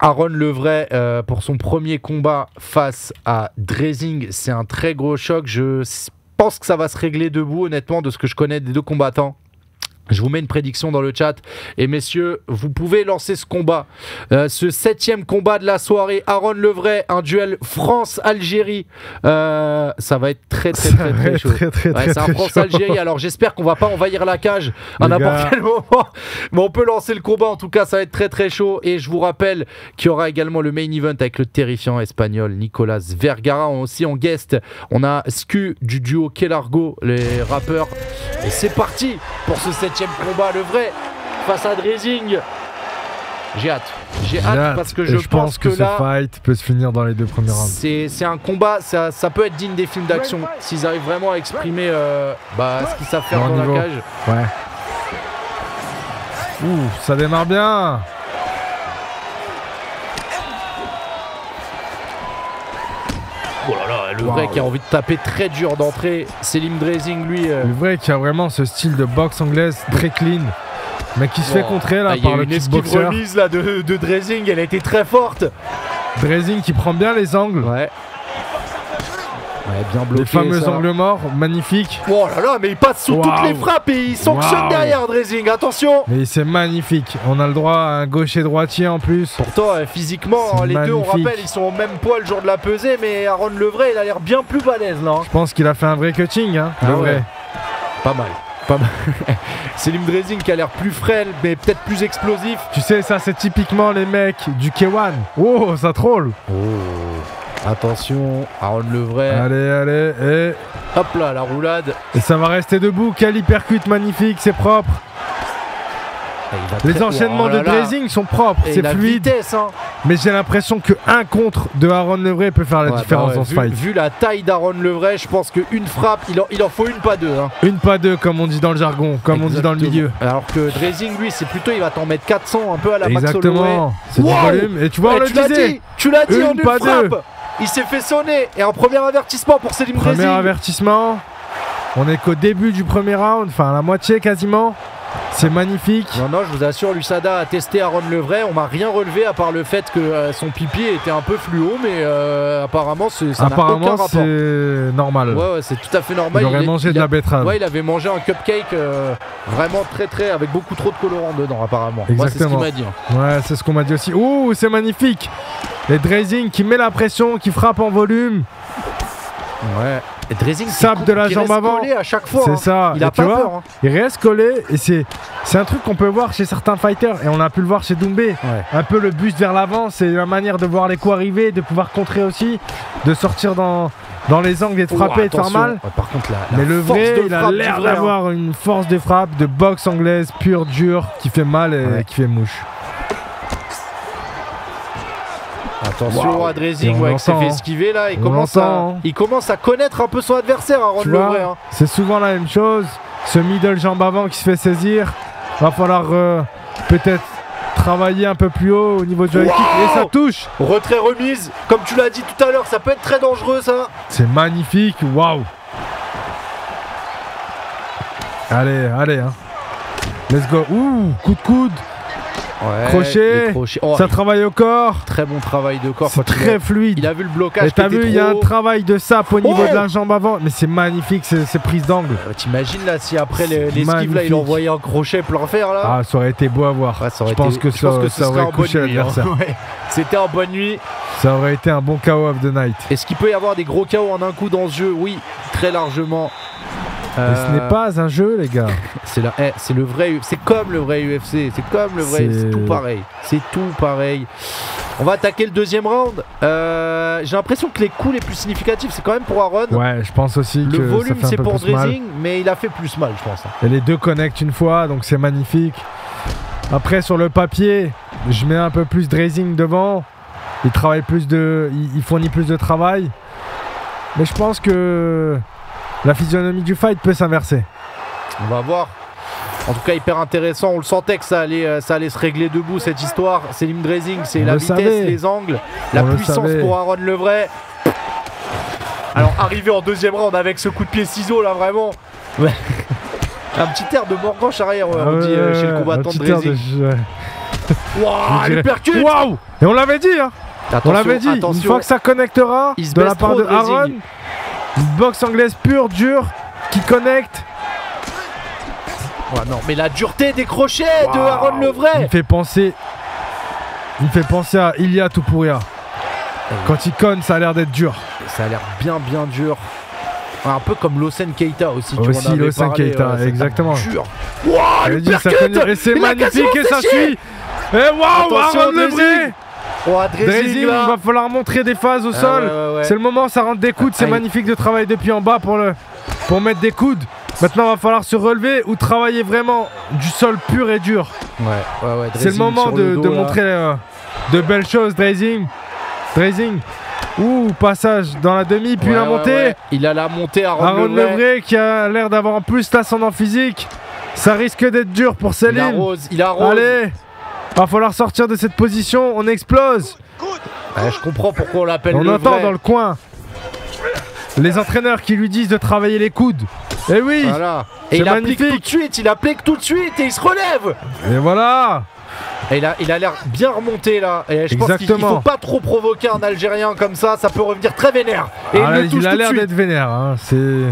Aaron Levray euh, pour son premier combat face à Drezing, c'est un très gros choc. Je pense que ça va se régler debout, honnêtement, de ce que je connais des deux combattants. Je vous mets une prédiction dans le chat. Et messieurs, vous pouvez lancer ce combat. Euh, ce septième combat de la soirée. Aaron Levray, un duel France-Algérie. Euh, ça va être très très très très chaud. très, très, Ouais, très, c'est un très France-Algérie. Alors j'espère qu'on va pas envahir la cage à n'importe quel moment. Mais on peut lancer le combat. En tout cas, ça va être très très chaud. Et je vous rappelle qu'il y aura également le main event avec le terrifiant espagnol Nicolas Vergara. On- Aussi en guest, on a Scu du duo Kelargo, les rappeurs. Et c'est parti pour ce septième combat, le vrai, face à Drezing. J'ai hâte. J'ai hâte hâte. parce que je, pense que, que ce fight peut se finir dans les deux premiers rounds. C'est c'est un combat, ça, ça peut être digne des films d'action s'ils arrivent vraiment à exprimer euh, bah, ce qu'ils savent faire dans niveau. la cage. Ouais. Ouh, ça démarre bien. Le Wow. vrai qui a envie de taper très dur d'entrée. Selim Drezing, lui. euh, Le vrai qui a vraiment ce style de boxe anglaise très clean, mais qui se fait wow. contrer là Ah, il y a par le une kickboxer. remise là de, de elle a été très forte. Drezing qui prend bien les angles. Ouais. Ouais, bien bloqué. Les fameux ça. angles morts, magnifiques. Oh là là, mais il passe sous toutes les frappes et il sanctionne derrière, Dressing. Attention Mais c'est magnifique. On a le droit à un gaucher-droitier en plus. Pourtant, euh, physiquement, C'est les deux, on magnifique. rappelle, ils sont au même poids le jour de la pesée, mais Aaron Levray, il a l'air bien plus balèze là. hein. Je pense qu'il a fait un vrai cutting, hein, Ah le ouais. vrai. Pas mal. Pas mal. [laughs] Selim Dressing qui a l'air plus frêle, mais peut-être plus explosif. Tu sais, ça c'est typiquement les mecs du K1. Oh, ça troll. Oh. Attention, Aaron Levray. Allez, allez, et, Hop là, la roulade. et ça va rester debout. Quel hypercute magnifique, c'est propre. Les enchaînements Oh là de. Dressing sont propres, c'est la fluide. vitesse, hein. Mais j'ai l'impression que un contre de Aaron Levray peut faire la Ouais, différence bah ouais, dans ce vu, fight. vu la taille d'Aaron Levray, je pense qu'une frappe, il en, il en faut une, pas deux. hein. Une pas deux, comme on dit dans le jargon, comme on dit dans le Exactement. milieu. Alors que Dressing, lui, c'est plutôt, il va t'en mettre 400, un peu à la Max Holloway. Exactement. C'est du volume. Et tu vois, on le tu l'as disait. dit, tu l'as dit Une, en une pas frappe. deux. Il s'est fait sonner et un premier avertissement pour Selim Premier avertissement. On est qu'au début du premier round, enfin à la moitié quasiment. C'est magnifique. Non, non, je vous assure, Lusada a testé Aaron Levray. On m'a rien relevé à part le fait que euh, son pipi était un peu fluo, mais euh, apparemment, c'est- ça Apparemment, rapport. c'est normal. Ouais, ouais, c'est tout à fait normal. Il aurait mangé il de a- la betterave. Ouais, il avait mangé un cupcake euh, vraiment très très avec beaucoup trop de colorant dedans apparemment. Moi, c'est ce qu'il Exactement. m'a dit. hein. Ouais, c'est ce qu'on m'a dit aussi. Ouh, c'est magnifique. Et Drazing qui met la pression, qui frappe en volume. Ouais. Qui Sape de la jambe reste avant. collé à chaque fois. C'est hein. ça. Il a pas vois, peur. hein. Il reste collé et c'est c'est un truc qu'on peut voir chez certains fighters et on a pu le voir chez Doumbé. Ouais. Un peu le buste vers l'avant, c'est la manière de voir les coups arriver, de pouvoir contrer aussi, de sortir dans, dans les angles et de frapper Oh, et de faire mal. Ouais, par contre, la, la Mais le vrai, il a l'air hein. d'avoir une force de frappe, de boxe anglaise pure, dure, qui fait mal et Ouais. qui fait mouche. Attention à on ouais, qui s'est fait hein. esquiver là. Il On commence, à, l'entend, hein. il commence à connaître un peu son adversaire, Levray. vois, hein. c'est souvent la même chose. Ce middle jambe avant qui se fait saisir. Va falloir euh, peut-être travailler un peu plus haut au niveau du. Wow. Et ça touche. Retrait remise, comme tu l'as dit tout à l'heure, ça peut être très dangereux ça. C'est magnifique. Waouh. Allez, allez. Hein. Let's go. Ouh, coup de coude. Ouais, Crochet. les. Oh, ça travaille au corps. très bon travail de corps. C'est très fluide. Il a vu le blocage. Et t'as vu, il y a un travail de sape au niveau Oh de la jambe avant. Mais c'est magnifique, ces, ces prises d'angle. Euh, T'imagines là si après les- C'est l'esquive là il envoyait un crochet plein fer là Ah, ça aurait été beau à voir. Ouais, ça aurait je pense été- que je ça, pense que ce ça serait aurait couché hein. [laughs] Ouais. C'était en bonne nuit. Ça aurait été un bon KO of the night. Est-ce qu'il peut y avoir des gros KO en un coup dans ce jeu? Oui, très largement. Mais ce Euh, n'est pas un jeu, les gars. [laughs] C'est la- eh, c'est le vrai, c'est comme le vrai UFC, c'est comme le vrai, C'est- c'est tout pareil, c'est tout pareil. On va attaquer le deuxième round. Euh, J'ai l'impression que les coups les plus significatifs, c'est quand même pour Aaron. Ouais, je pense aussi que le volume c'est pour. Dressing, mais il a fait plus mal, je pense. Et les deux connectent une fois, donc c'est magnifique. Après, sur le papier, je mets un peu plus Drazing devant. Il travaille plus de. Il fournit plus de travail. Mais je pense que la physionomie du fight peut s'inverser. On va voir. En tout cas, hyper intéressant. On le sentait que ça allait, euh, ça allait se régler debout cette histoire. Selim Dressing, c'est la le vitesse, savait. les angles, la le puissance savait. pour Aaron Levray. Alors, arrivé en deuxième round avec ce coup de pied ciseau là, vraiment. Ouais. [laughs] Un petit air de Morgan arrière, ouais, on dit euh, chez le combattant de Dressing. [laughs] Waouh, Et on l'avait dit, hein On l'avait dit, une attention. fois que ça connectera Il se de la part de. Aaron, une boxe anglaise pure, dure, qui connecte. Ouais, non, mais la dureté des crochets de Waouh. Aaron Il Levray. me fait penser. Il me fait penser à Ilya Topuria. Quand il conne, ça a l'air d'être dur. Ça a l'air bien, bien dur. Un peu comme Losen Keita aussi. tu Aussi, en avais Lawson parlé, Keita, c'est exactement. Dur. Elle dit, ça conne- Et c'est Il magnifique et ça suit. Et waouh, Attention, Aaron. Levray Oh, il va falloir montrer des phases au Ah, sol. ouais, ouais, ouais. C'est le moment, ça rentre des coudes. C'est Ah, il- magnifique de travailler depuis en bas pour, le, pour mettre des coudes. Maintenant, il va falloir se relever ou travailler vraiment du sol pur et dur. Ouais, ouais, ouais. C'est le moment de, le dos, de là. montrer euh, de belles choses, Drazing. Drazing. Ouh, passage dans la demi, puis Ouais, la ouais, montée. ouais. Il a la montée à Aaron Levray. Qui a l'air d'avoir en plus l'ascendant physique. Ça risque d'être dur pour Il Céline. arrose, il arrose. Allez, va falloir sortir de cette position. On explose. Ouais, je comprends pourquoi on l'appelle On le entend vrai. dans le coin les entraîneurs qui lui disent de travailler les coudes. Et oui, Voilà. Et il applique magnifique. tout de suite, il applique tout de suite et il se relève. et voilà. Et il a il a l'air bien remonté là. Et je pense qu'il il Exactement. faut pas trop provoquer un Algérien comme ça, ça peut revenir très vénère. Et Ah, il le touche il a l'air d'être vénère. hein, C'est.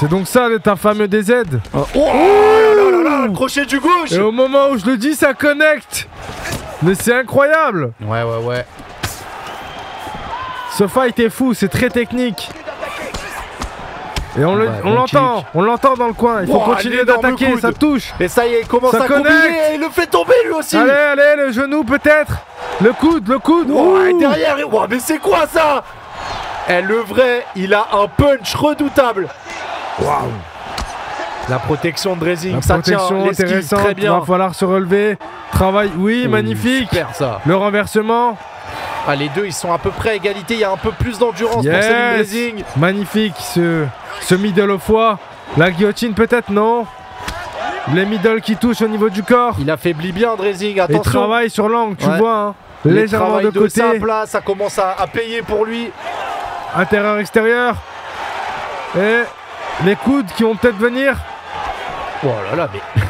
C'est donc ça d'être un fameux DZ. Oh là, le crochet du gauche. Et au moment où je le dis, ça connecte. Mais c'est incroyable. Ouais ouais ouais. Ce fight est fou, c'est très technique. Et on Ouais, l'entend, on l'entend dans le coin. Il faut Wow, continuer d'attaquer, ça touche. Et ça y est, il commence Ça à connecte. combiner et il le fait tomber lui aussi. Allez, allez, le genou peut-être. Le coude, le coude. Oh, et derrière, mais c'est quoi ça? Eh, Le vrai, il a un punch redoutable. Waouh La protection de Dressing, La ça tient protection l'esquive intéressante. très Il bien. va falloir se relever. Travail, oui, Ouh, magnifique. Super ça. Le renversement, Ah, les deux, ils sont à peu près à égalité. Il y a un peu plus d'endurance pour. Céline Dressing. magnifique. Ce, ce middle au foie. La guillotine peut-être non? Les middle qui touchent au niveau du corps. Il affaiblit bien Dressing. Et Attention. travaille sur l'angle, tu Ouais. vois. hein. Les Légèrement de côté. là, ça commence à, à payer pour lui. Intérieur, extérieur. Et les coudes qui vont peut-être venir. Oh là là, mais. [laughs]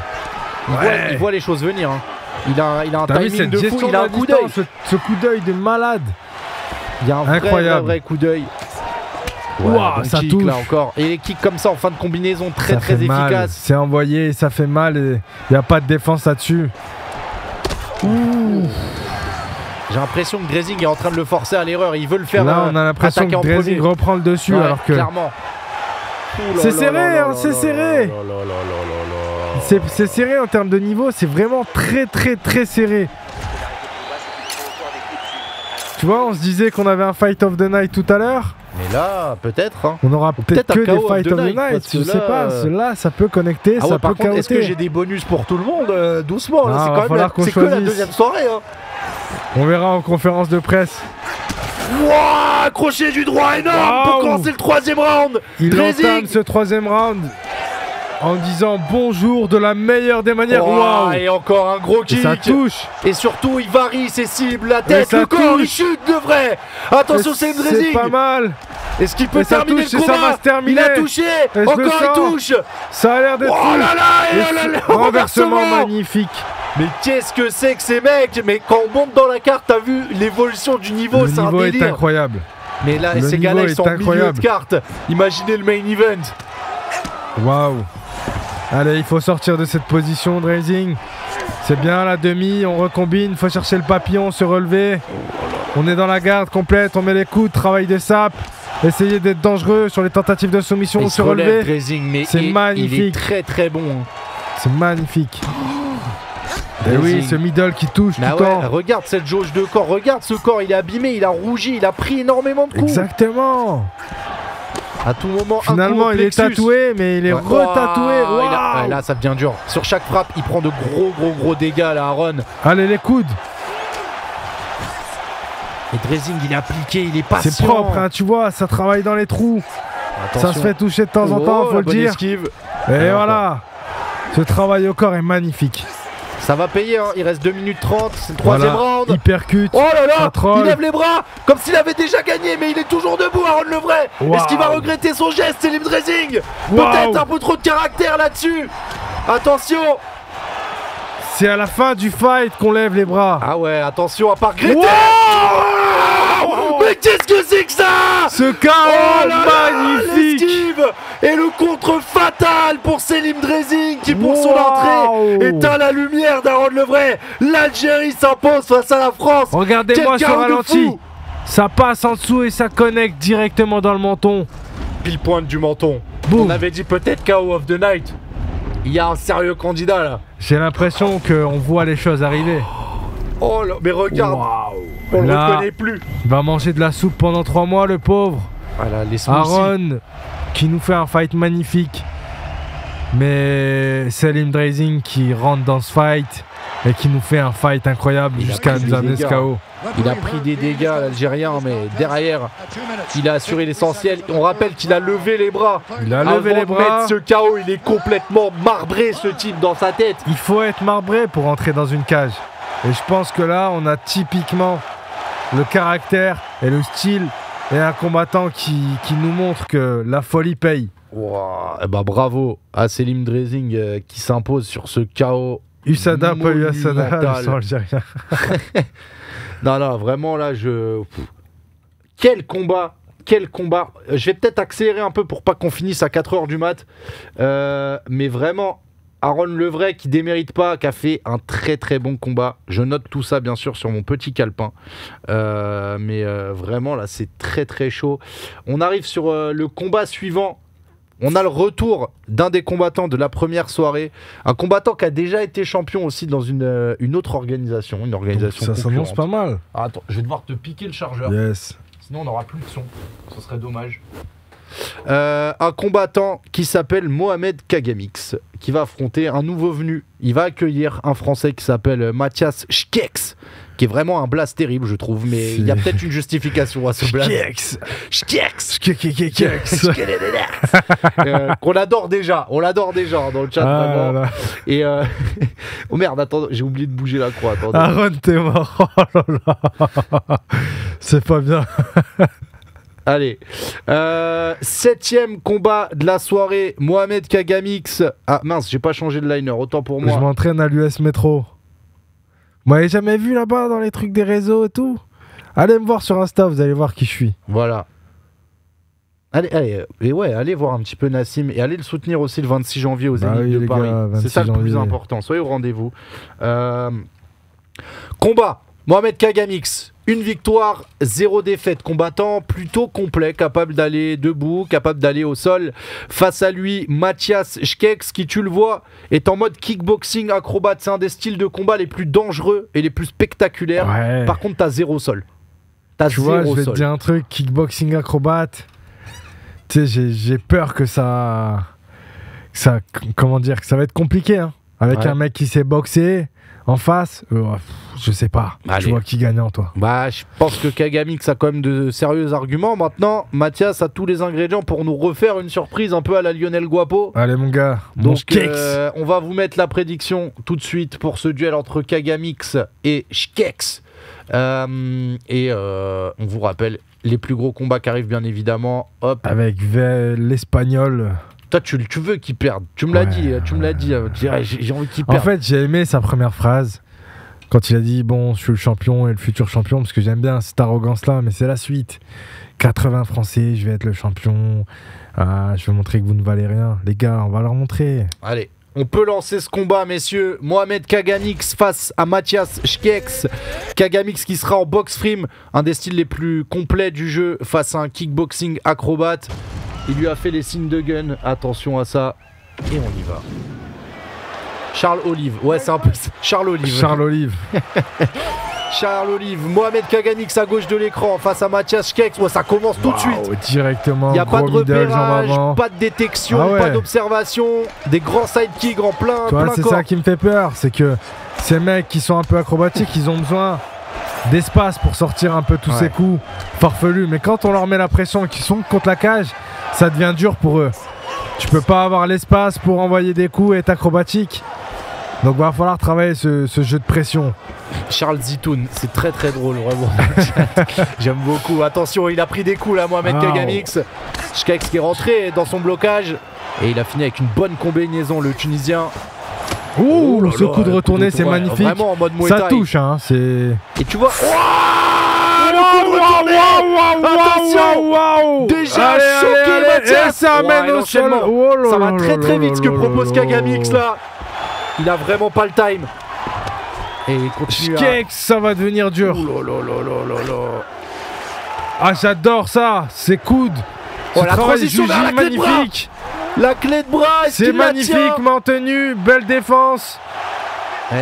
Il, voit, il voit les choses venir. hein. Il a, il a un T'as timing de fou. Il a un coup d'œil. Ce, ce coup d'œil de malade. Il y a un vrai, Incroyable. vrai, vrai coup d'œil. Ouah, bon ça kick, touche. là encore. Et les kicks comme ça en fin de combinaison, très ça très efficace. C'est envoyé, ça fait mal et il n'y a pas de défense là-dessus. J'ai l'impression que Dressing est en train de le forcer à l'erreur. Il veut le faire Là, euh, on a l'impression attaquer que premier. reprend le dessus Ouais, alors que Clairement. Là C'est là serré, là là hein, là c'est là serré. là là là là là. c'est serré en termes de niveau, c'est vraiment très très très serré. Tu vois, on se disait qu'on avait un fight of the night tout à l'heure. Mais là, peut-être. hein. On aura peut-être que des KO of fight the of the night, Je sais là, pas, euh, cela ça peut connecter, Ah ça par peut est-ce que j'ai des bonus pour tout le monde Euh, Doucement, là, c'est quand même la- que la deuxième soirée. Hein. On verra en conférence de presse. Wouah, crochet du droit énorme pour Waouh. commencer le troisième round. Il Dressing. entame ce troisième round en disant bonjour de la meilleure des manières. Waouh Et encore un gros Et kick. ça touche Et surtout, il varie ses cibles, la tête, ça le corps, il chute de vrai. Attention, Et c'est une C'est pas mal Est-ce qu'il peut Et ça terminer touche, le et ça combat va se terminer. Il a touché. Encore il sens. touche. Ça a l'air d'être Oh là là, et Et là là, [laughs] renversement. magnifique. Mais qu'est-ce que c'est que ces mecs? Mais quand on monte dans la carte, t'as vu l'évolution du niveau, Le c'est un niveau est délire. incroyable. Mais là, Le ces gars-là, ils sont en milieu incroyable. de carte. Imaginez le main event. Waouh. Allez, il faut sortir de cette position de raising. C'est bien la demi, on recombine, faut chercher le papillon, se relever. On est dans la garde complète, on met les coudes, travail de sap. Essayer d'être dangereux sur les tentatives de soumission, Il se se relever. C'est et- Il est magnifique. très très bon. hein. C'est magnifique. Et oui, Dressing. ce middle qui touche tout ah le ouais, temps. regarde cette jauge de corps, regarde ce corps, il est abîmé, il a rougi, il a pris énormément de coups. Exactement. À tout moment, un coup Finalement, il est tatoué, mais il est Ouais. retatoué. A- là, ça devient dur. Sur chaque frappe, il prend de gros, gros, gros dégâts là, Aaron. Allez, les coudes. Et Dressing, il est appliqué, il est patient. C'est propre, hein, tu vois, ça travaille dans les trous. Attention. Ça se fait toucher de temps en Oh, temps, faut la le dire. esquive. Et voilà. Ce travail au corps est magnifique. Ça va payer, hein. il reste 2 minutes 30, c'est le troisième Voilà. round. Hypercute. Oh là là. Il lève les bras comme s'il avait déjà gagné, mais il est toujours debout, Aaron Levray Waouh. Est-ce qu'il va regretter son geste, c'est Dressing. Peut-être un peu trop de caractère là-dessus Attention C'est à la fin du fight qu'on lève les bras. Ah ouais, attention à regretter Wow Mais qu'est-ce que c'est que ça Ce chaos Oh là, magnifique. Et le contre fatal pour Selim Dressing qui pour son entrée éteint la lumière d'Aaron Levray L'Algérie s'impose face à la France Regardez-moi ce ralenti. fou. Ça passe en dessous et ça connecte directement dans le menton. Pile pointe du menton. On avait dit peut-être KO of the night Il y a un sérieux candidat là J'ai l'impression qu'on voit les choses arriver. Oh là, mais regarde On le reconnaît plus Il va manger de la soupe pendant trois mois, le pauvre. Voilà, les Aaron, qui nous fait un fight magnifique. Mais Selim Dressing qui rentre dans ce fight et qui nous fait un fight incroyable jusqu'à nous amener ce. KO. Il a pris des dégâts l'Algérien mais derrière il a assuré l'essentiel. On rappelle qu'il a levé les bras. Il a levé Avant les de bras. mettre ce KO, il est complètement marbré ce type dans sa tête. Il faut être marbré pour entrer dans une cage. Et je pense que là, on a typiquement le caractère et le style et un combattant qui, qui nous montre que la folie paye. Ouah, eh ben, bravo à Selim Drezing euh, qui s'impose sur ce chaos. Usada, pas Usada. [laughs] Non, non, vraiment là, je. Pff. Quel combat! Quel combat! Euh, Je vais peut-être accélérer un peu pour pas qu'on finisse à 4h du mat. Euh, mais vraiment, Aaron Levray qui démérite pas, qui a fait un très très bon combat. Je note tout ça bien sûr sur mon petit calepin. Euh, mais euh, vraiment là, c'est très très chaud. On arrive sur euh, le combat suivant. On a le retour d'un des combattants de la première soirée. Un combattant qui a déjà été champion aussi dans une, une autre organisation. Une organisation Ça s'annonce pas mal. Ah, attends, je vais devoir te piquer le chargeur. Yes. Sinon, on n'aura plus de son. Ce serait dommage. Euh, un combattant qui s'appelle Mohamed Kagamix, qui va affronter un nouveau venu. Il va accueillir un Français qui s'appelle Mathias Schkex, qui est vraiment un blast terrible, je trouve. Mais il y a peut-être une justification à ce blast. Kex. Schkex Kex. Euh, Qu'on adore déjà, on l'adore déjà dans le chat. Ah là là. Et euh, [laughs] oh merde, attends, j'ai oublié de bouger la croix. Attendez. Aaron, t'es mort. [laughs] Oh. C'est pas bien. [laughs] Allez, euh, septième combat de la soirée, Mohamed Kagamix. Ah mince, j'ai pas changé de liner, autant pour Je moi. m'entraîne à l'US Métro. Vous m'avez jamais vu là-bas dans les trucs des réseaux et tout? Allez me voir sur Insta, vous allez voir qui je suis. Voilà. Allez, allez, euh, et ouais, allez voir un petit peu Nassim et allez le soutenir aussi le 26 janvier aux Zénith oui, de Paris. C'est 26 ça le plus important. Soyez au rendez-vous. Euh, combat. Mohamed Kagamix, une victoire, zéro défaite. Combattant plutôt complet, capable d'aller debout, capable d'aller au sol. Face à lui, Mathias Schkex, qui tu le vois, est en mode kickboxing acrobate. C'est un des styles de combat les plus dangereux et les plus spectaculaires. Ouais. Par contre, t'as zéro sol. T'as Tu vois, je zéro vais te dire un truc, kickboxing acrobate. Tu sais, j'ai- peur que ça, que ça. Comment dire Que ça va être compliqué, hein. Avec Ouais. un mec qui sait boxer en face, euh, je sais pas. Allez. Tu vois qui gagnant, toi Bah, je pense que Kagamix a quand même de sérieux arguments. Maintenant, Mathias a tous les ingrédients pour nous refaire une surprise un peu à la Lionel Guapo. Allez, mon gars, Donc, euh, on va vous mettre la prédiction tout de suite pour ce duel entre Kagamix et Schkex. Euh, et euh, on vous rappelle les plus gros combats qui arrivent, bien évidemment. Hop, Avec Ve- l'espagnol. Toi, tu, tu veux qu'il perde. Tu me l'as Ouais, dit, tu me l'as dit. euh, J'ai envie qu'il En perde. fait, j'ai aimé sa première phrase. Quand il a dit, bon, je suis le champion et le futur champion, parce que j'aime bien cette arrogance-là, mais c'est la suite. 80 Français, je vais être le champion. Ah, je vais montrer que vous ne valez rien. Les gars, on va leur montrer. Allez, on peut lancer ce combat, messieurs. Mohamed Kagamix face à Mathias Schkex. Kagamix qui sera en box frame, un des styles les plus complets du jeu, face à un kickboxing acrobate. Il lui a fait les signes de gun. Attention à ça. Et on y va. Charles Olive. Ouais, c'est un peu. Charles Olive. Charles Olive. [laughs] Charles Olive. Mohamed Kagamix à gauche de l'écran face à Mathias Schkex. Ouais, ça commence tout de suite. Directement. Il n'y a pas de repérage, pas de détection, Ah ouais. pas d'observation, des grands sidekicks en plein, plein c'est ça qui me fait peur. C'est que ces mecs qui sont un peu acrobatiques, ils ont besoin d'espace pour sortir un peu tous Ouais. ces coups farfelus. Mais quand on leur met la pression et qu'ils sont contre la cage, ça devient dur pour eux. Tu peux pas avoir l'espace pour envoyer des coups et être acrobatique. Donc va falloir travailler ce, ce jeu de pression. Charles Zitoun, c'est très très drôle, vraiment. [laughs] J'aime beaucoup. Attention, il a pris des coups là, Mohamed Wow. Kagamix. Schkex qui est rentré dans son blocage. Et il a fini avec une bonne combinaison, le Tunisien. Ouh, Oh là ce là, coup de retourné, c'est magnifique. Vraiment en mode Muay Ça touche, hein. C'est. Et tu vois. Retourné Attention Déjà Allez, choqué, allez, Et ça amène au sol. Oh là Ça va très très vite ce que propose Kagamix là. Il a vraiment pas le time. Et il continue à... Ça va devenir dur. Là là là. Ah, j'adore ça. Ces coudes. Oh, Ce la transition vers la clé de bras. magnifique. La clé de bras, C'est qu'il la magnifique, tient maintenu, belle défense.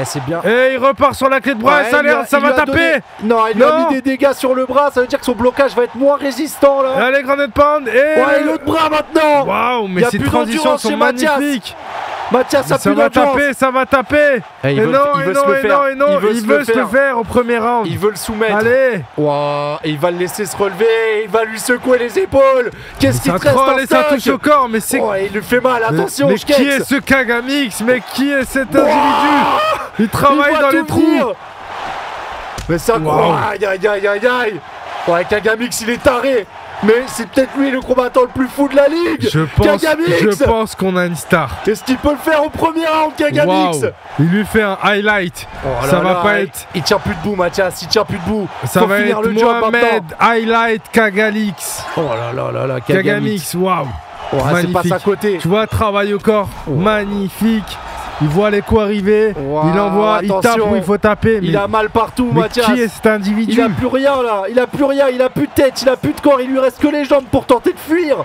Eh, c'est bien. Et il repart sur la clé de bras Ouais, ça, a- va taper. donné- Non, il a mis des dégâts sur le bras, ça veut dire que son blocage va être moins résistant là. Allez, grenade pound. Et Ouais, l'autre bras maintenant Waouh, mais ces transitions sont chez Mathias. Mathias a Ça va taper, ça va taper. Et non, il et veut non, se le et faire. non, et non, il veut, se, le faire. au premier round. Il veut le soumettre. Allez, Ouah, et il va le laisser se relever, il va lui secouer les épaules. Qu'est-ce qui ça te reste en ça touche au corps, mais c'est. Oh, il lui fait mal, attention, mais qui est ce Kagamix Mais qui est cet individu Il Il travaille dans les trous. venir. Mais incroyable. Aïe aïe aïe aïe aïe. Ouais, Kagamix, il est taré. Mais c'est peut-être lui le combattant le plus fou de la ligue. Je pense, Kagamix je pense qu'on a une star. Est-ce qu'il peut le faire au premier round, Kagamix. Il lui fait un highlight. Oh ça là va là, pas il- être. Il tient plus debout, Mathias, il tient plus debout. Ça Faut va finir être le job Mohamed. Highlight Kagalix. Oh là là là là, Kagamix. Kagamix, waouh. Oh, ah, c'est Magnifique. à côté. Tu vois, travail au corps, magnifique. Il voit les coups arriver, il envoie, il tape où il faut taper. Il a mal partout, mais Mathias. qui est cet individu Il a plus rien là, il a plus rien, il a plus de tête, il a plus de corps, il lui reste que les jambes pour tenter de fuir.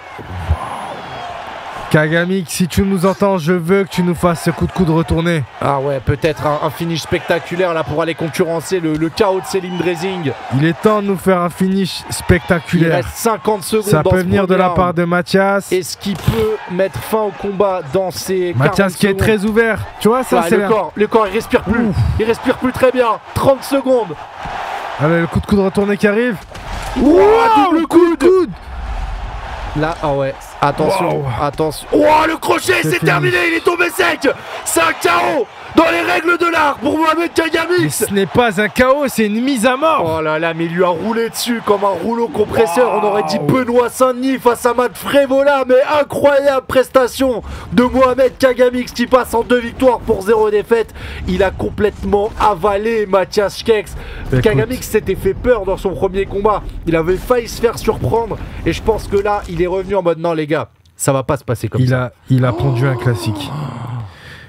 Kagamix, si tu nous entends, je veux que tu nous fasses ce coup de coude retourné. Ah ouais, peut-être un, un finish spectaculaire là pour aller concurrencer le, le chaos de Selim Dressing. Il est temps de nous faire un finish Il spectaculaire. reste 50 secondes. Ça dans peut venir de la part de Mathias. Est-ce qu'il peut mettre fin au combat dans ces 40 Mathias qui est très ouvert. Tu vois, ça Ah, c'est le corps, le corps il respire plus. Ouf. Il respire plus très bien. 30 secondes. Allez, le coup de coude retourné qui arrive. Wow, le coup de coude Là, ah ouais, attention, Wow. attention. Oh, le crochet, C'est terminé, il est tombé sec. C'est un KO dans les règles de l'art pour Mohamed Mais Kagamix. ce n'est pas un chaos, c'est une mise à mort. Oh là là, mais il lui a roulé dessus comme un rouleau compresseur. On aurait dit. Benoît Saint-Denis face à Matt Frévola. Mais incroyable prestation de Mohamed Kagamix qui passe en deux victoires pour zéro défaite. Il a complètement avalé Mathias Schkex. Kagamix s'était fait peur dans son premier combat. Il avait failli se faire surprendre. Et je pense que là, il est revenu en mode non, les gars, ça va pas se passer comme Il ça. a, il a pondu un classique.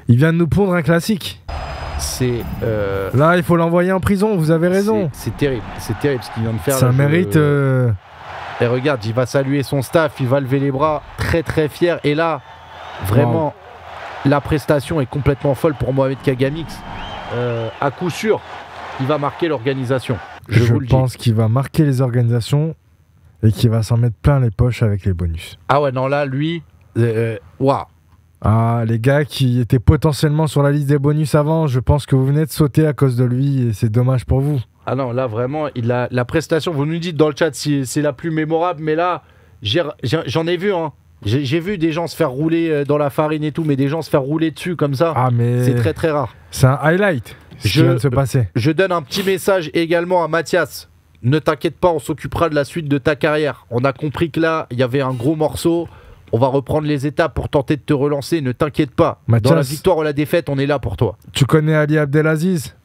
Il vient de nous pondre un classique. C'est. euh, Là, il faut l'envoyer en prison, vous avez raison. c'est- terrible, c'est terrible ce qu'il vient de faire. Ça là, je- mérite. euh, Et regarde, il va saluer son staff, il va lever les bras, très très fier. Et là, vraiment, la prestation est complètement folle pour Mohamed Kagamix. Euh, à coup sûr, il va marquer l'organisation. Je, vous pense qu'il va marquer les organisations et qu'il va s'en mettre plein les poches avec les bonus. Ah ouais, non, là, lui, euh, waouh. Ah, les gars qui étaient potentiellement sur la liste des bonus avant, je pense que vous venez de sauter à cause de lui et c'est dommage pour vous. Ah non, là, vraiment, il a, la prestation, vous nous dites dans le chat si c'est la plus mémorable, mais là, j'en ai, vu, hein. J'ai vu des gens se faire rouler euh, dans la farine et tout, mais des gens se faire rouler dessus comme ça, Ah, mais c'est très très rare. c'est un highlight ce qui Je- vient de se passer. Je donne un petit message également à Mathias. Ne t'inquiète pas, on s'occupera de la suite de ta carrière. On a compris que là, il y avait un gros morceau. On va reprendre les étapes pour tenter de te relancer. Ne t'inquiète pas. Dans la victoire ou la défaite, on est là pour toi. Tu connais Ali Abdelaziz?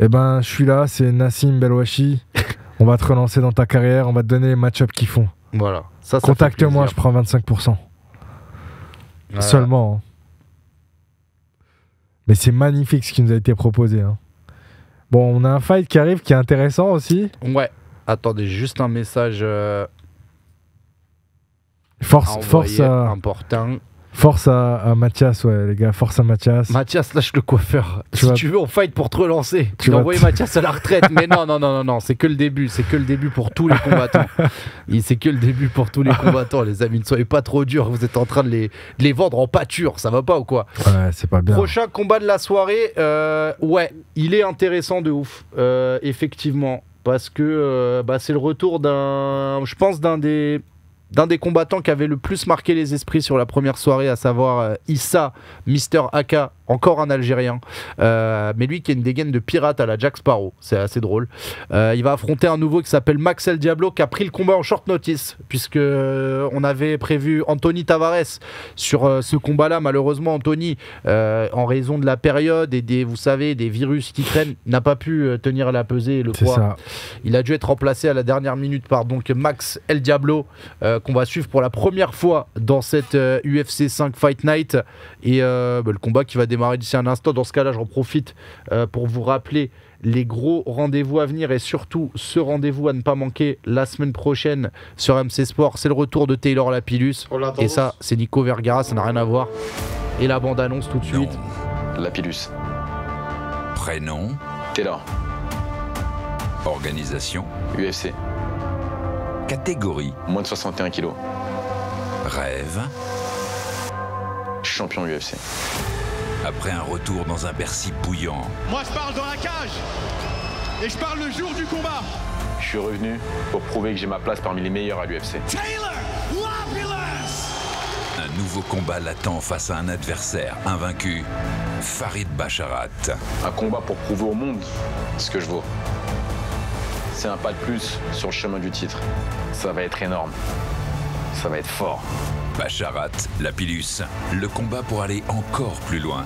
Eh ben, je suis là, c'est Nassim Belwachi. [laughs] on va te relancer dans ta carrière, on va te donner les match-ups qu'ils font. Voilà. Ça, ça Contacte-moi, je prends 25%. Voilà. Seulement. hein. Mais c'est magnifique ce qui nous a été proposé. hein. Bon, on a un fight qui arrive qui est intéressant aussi. Ouais. Attendez, juste un message euh, Force, force, à, important. Force à, à Mathias, ouais, les gars, force à Mathias. Mathias, lâche le coiffeur. Tu si vas- tu veux, on fight pour te relancer. Tu vas envoyer Mathias à la retraite. Mais non, non, non, non, non. C'est que le début. C'est que le début pour tous les combattants. [laughs] C'est que le début pour tous les combattants, les amis. Ne soyez pas trop durs. Vous êtes en train de les, de les vendre en pâture. Ça va pas ou quoi? Ouais, c'est pas bien. Prochain combat de la soirée. euh, ouais, il est intéressant de ouf. euh, effectivement. Parce que euh, bah, c'est le retour d'un. Je pense d'un des d'un des combattants qui avait le plus marqué les esprits sur la première soirée, à savoir euh, Issa, Mister Aka, encore un Algérien, Euh, mais lui qui a une dégaine de pirate à la Jack Sparrow, c'est assez drôle. Euh, il va affronter un nouveau qui s'appelle Max El Diablo, qui a pris le combat en short notice, puisque on avait prévu Anthony Tavares sur ce combat-là. Malheureusement, Anthony, euh, en raison de la période et des, vous savez, des virus qui traînent, n'a pas pu tenir la pesée et le poids. ça. Il a dû être remplacé à la dernière minute par donc Max El Diablo, euh, qu'on va suivre pour la première fois dans cette euh, UFC 5 Fight Night. Et euh, bah, le combat qui va démarrer d'ici un instant. Dans ce cas-là, j'en profite euh, pour vous rappeler les gros rendez-vous à venir et surtout ce rendez-vous à ne pas manquer la semaine prochaine sur MC Sport. C'est le retour de Taylor Lapillus. Et ça, c'est Nico Vergara, ça n'a rien à voir. Et la bande-annonce tout de suite. Lapillus. prénom, Taylor. organisation, UFC. Catégorie, Moins de 61 kilos. rêve. Champion UFC. Après un retour dans un Bercy bouillant, Moi, je parle dans la cage. Et je parle le jour du combat. Je suis revenu pour prouver que j'ai ma place parmi les meilleurs à l'UFC. Taylor un nouveau combat l'attend face à un adversaire invaincu, Farid Bacharat. Un combat pour prouver au monde ce que je vaux. C'est un pas de plus sur le chemin du titre. Ça va être énorme. Ça va être fort. Bacharat, la Pilus, le combat pour aller encore plus loin.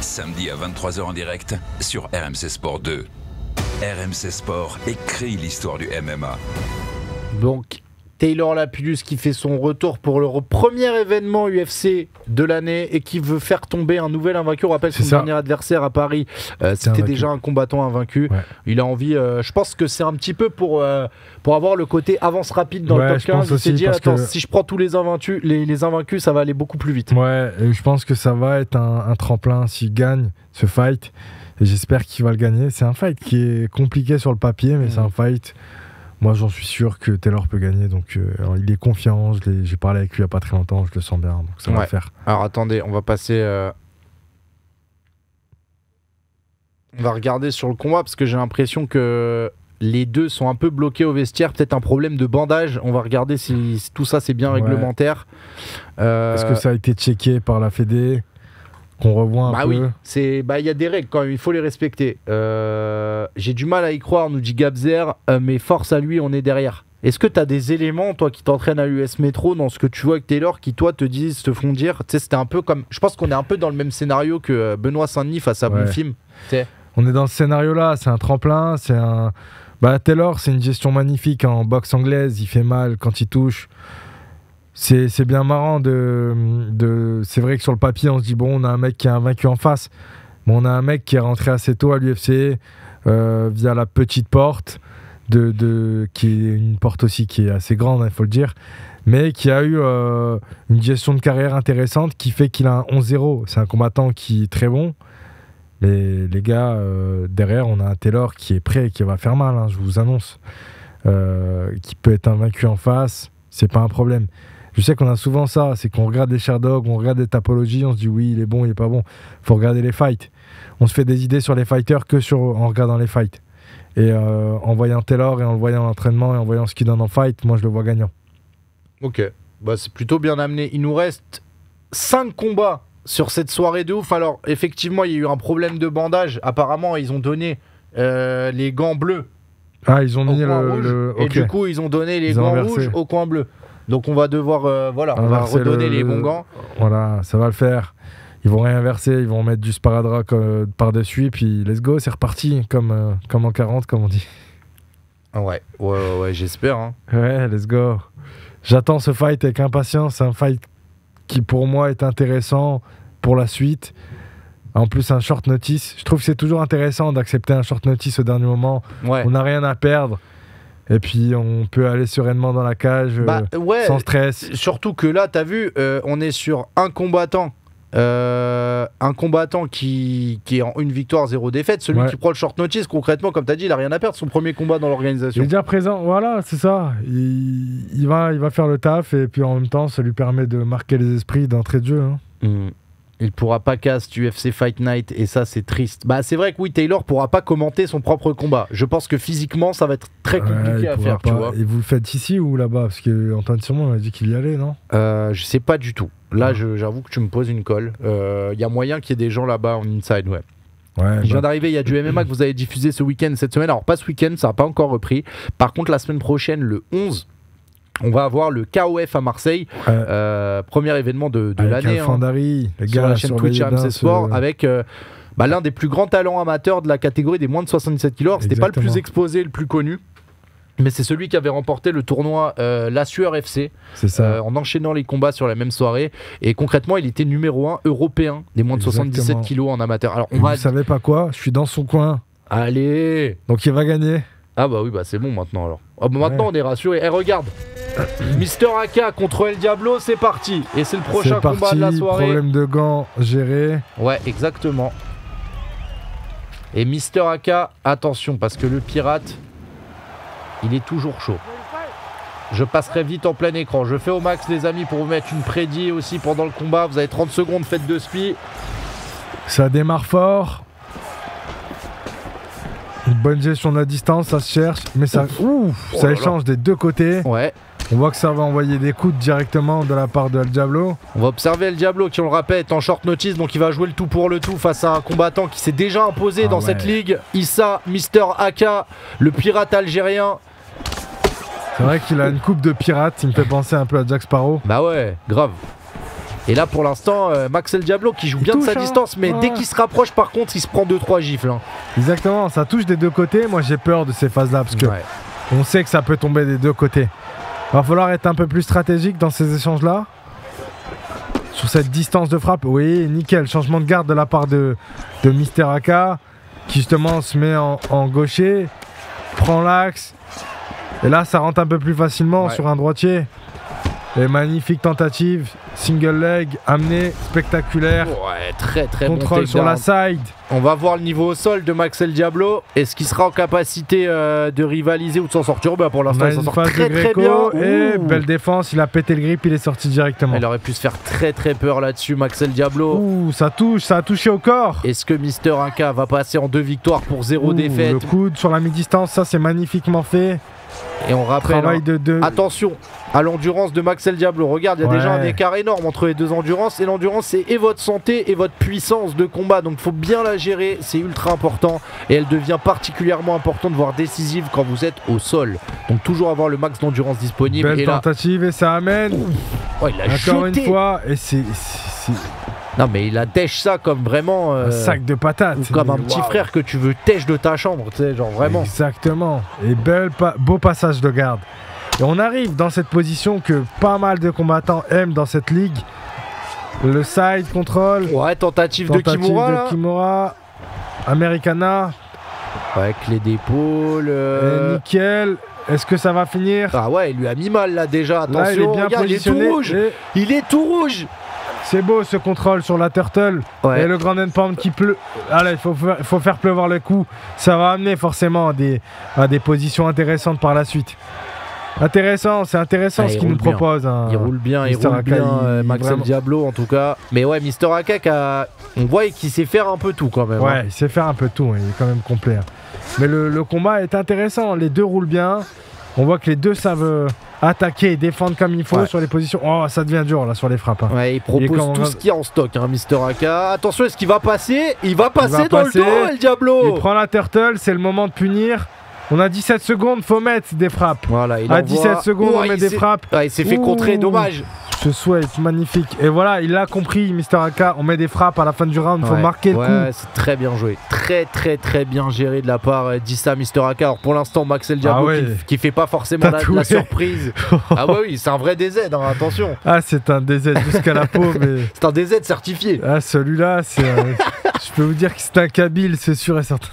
Samedi à 23h en direct sur RMC Sport 2. RMC Sport écrit l'histoire du MMA. Donc, Taylor Lapillus qui fait son retour pour le premier événement UFC de l'année et qui veut faire tomber un nouvel invaincu. On rappelle son dernier adversaire à Paris, euh, c'était déjà un combattant invaincu. Ouais. Il a envie, euh, je pense que c'est un petit peu pour, euh, pour avoir le côté avance rapide dans Ouais, le top je pense 15. Il s'est dit, attends, que- si je prends tous les invaincus, les, les invaincus, ça va aller beaucoup plus vite. Ouais, et je pense que ça va être un, un tremplin s'il gagne ce fight. J'espère qu'il va le gagner. C'est un fight qui est compliqué sur le papier, mais Mhm. c'est un fight. Moi, j'en suis sûr que Taylor peut gagner. Donc, euh, alors, il est confiant. J'ai parlé avec lui il n'y a pas très longtemps. Je le sens bien. Donc, ça va le faire. Alors attendez, on va passer. euh, On va regarder sur le combat parce que j'ai l'impression que les deux sont un peu bloqués au vestiaire. Peut-être un problème de bandage. On va regarder si, si tout ça c'est bien Ouais. réglementaire. Euh, Est-ce que ça a été checké par la Fédé? Qu'on revoit un Bah peu oui, c'est bah il y a des règles quand même, il faut les respecter. Euh, J'ai du mal à y croire, nous dit Gabzer, euh, mais force à lui, on est derrière. Est-ce que tu as des éléments, toi qui t'entraînes à l'US Métro, dans ce que tu vois avec Taylor, qui toi te disent, te font dire, tu sais, c'était un peu comme, je pense qu'on est un peu dans le même scénario que euh, Benoît Saint-Denis face à Ouais. Bonfim. On est dans ce scénario-là, c'est un tremplin, c'est un. Bah, Taylor, c'est une gestion magnifique en boxe anglaise, il fait mal quand il touche. C'est bien marrant de. de... C'est vrai que sur le papier, on se dit, bon, on a un mec qui est invaincu en face, mais on a un mec qui est rentré assez tôt à l'UFC euh, via la petite porte, de, de... qui est une porte aussi qui est assez grande, il faut le dire, mais qui a eu euh, une gestion de carrière intéressante qui fait qu'il a un 11-0. C'est un combattant qui est très bon. Les, les gars, euh, derrière, on a un Taylor qui est prêt et qui va faire mal, hein, je vous annonce. Qui peut être invaincu en face, c'est pas un problème. Je sais qu'on a souvent ça, c'est qu'on regarde des Sherdog, on regarde des tapologies, on se dit oui, il est bon, il est pas bon. faut regarder les fights. On se fait des idées sur les fighters que sur, en regardant les fights. Et euh, en voyant Taylor et en le voyant en entraînement et en voyant ce qu'il donne en fight, moi je le vois gagnant. Ok, bah, c'est plutôt bien amené. Il nous reste 5 combats sur cette soirée de ouf. Alors, effectivement, il y a eu un problème de bandage. Apparemment, ils ont donné euh, les gants bleus Ah, ils ont mis le. le- et du coup ils ont donné les Ils gants rouges au coin bleu. Donc on va devoir euh, voilà, on va Inverser redonner le- les le- bons gants. Voilà, ça va le faire. Ils vont réinverser, ils vont mettre du sparadrap euh, par-dessus, puis let's go, c'est reparti, comme, euh, comme en 40, comme on dit. Ouais, ouais, ouais, ouais, j'espère. hein. Ouais, let's go. J'attends ce fight avec impatience. C'est un fight qui, pour moi, est intéressant pour la suite. En plus, un short notice. Je trouve que c'est toujours intéressant d'accepter un short notice au dernier moment. Ouais. On n'a rien à perdre. Et puis, on peut aller sereinement dans la cage, euh, Bah ouais. sans stress. Surtout que là, t'as vu, euh, on est sur un combattant. euh, un combattant qui, qui est en une victoire, zéro défaite. Celui Ouais. qui prend le short notice, concrètement, comme tu as dit, il a rien à perdre. Son premier combat dans Il est l'organisation. déjà présent, voilà, c'est ça. Il, il va, il va faire le taf et puis en même temps, ça lui permet de marquer les esprits d'entrée de jeu. hein. Mm. Il pourra pas cast UFC Fight Night et ça c'est triste. Bah c'est vrai que oui Taylor pourra pas commenter son propre combat. Je pense que physiquement ça va être très compliqué à faire, tu vois. Et vous le faites ici ou là-bas? Parce que Antoine Simon m'a dit qu'il y allait, non? Euh, je sais pas du tout. Là, Ah. j'avoue que tu me poses une colle. Il y a moyen qu'il y ait des gens là-bas en inside, ouais. Ouais, Je viens bah, d'arriver, il y a du MMA que vous avez diffusé ce week-end, cette semaine. Alors, pas ce week-end, ça n'a pas encore repris. Par contre, la semaine prochaine, le 11, on va avoir le KOF à Marseille. ouais. Euh, premier événement de, l'année. hein, sur la chaîne Twitch RMC Sport avec euh, bah, l'un des plus grands talents amateurs de la catégorie des moins de 77 kilos. C'était pas le plus exposé, le plus connu. Mais c'est celui qui avait remporté le tournoi euh, La Sueur FC ça. euh, en enchaînant les combats sur la même soirée. Et concrètement, il était numéro 1 européen des moins de 77 Exactement. kilos en amateur. Alors on Vous va. savez pas quoi? Je suis dans son coin, Allez donc il va gagner. Ah bah oui, bah c'est bon maintenant alors. Ah bah maintenant Ouais. on est rassuré. Eh regarde [clears throat] Mister Aka contre El Diablo, c'est parti Et c'est le prochain parti, combat de la soirée. problème de gants géré. Ouais, exactement. Et Mister Aka, attention, parce que le pirate, il est toujours chaud. Je passerai vite en plein écran. Je fais au max, les amis, pour vous mettre une prédit aussi pendant le combat. Vous avez 30 secondes, faites de spi. Ça démarre fort. Une bonne gestion de la distance, ça se cherche, mais ça, ouh, Oh ça là là. échange des deux côtés. Ouais. On voit que ça va envoyer des coups directement de la part de El Diablo. On va observer El Diablo qui, on le rappelle, est en short notice, donc il va jouer le tout pour le tout face à un combattant qui s'est déjà imposé Ah dans ouais. cette ligue. Issa, Mister Aka, le pirate algérien. C'est vrai qu'il a une coupe de pirate, il me fait penser un peu à Jack Sparrow. Bah ouais, grave. Et là pour l'instant, euh, Max El Diablo qui joue bien de sa hein. distance, mais Ouais. dès qu'il se rapproche, par contre, il se prend 2-3 gifles. hein. Exactement, ça touche des deux côtés. Moi j'ai peur de ces phases-là parce que Ouais. on sait que ça peut tomber des deux côtés. Va falloir être un peu plus stratégique dans ces échanges-là. Sur cette distance de frappe, oui, nickel. Changement de garde de la part de, de Mister Aka qui justement se met en, en gaucher, prend l'axe. Et là, ça rentre un peu plus facilement Ouais. sur un droitier. Et magnifique tentative, single leg, amené, spectaculaire. Ouais, très très bon Contrôle sur la side. On va voir le niveau au sol de Max El Diablo. Est-ce qu'il sera en capacité euh, de rivaliser ou de s'en sortir? Bah pour l'instant, il s'en sort très très bien. et Ouh. belle défense, il a pété le grip, il est sorti directement. Il aurait pu se faire très très peur là-dessus, Max El Diablo. Ouh, ça touche, ça a touché au corps. Est-ce que Mister Aka va passer en deux victoires pour zéro Ouh, défaite? Le coude sur la mi-distance, ça c'est magnifiquement fait. Et on rappelle, Travail hein, de attention à l'endurance de Max El Diablo. Regarde, il y a déjà un écart énorme entre les deux endurances. Et l'endurance, c'est et votre santé et votre puissance de combat. Donc il faut bien la gérer, c'est ultra important. Et elle devient particulièrement importante, voire décisive quand vous êtes au sol. Donc toujours avoir le max d'endurance disponible. Belle et là, tentative et ça amène. oh, il a Encore jeté. une fois, et c'est Non mais il a têche ça comme vraiment... euh, un sac de patates. ou comme un petit frère que tu veux têche de ta chambre, tu sais, genre vraiment. Exactement. Et bel pa- beau passage de garde. Et on arrive dans cette position que pas mal de combattants aiment dans cette ligue. Le side control. Ouais, tentative, Tentative de Kimura. là. Kimura. Americana. Ouais, clé d'épaule. Euh, nickel. Est-ce que ça va finir? Ah ouais, il lui a mis mal là déjà. Attention, Là, il est bien regarde, il est tout positionné. rouge. et Il est tout rouge. C'est beau ce contrôle sur la turtle. Ouais. Et le grand end pound qui pleut. Allez, il faut, faire- faut faire pleuvoir le coup. Ça va amener forcément à des, à des positions intéressantes par la suite. Intéressant, c'est intéressant Ah, ce il qu'il nous bien. propose. hein. Il roule bien, il Mr. roule Aka, bien, il- euh, Max vraiment. Diablo en tout cas. Mais ouais, Mister Aka, qui a- on voit qu'il sait faire un peu tout quand même. Ouais, hein. il sait faire un peu tout, il est quand même complet. hein. Mais le, le combat est intéressant, les deux roulent bien. On voit que les deux savent euh, attaquer et défendre comme il faut Ouais. sur les positions. Oh, ça devient dur là sur les frappes. hein. Ouais, il propose tout ce qu'il y a en stock, hein, Mister Aka. Attention, est-ce qu'il va passer? Il va passer va dans passer. le dos, El Diablo Il prend la turtle, c'est le moment de punir. On a 17 secondes, faut mettre des frappes. Voilà, il À envoie- 17 secondes, on met des frappes. Il s'est fait Ouh. contrer, dommage. Ce souhait magnifique. Et voilà, il a compris, Mister Aka. On met des frappes à la fin du round, faut Ouais, marquer le ouais, coup. c'est très bien joué. Très, très, très bien géré de la part euh, d'Issa Mister Aka. Alors pour l'instant, Max El Diablo Ah ouais. qui, qui fait pas forcément la, la surprise. [laughs] ah ouais, oui, c'est un vrai DZ, hein, attention. Ah, c'est un DZ jusqu'à la peau, [laughs] mais. C'est un DZ certifié. Ah, celui-là, c'est. un- [laughs] Je peux vous dire que c'est un Kabyle, c'est sûr et certain.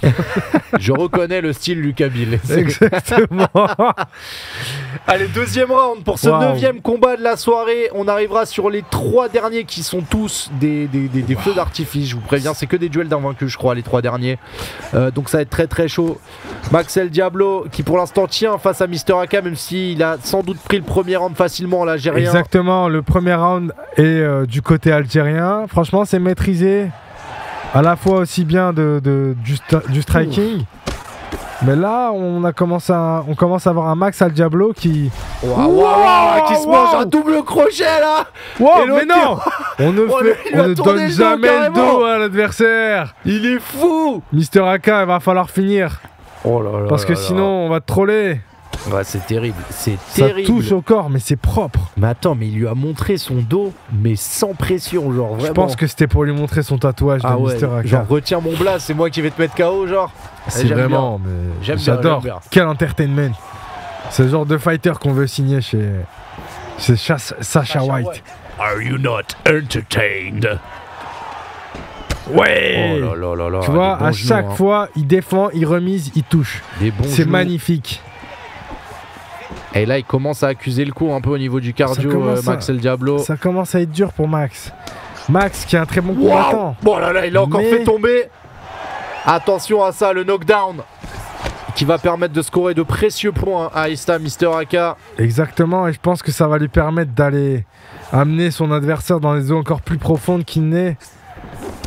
Je reconnais le style du Kabyle. [laughs] Exactement. [laughs] Allez, deuxième round pour ce neuvième combat de la soirée. On arrivera sur les trois derniers qui sont tous des, des, des- des feux d'artifice. Je vous préviens, c'est que des duels d'invaincus, je crois, les trois derniers. Euh, donc ça va être très très chaud. Maxel Diablo qui pour l'instant tient face à Mister Aka, même s'il a sans doute pris le premier round facilement. Là, j'ai rien. Exactement, le premier round est euh, du côté algérien. Franchement, c'est maîtrisé. À la fois aussi bien de, de- du, st- du striking. Mais là, on, a commencé à, on commence à avoir un Max Al Diablo qui. Waouh, qui se mange un double crochet là Wow, Et mais non On ne, [laughs] Oh, fait- on ne donne jamais le dos à l'adversaire. Il est fou Mister Aka, il va falloir finir. Oh là là Parce que là. sinon, on va te troller. Ouais, c'est terrible, c'est Ça terrible. touche au corps, mais c'est propre. Mais attends, mais il lui a montré son dos, mais sans pression, genre vraiment. Je pense que c'était pour lui montrer son tatouage ah de ouais, Mister Aka. genre retiens mon blast, c'est moi qui vais te mettre KO, genre. C'est j'aime vraiment, mais J'aime j'adore. Quel entertainment. C'est le genre de fighter qu'on veut signer chez, Sacha White. Are you not entertained? Ouais Oh là là là là. Tu vois, à genoux, chaque hein. fois, il défend, il remise, il touche. C'est magnifique. Et là, il commence à accuser le coup un peu au niveau du cardio, euh, Max El Diablo. Ça commence à être dur pour Max. Max, qui est un très bon Waouh combattant. Bon là là, il a encore Mais- fait tomber. Attention à ça, le knockdown qui va permettre de scorer de précieux points à Ista Mister Aka. Exactement, et je pense que ça va lui permettre d'aller amener son adversaire dans les eaux encore plus profondes qu'il n'est.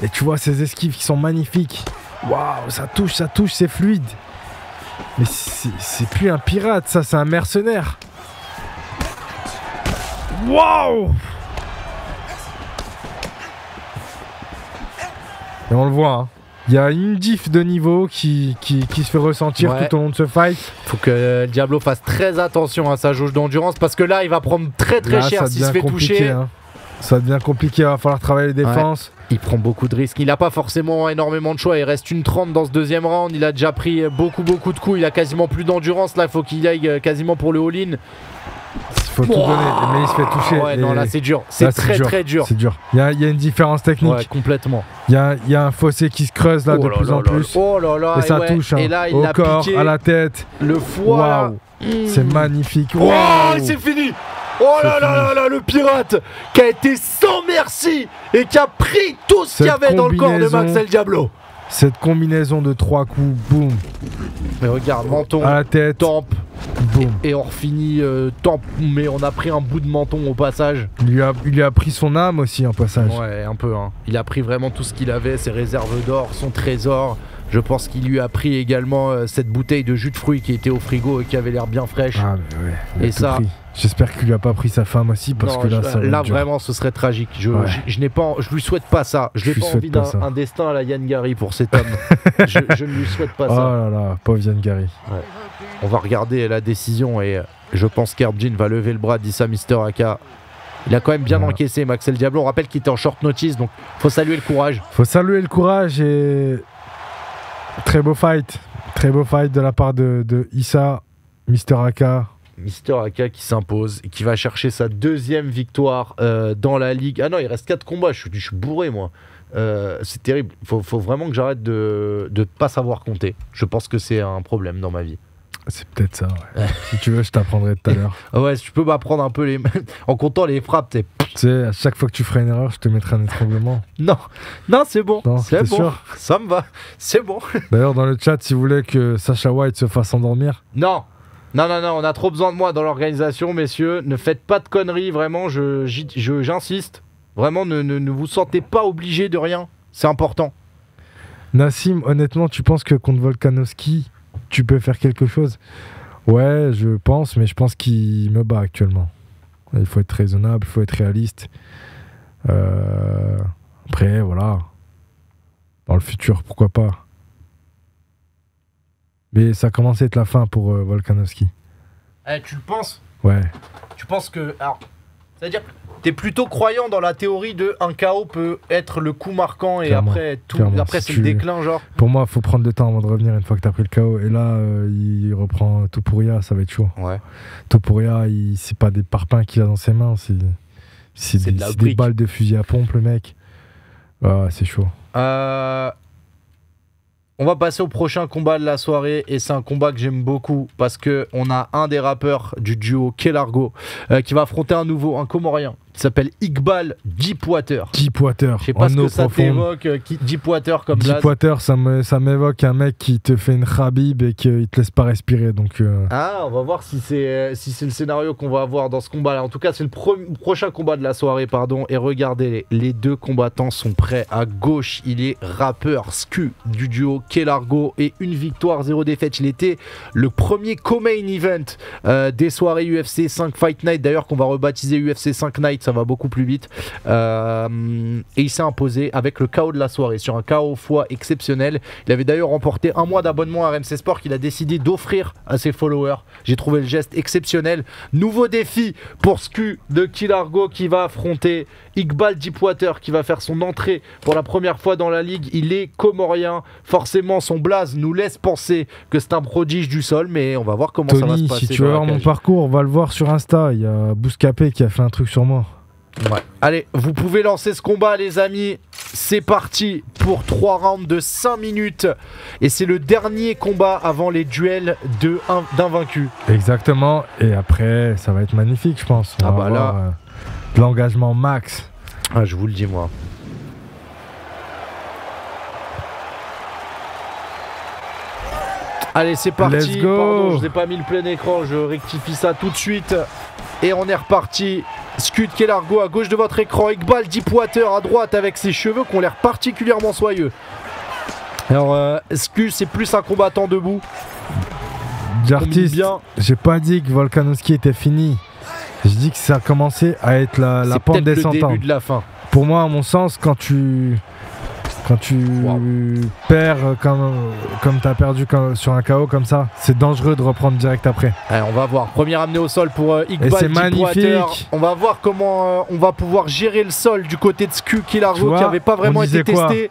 Et tu vois ces esquives qui sont magnifiques. Waouh, ça touche, ça touche, c'est fluide. Mais c'est plus un pirate, ça, c'est un mercenaire. Waouh Et on le voit, hein. Il y a une diff de niveau qui, qui, qui se fait ressentir Ouais. tout au long de ce fight. Faut que euh, Diablo fasse très attention à sa jauge d'endurance parce que là, il va prendre très très Là, cher s'il se fait toucher. hein. Ça devient compliqué, il va falloir travailler les défenses. Il prend beaucoup de risques. Il n'a pas forcément énormément de choix. Il reste une 30 dans ce deuxième round. Il a déjà pris beaucoup beaucoup de coups. Il a quasiment plus d'endurance. Là, il faut qu'il aille euh, quasiment pour le all-in. Il faut tout donner, mais il se fait toucher. Ouais, et non, là, c'est dur. C'est très très dur. C'est dur. Il y a, il y a une différence technique. Ouais, complètement. Il y, a, il y a un fossé qui se creuse là Oh de là plus là en plus. Oh là là. et ça ouais. touche. hein. Et là, il Au l'a corps, piqué. à la tête. Le foie. Mmh. C'est magnifique. Waouh. c'est fini Oh là là là là, le pirate qui a été sans merci et qui a pris tout ce qu'il y avait dans le corps de. Max El Diablo. Cette combinaison de trois coups, boum, Mais regarde, menton, à la tête, tempe, boum. et on finit euh, tempe, mais on a pris un bout de menton au passage. Il lui, a, il lui a pris son âme aussi en passage. Ouais, un peu. Hein. Il a pris vraiment tout ce qu'il avait, ses réserves d'or, son trésor. Je pense qu'il lui a pris également euh, cette bouteille de jus de fruits qui était au frigo et qui avait l'air bien fraîche. Ah, mais ouais, il a Et tout ça- pris. J'espère qu'il lui a pas pris sa femme aussi parce Non, que là, je- ça va là, être dur. vraiment, ce serait tragique. Je, Ouais. je, je n'ai pas, en- je lui souhaite pas ça. Je n'ai lui pas souhaite envie pas d'un ça. un destin à la Yann Gary pour cet homme. [laughs] je, je ne lui souhaite pas Oh ça. là là, pauvre Yann Gary. On va regarder la décision et euh, je pense qu'Herbjin va lever le bras d'Issa Mister Aka. Il a quand même bien Voilà. encaissé Maxel Diablo. On rappelle qu'il était en short notice, donc faut saluer le courage. Faut saluer le courage et très beau fight. Très beau fight de la part de, Issa, Mister Aka. Mister Aka qui s'impose et qui va chercher sa deuxième victoire euh, dans la ligue. Ah non, il reste 4 combats, je suis, je suis bourré moi. Euh, c'est terrible. Faut, faut vraiment que j'arrête de ne pas savoir compter. Je pense que c'est un problème dans ma vie. C'est peut-être ça, ouais. si tu veux, je t'apprendrai tout à l'heure. [laughs] Ah ouais, si tu peux m'apprendre un peu les. [laughs] en comptant les frappes, t'es. tu sais, à chaque fois que tu feras une erreur, je te mettrai un étranglement. [laughs] Non, non, c'est bon. C'est bon. sûr? Ça me va. C'est bon. D'ailleurs, dans le chat, si vous voulez que Sacha White se fasse endormir, Non. Non, non, non, on a trop besoin de moi dans l'organisation, messieurs. Ne faites pas de conneries, vraiment, je, j'insiste. Vraiment, ne, ne, ne vous sentez pas obligé de rien. C'est important. Nassim, honnêtement, tu penses que contre Volkanovski, tu peux faire quelque chose Ouais, je pense, mais je pense qu'il me bat actuellement. Il faut être raisonnable, il faut être réaliste. Euh, Après, voilà. Dans le futur, pourquoi pas. Mais ça commence à être la fin pour euh, Volkanovski. Eh, tu le penses? Ouais. Tu penses que. Alors, c'est-à-dire, t'es plutôt croyant dans la théorie de un KO peut être le coup marquant et Clairement, après, tout, clairement, après si c'est le déclin, genre. Pour moi, il faut prendre le temps avant de revenir une fois que tu as pris le KO. Et là, euh, il reprend Topuria, ça va être chaud. Ouais. Topuria, il... c'est pas des parpaings qu'il a dans ses mains, c'est des, de balles de fusil à pompe, le mec. Ah, c'est chaud. Euh, On va passer au prochain combat de la soirée et c'est un combat que j'aime beaucoup parce que on a un des rappeurs du duo Kelargo euh, qui va affronter un nouveau, un Comorien qui s'appelle Iqbal Deepwater. Deepwater, Je sais pas en ce que ça t'évoque, euh, Deepwater comme blaze. Deepwater, ça m'évoque un mec qui te fait une Khabib et qui te laisse pas respirer. Donc, euh, Ah, on va voir si c'est euh, si c'est le scénario qu'on va avoir dans ce combat-là. En tout cas, c'est le pro- prochain combat de la soirée, pardon. Et regardez, les, les deux combattants sont prêts. À gauche, il est rappeur Scu du duo Kelargo et une victoire, zéro défaite. Il était le premier co-main event euh, des soirées UFC 5 Fight Night. D'ailleurs, qu'on va rebaptiser UFC 5 Night, ça va beaucoup plus vite. Euh, et il s'est imposé avec le KO de la soirée sur un KO foie exceptionnel. Il avait d'ailleurs remporté un mois d'abonnement à RMC Sport qu'il a décidé d'offrir à ses followers. J'ai trouvé le geste exceptionnel. Nouveau défi pour Scu de Kilargo qui va affronter Iqbal Deepwater qui va faire son entrée pour la première fois dans la ligue. Il est comorien. Forcément, son blaze nous laisse penser que c'est un prodige du sol, mais on va voir comment ça va se Tony, passer. si tu veux voir mon parcours, va le voir sur Insta. Il y a Bouscapé qui a fait un truc sur moi. Ouais. Allez, vous pouvez lancer ce combat, les amis. C'est parti pour 3 rounds de 5 minutes. Et c'est le dernier combat avant les duels vaincu. Exactement. Et après, ça va être magnifique, je pense. On Ah bah là. euh, l'engagement max. Ah, je vous le dis, moi. Allez, c'est parti. Let's go. Pardon, je vous ai pas mis le plein écran. Je rectifie ça tout de suite. Et on est reparti. Scud Kelargo à gauche de votre écran. Iqbal Deepwater à droite avec ses cheveux qui ont l'air particulièrement soyeux. Alors, euh, Scud, c'est plus un combattant debout? Combine Jartis, bien. j'ai pas dit que Volkanovski était fini. Je dis que ça a commencé à être la, pente peut-être le descendante. début de la fin. Pour moi, à mon sens, quand tu quand tu perds comme comme t'as perdu comme- sur un KO comme ça, c'est dangereux de reprendre direct après. Allez, on va voir. Premier amené au sol pour euh, Iqbal c'est magnifique. On va voir comment euh, on va pouvoir gérer le sol du côté de Sku Tu Kilargo qui avait pas vraiment été quoi testé.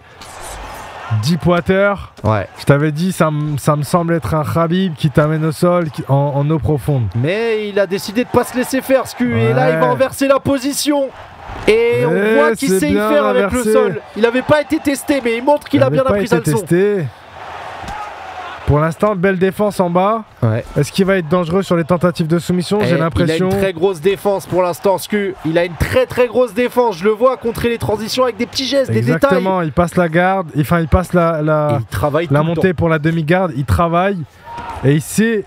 Deepwater, Ouais. je t'avais dit, ça, me- ça me semble être un Khabib qui t'amène au sol qui- en, en eau profonde. Mais il a décidé de pas se laisser faire, Sku. Et là, il va inverser la position. Et on voit qu'il sait y faire avec le sol. Il n'avait pas été testé, mais il montre qu'il a bien appris sa leçon. testé. Pour l'instant, belle défense en bas. Ouais. Est-ce qu'il va être dangereux sur les tentatives de soumission Eh, J'ai Il l'impression. a une très grosse défense pour l'instant, Sku. Il a une très très grosse défense. Je le vois contrer les transitions avec des petits gestes, des détails. Exactement, il passe la garde, enfin il passe la, il travaille la montée pour la demi-garde, il travaille et il sait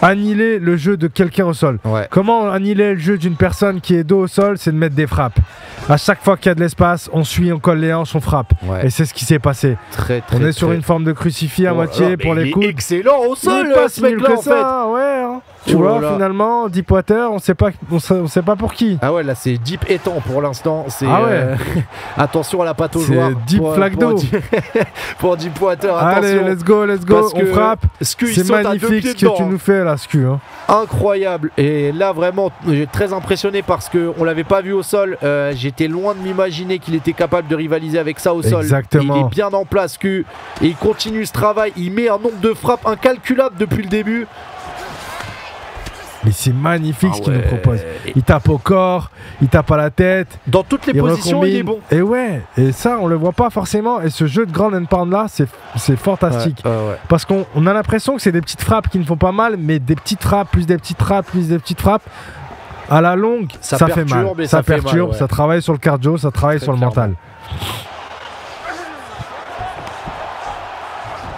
annihiler le jeu de quelqu'un au sol. Ouais. Comment annihiler le jeu d'une personne qui est dos au sol C'est de mettre des frappes. À chaque fois qu'il y a de l'espace, on suit, on colle les hanches, on frappe. Ouais. Et c'est ce qui s'est passé. Très, très, on est sur très- une forme de crucifix à Oh moitié pour les est excellent au sol, Il est pas ce si nul mec-là, que en fait. ça, ouais. hein. Tu Oh vois, là. finalement, Deepwater, on sait pas, on sait, on sait pas pour qui. Ah ouais, là c'est deep étang pour l'instant. C'est Ah ouais. euh, [laughs] attention à la patte aux joueurs. deep pour, pour d'eau. Deep- [laughs] pour Deepwater, Allez, let's go, let's go, on frappe. C'est magnifique ce que dedans, tu nous fais là, Sku. hein. Incroyable. Et là vraiment, j'ai très impressionné parce que on l'avait pas vu au sol. Euh, J'étais loin de m'imaginer qu'il était capable de rivaliser avec ça au sol. Exactement. Il est bien en place. Et il continue ce travail. Il met un nombre de frappes incalculable depuis le début. Mais c'est magnifique Ah ce qu'il ouais. nous propose. Il tape au corps, il tape à la tête, Dans toutes les il positions, il est bon. Et ouais, et ça, on le voit pas forcément. Et ce jeu de grand and pound là, c'est fantastique. Ouais, ouais, ouais. Parce qu'on on a l'impression que c'est des petites frappes qui ne font pas mal, mais des petites frappes, plus des petites frappes, plus des petites frappes. À la longue, Ça ça, fait mal. Ça, ça fait mal, perturbe, ça travaille sur le cardio, ça travaille Très sur le mental.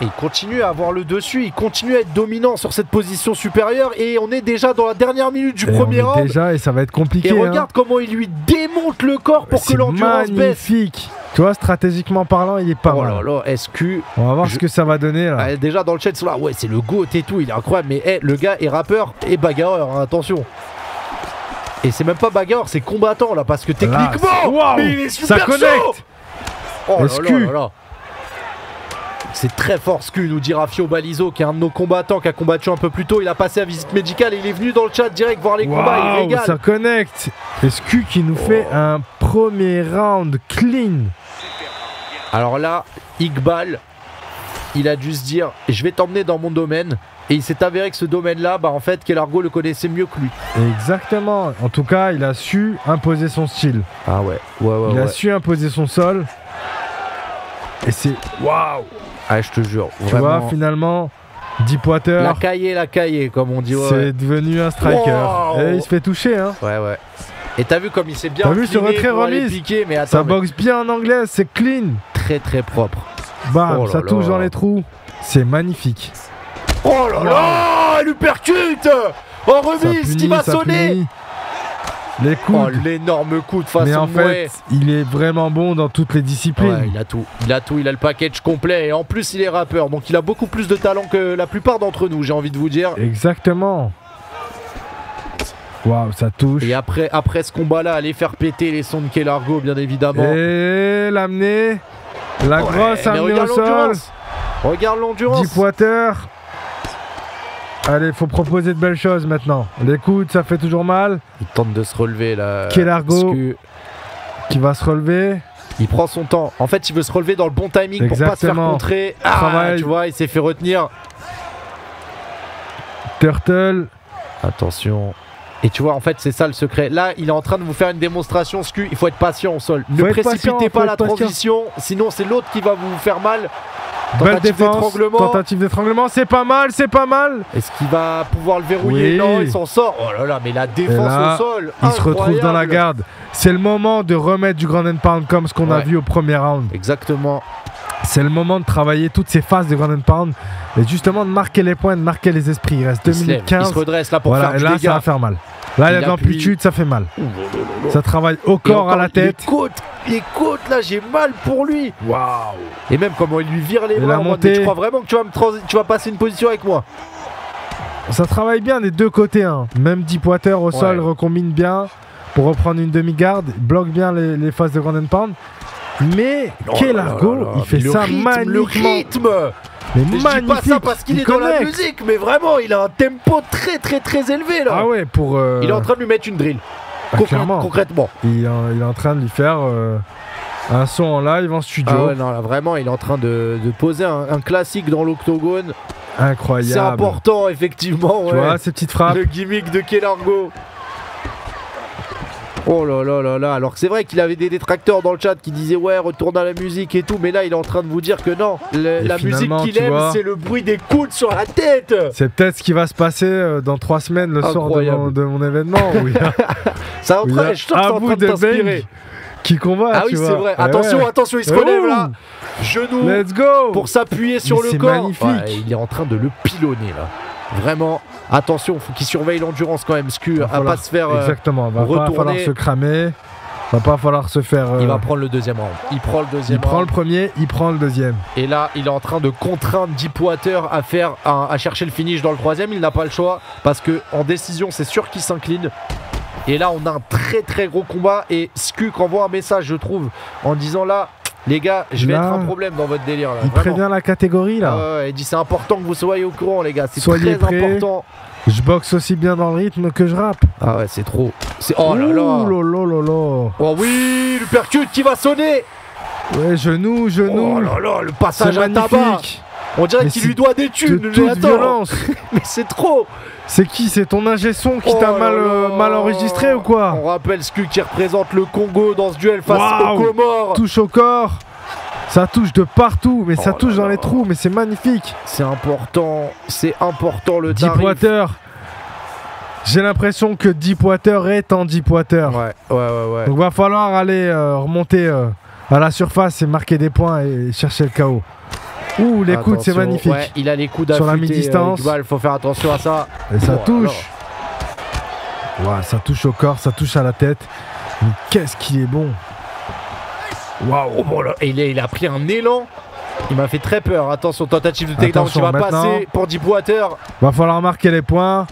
Et il continue à avoir le dessus, il continue à être dominant sur cette position supérieure et on est déjà dans la dernière minute du Et premier round. déjà, et ça va être compliqué. Et hein. regarde comment il lui démonte le corps pour que l'endurance baisse. magnifique. Tu vois, stratégiquement parlant, il est pas Oh mal. là là, SQ. On va voir Je- ce que ça va donner là. Ah, déjà dans le chat, ils sont là, ouais, c'est le GOAT et tout, il est incroyable. Mais hey, le gars est rappeur et bagarreur, hein, attention. Et c'est même pas bagarreur, c'est combattant là, parce que Là, techniquement, waouh, mais il est ça super chaud connecte. Oh là SQ. là là là. C'est très fort Scu, nous dit Rafio Balizo, qui est un de nos combattants qui a combattu un peu plus tôt. Il a passé à visite médicale et il est venu dans le chat direct voir les combats. Il régale. ça connecte. Et Sku qui nous fait un premier round clean. Alors là, Iqbal, il a dû se dire je vais t'emmener dans mon domaine. Et il s'est avéré que ce domaine-là, bah en fait, Kelargo le connaissait mieux que lui. Exactement. En tout cas, il a su imposer son style. Ah ouais, ouais, ouais. il a su imposer son sol. Et c'est waouh. Ah, je te jure. Tu vois, finalement, Deepwater, La caillé, la caillé, comme on dit. Ouais, c'est devenu un striker. Wow. Et il se fait toucher. Hein. ouais, ouais. Et t'as vu comme il s'est bien T'as vu ce retrait remise piquer, mais attends, Ça mais boxe bien en anglais, c'est clean. très très propre. Bam, Oh ça là. touche dans les trous. C'est magnifique. Oh là là, l'uppercut En Ça remise qui va sonner punit. Les coups. Oh l'énorme coup de façon Mais en ouais. fait, il est vraiment bon dans toutes les disciplines. Ouais, il a tout, il a tout, il a le package complet et en plus il est rappeur, donc il a beaucoup plus de talent que la plupart d'entre nous, j'ai envie de vous dire. Exactement. Waouh, ça touche. Et après, après ce combat-là, aller faire péter les sons de Kelargo, bien évidemment. Et l'amener. La Ouais, grosse amenée au regarde sol. l'endurance. Regarde l'endurance. Deepwater. Allez, faut proposer de belles choses maintenant. Les coudes, ça fait toujours mal. Il tente de se relever là. Que Qui va se relever. il prend son temps. En fait, il veut se relever dans le bon timing pour pas se faire Exactement. contrer. Ah, Travail. tu vois, il s'est fait retenir. Turtle. Attention. Et tu vois, en fait, c'est ça le secret. Là, il est en train de vous faire une démonstration. Scu, il faut être patient au sol. Faut ne précipitez patient, pas la patient. transition, sinon c'est l'autre qui va vous faire mal. Belle Tentative défense. d'étranglement. Tentative d'étranglement. C'est pas mal, c'est pas mal. Est-ce qu'il va pouvoir le verrouiller Oui. Non, il s'en sort. Oh là là, mais la défense là, au sol. il se retrouve dans la garde. C'est le moment de remettre du grand and pound comme ce qu'on a vu au premier round. Exactement. C'est le moment de travailler toutes ces phases de grand and pound et justement de marquer les points, de marquer les esprits. Il reste 2 Il se lève, minutes il '15. se redresse là pour Voilà, faire et là, ça va faire mal. Là, il y a Il de l'amplitude, ça fait mal. Ça travaille au corps, à la tête. Les côtes, les côtes là, j'ai mal pour lui. Waouh Et même comment il lui vire les bras. tu crois vraiment que tu vas, me transi- tu vas passer une position avec moi? Ça travaille bien des deux côtés. hein. Même Deepwater au sol recombine bien pour reprendre une demi-garde, bloque bien les, les phases de Grand and Pound. Mais quel argot, il fait le ça rythme, magnifiquement. Le rythme Mais Et Je dis pas magnifique. ça parce qu'il il est dans la musique, mais vraiment, il a un tempo très très très élevé là. Ah ouais, pour. euh, Il est en train de lui mettre une drill. Concr- clairement. concrètement. Il, est en- il est en train de lui faire euh, un son en live en studio. Ah ouais, non, là, vraiment, il est en train de, de poser un, un classique dans l'octogone. C'est Incroyable. important, effectivement. Tu ouais. vois, ces petites frappes. Le gimmick de Kellargo. Oh là là là là, alors que c'est vrai qu'il avait des détracteurs dans le chat qui disaient ouais retourne à la musique et tout, mais là il est en train de vous dire que non, le- la musique qu'il aime c'est le bruit des coudes sur la tête C'est peut-être ce qui va se passer euh, dans trois semaines, le soir de Incroyable. mon, de mon événement. Où il y a, [laughs] Ça où il y a entraîne, je c'est en train de t'inspirer. qui combat. Ah oui c'est vrai, Eh attention, ouais. attention, il se Eh relève là Genou Let's go pour s'appuyer sur Mais le c'est corps. Ouais, il est en train de le pilonner là. Vraiment, attention, faut qu'il surveille l'endurance quand même, Scu, Va à falloir- pas se faire. euh, Exactement, va pas retourner. falloir se cramer. Va pas falloir se faire. euh, Il va prendre le deuxième round. Il prend le deuxième il prend le premier, il prend le deuxième. Et là, il est en train de contraindre Deepwater à faire à chercher le finish dans le troisième. Il n'a pas le choix parce que en décision, c'est sûr qu'il s'incline. Et là, on a un très très gros combat. Et Skuk envoie un message, je trouve, en disant là, les gars, je vais Là, être un problème dans votre délire. Là, Il vraiment. prévient la catégorie là. Ouais, ouais, il dit c'est important que vous soyez au courant, les gars. C'est Soyez très prêts. important. Je boxe aussi bien dans le rythme que je rappe. Ah ouais, c'est trop. C'est oh là là. Ouh là là là là. Oh oui, le percute qui va sonner. Ouais, genou, genou. Oh là là, le passage à tabac. On dirait qu'il lui doit des De thunes. mais toute violence. [laughs] Mais c'est trop. C'est qui? C'est ton ingé son qui Oh t'a mal, euh, mal enregistré ou quoi? On rappelle Sku qui représente le Congo dans ce duel face Waouh. aux Comores. Touche au corps. Ça touche de partout, mais ça Oh touche là dans là. les trous, mais c'est magnifique. C'est important, c'est important le tarif. Deepwater. J'ai l'impression que Deepwater est en Deepwater. Ouais, ouais, ouais, ouais. Donc va falloir aller euh, remonter euh, à la surface et marquer des points et chercher le KO. Ouh, les coudes, c'est magnifique. Ouais, il a les coudes Sur la affûtés, mi-distance. euh, Iqbal, faut faire attention à ça. Et ça Oh, touche. Ouais, ça touche au corps, ça touche à la tête. Mais qu'est-ce qu'il est bon. Waouh, oh, bon, il, a, il a pris un élan. Il m'a fait très peur. Attention, tentative de takedown qui va passer pour Deepwater. Va falloir marquer les points.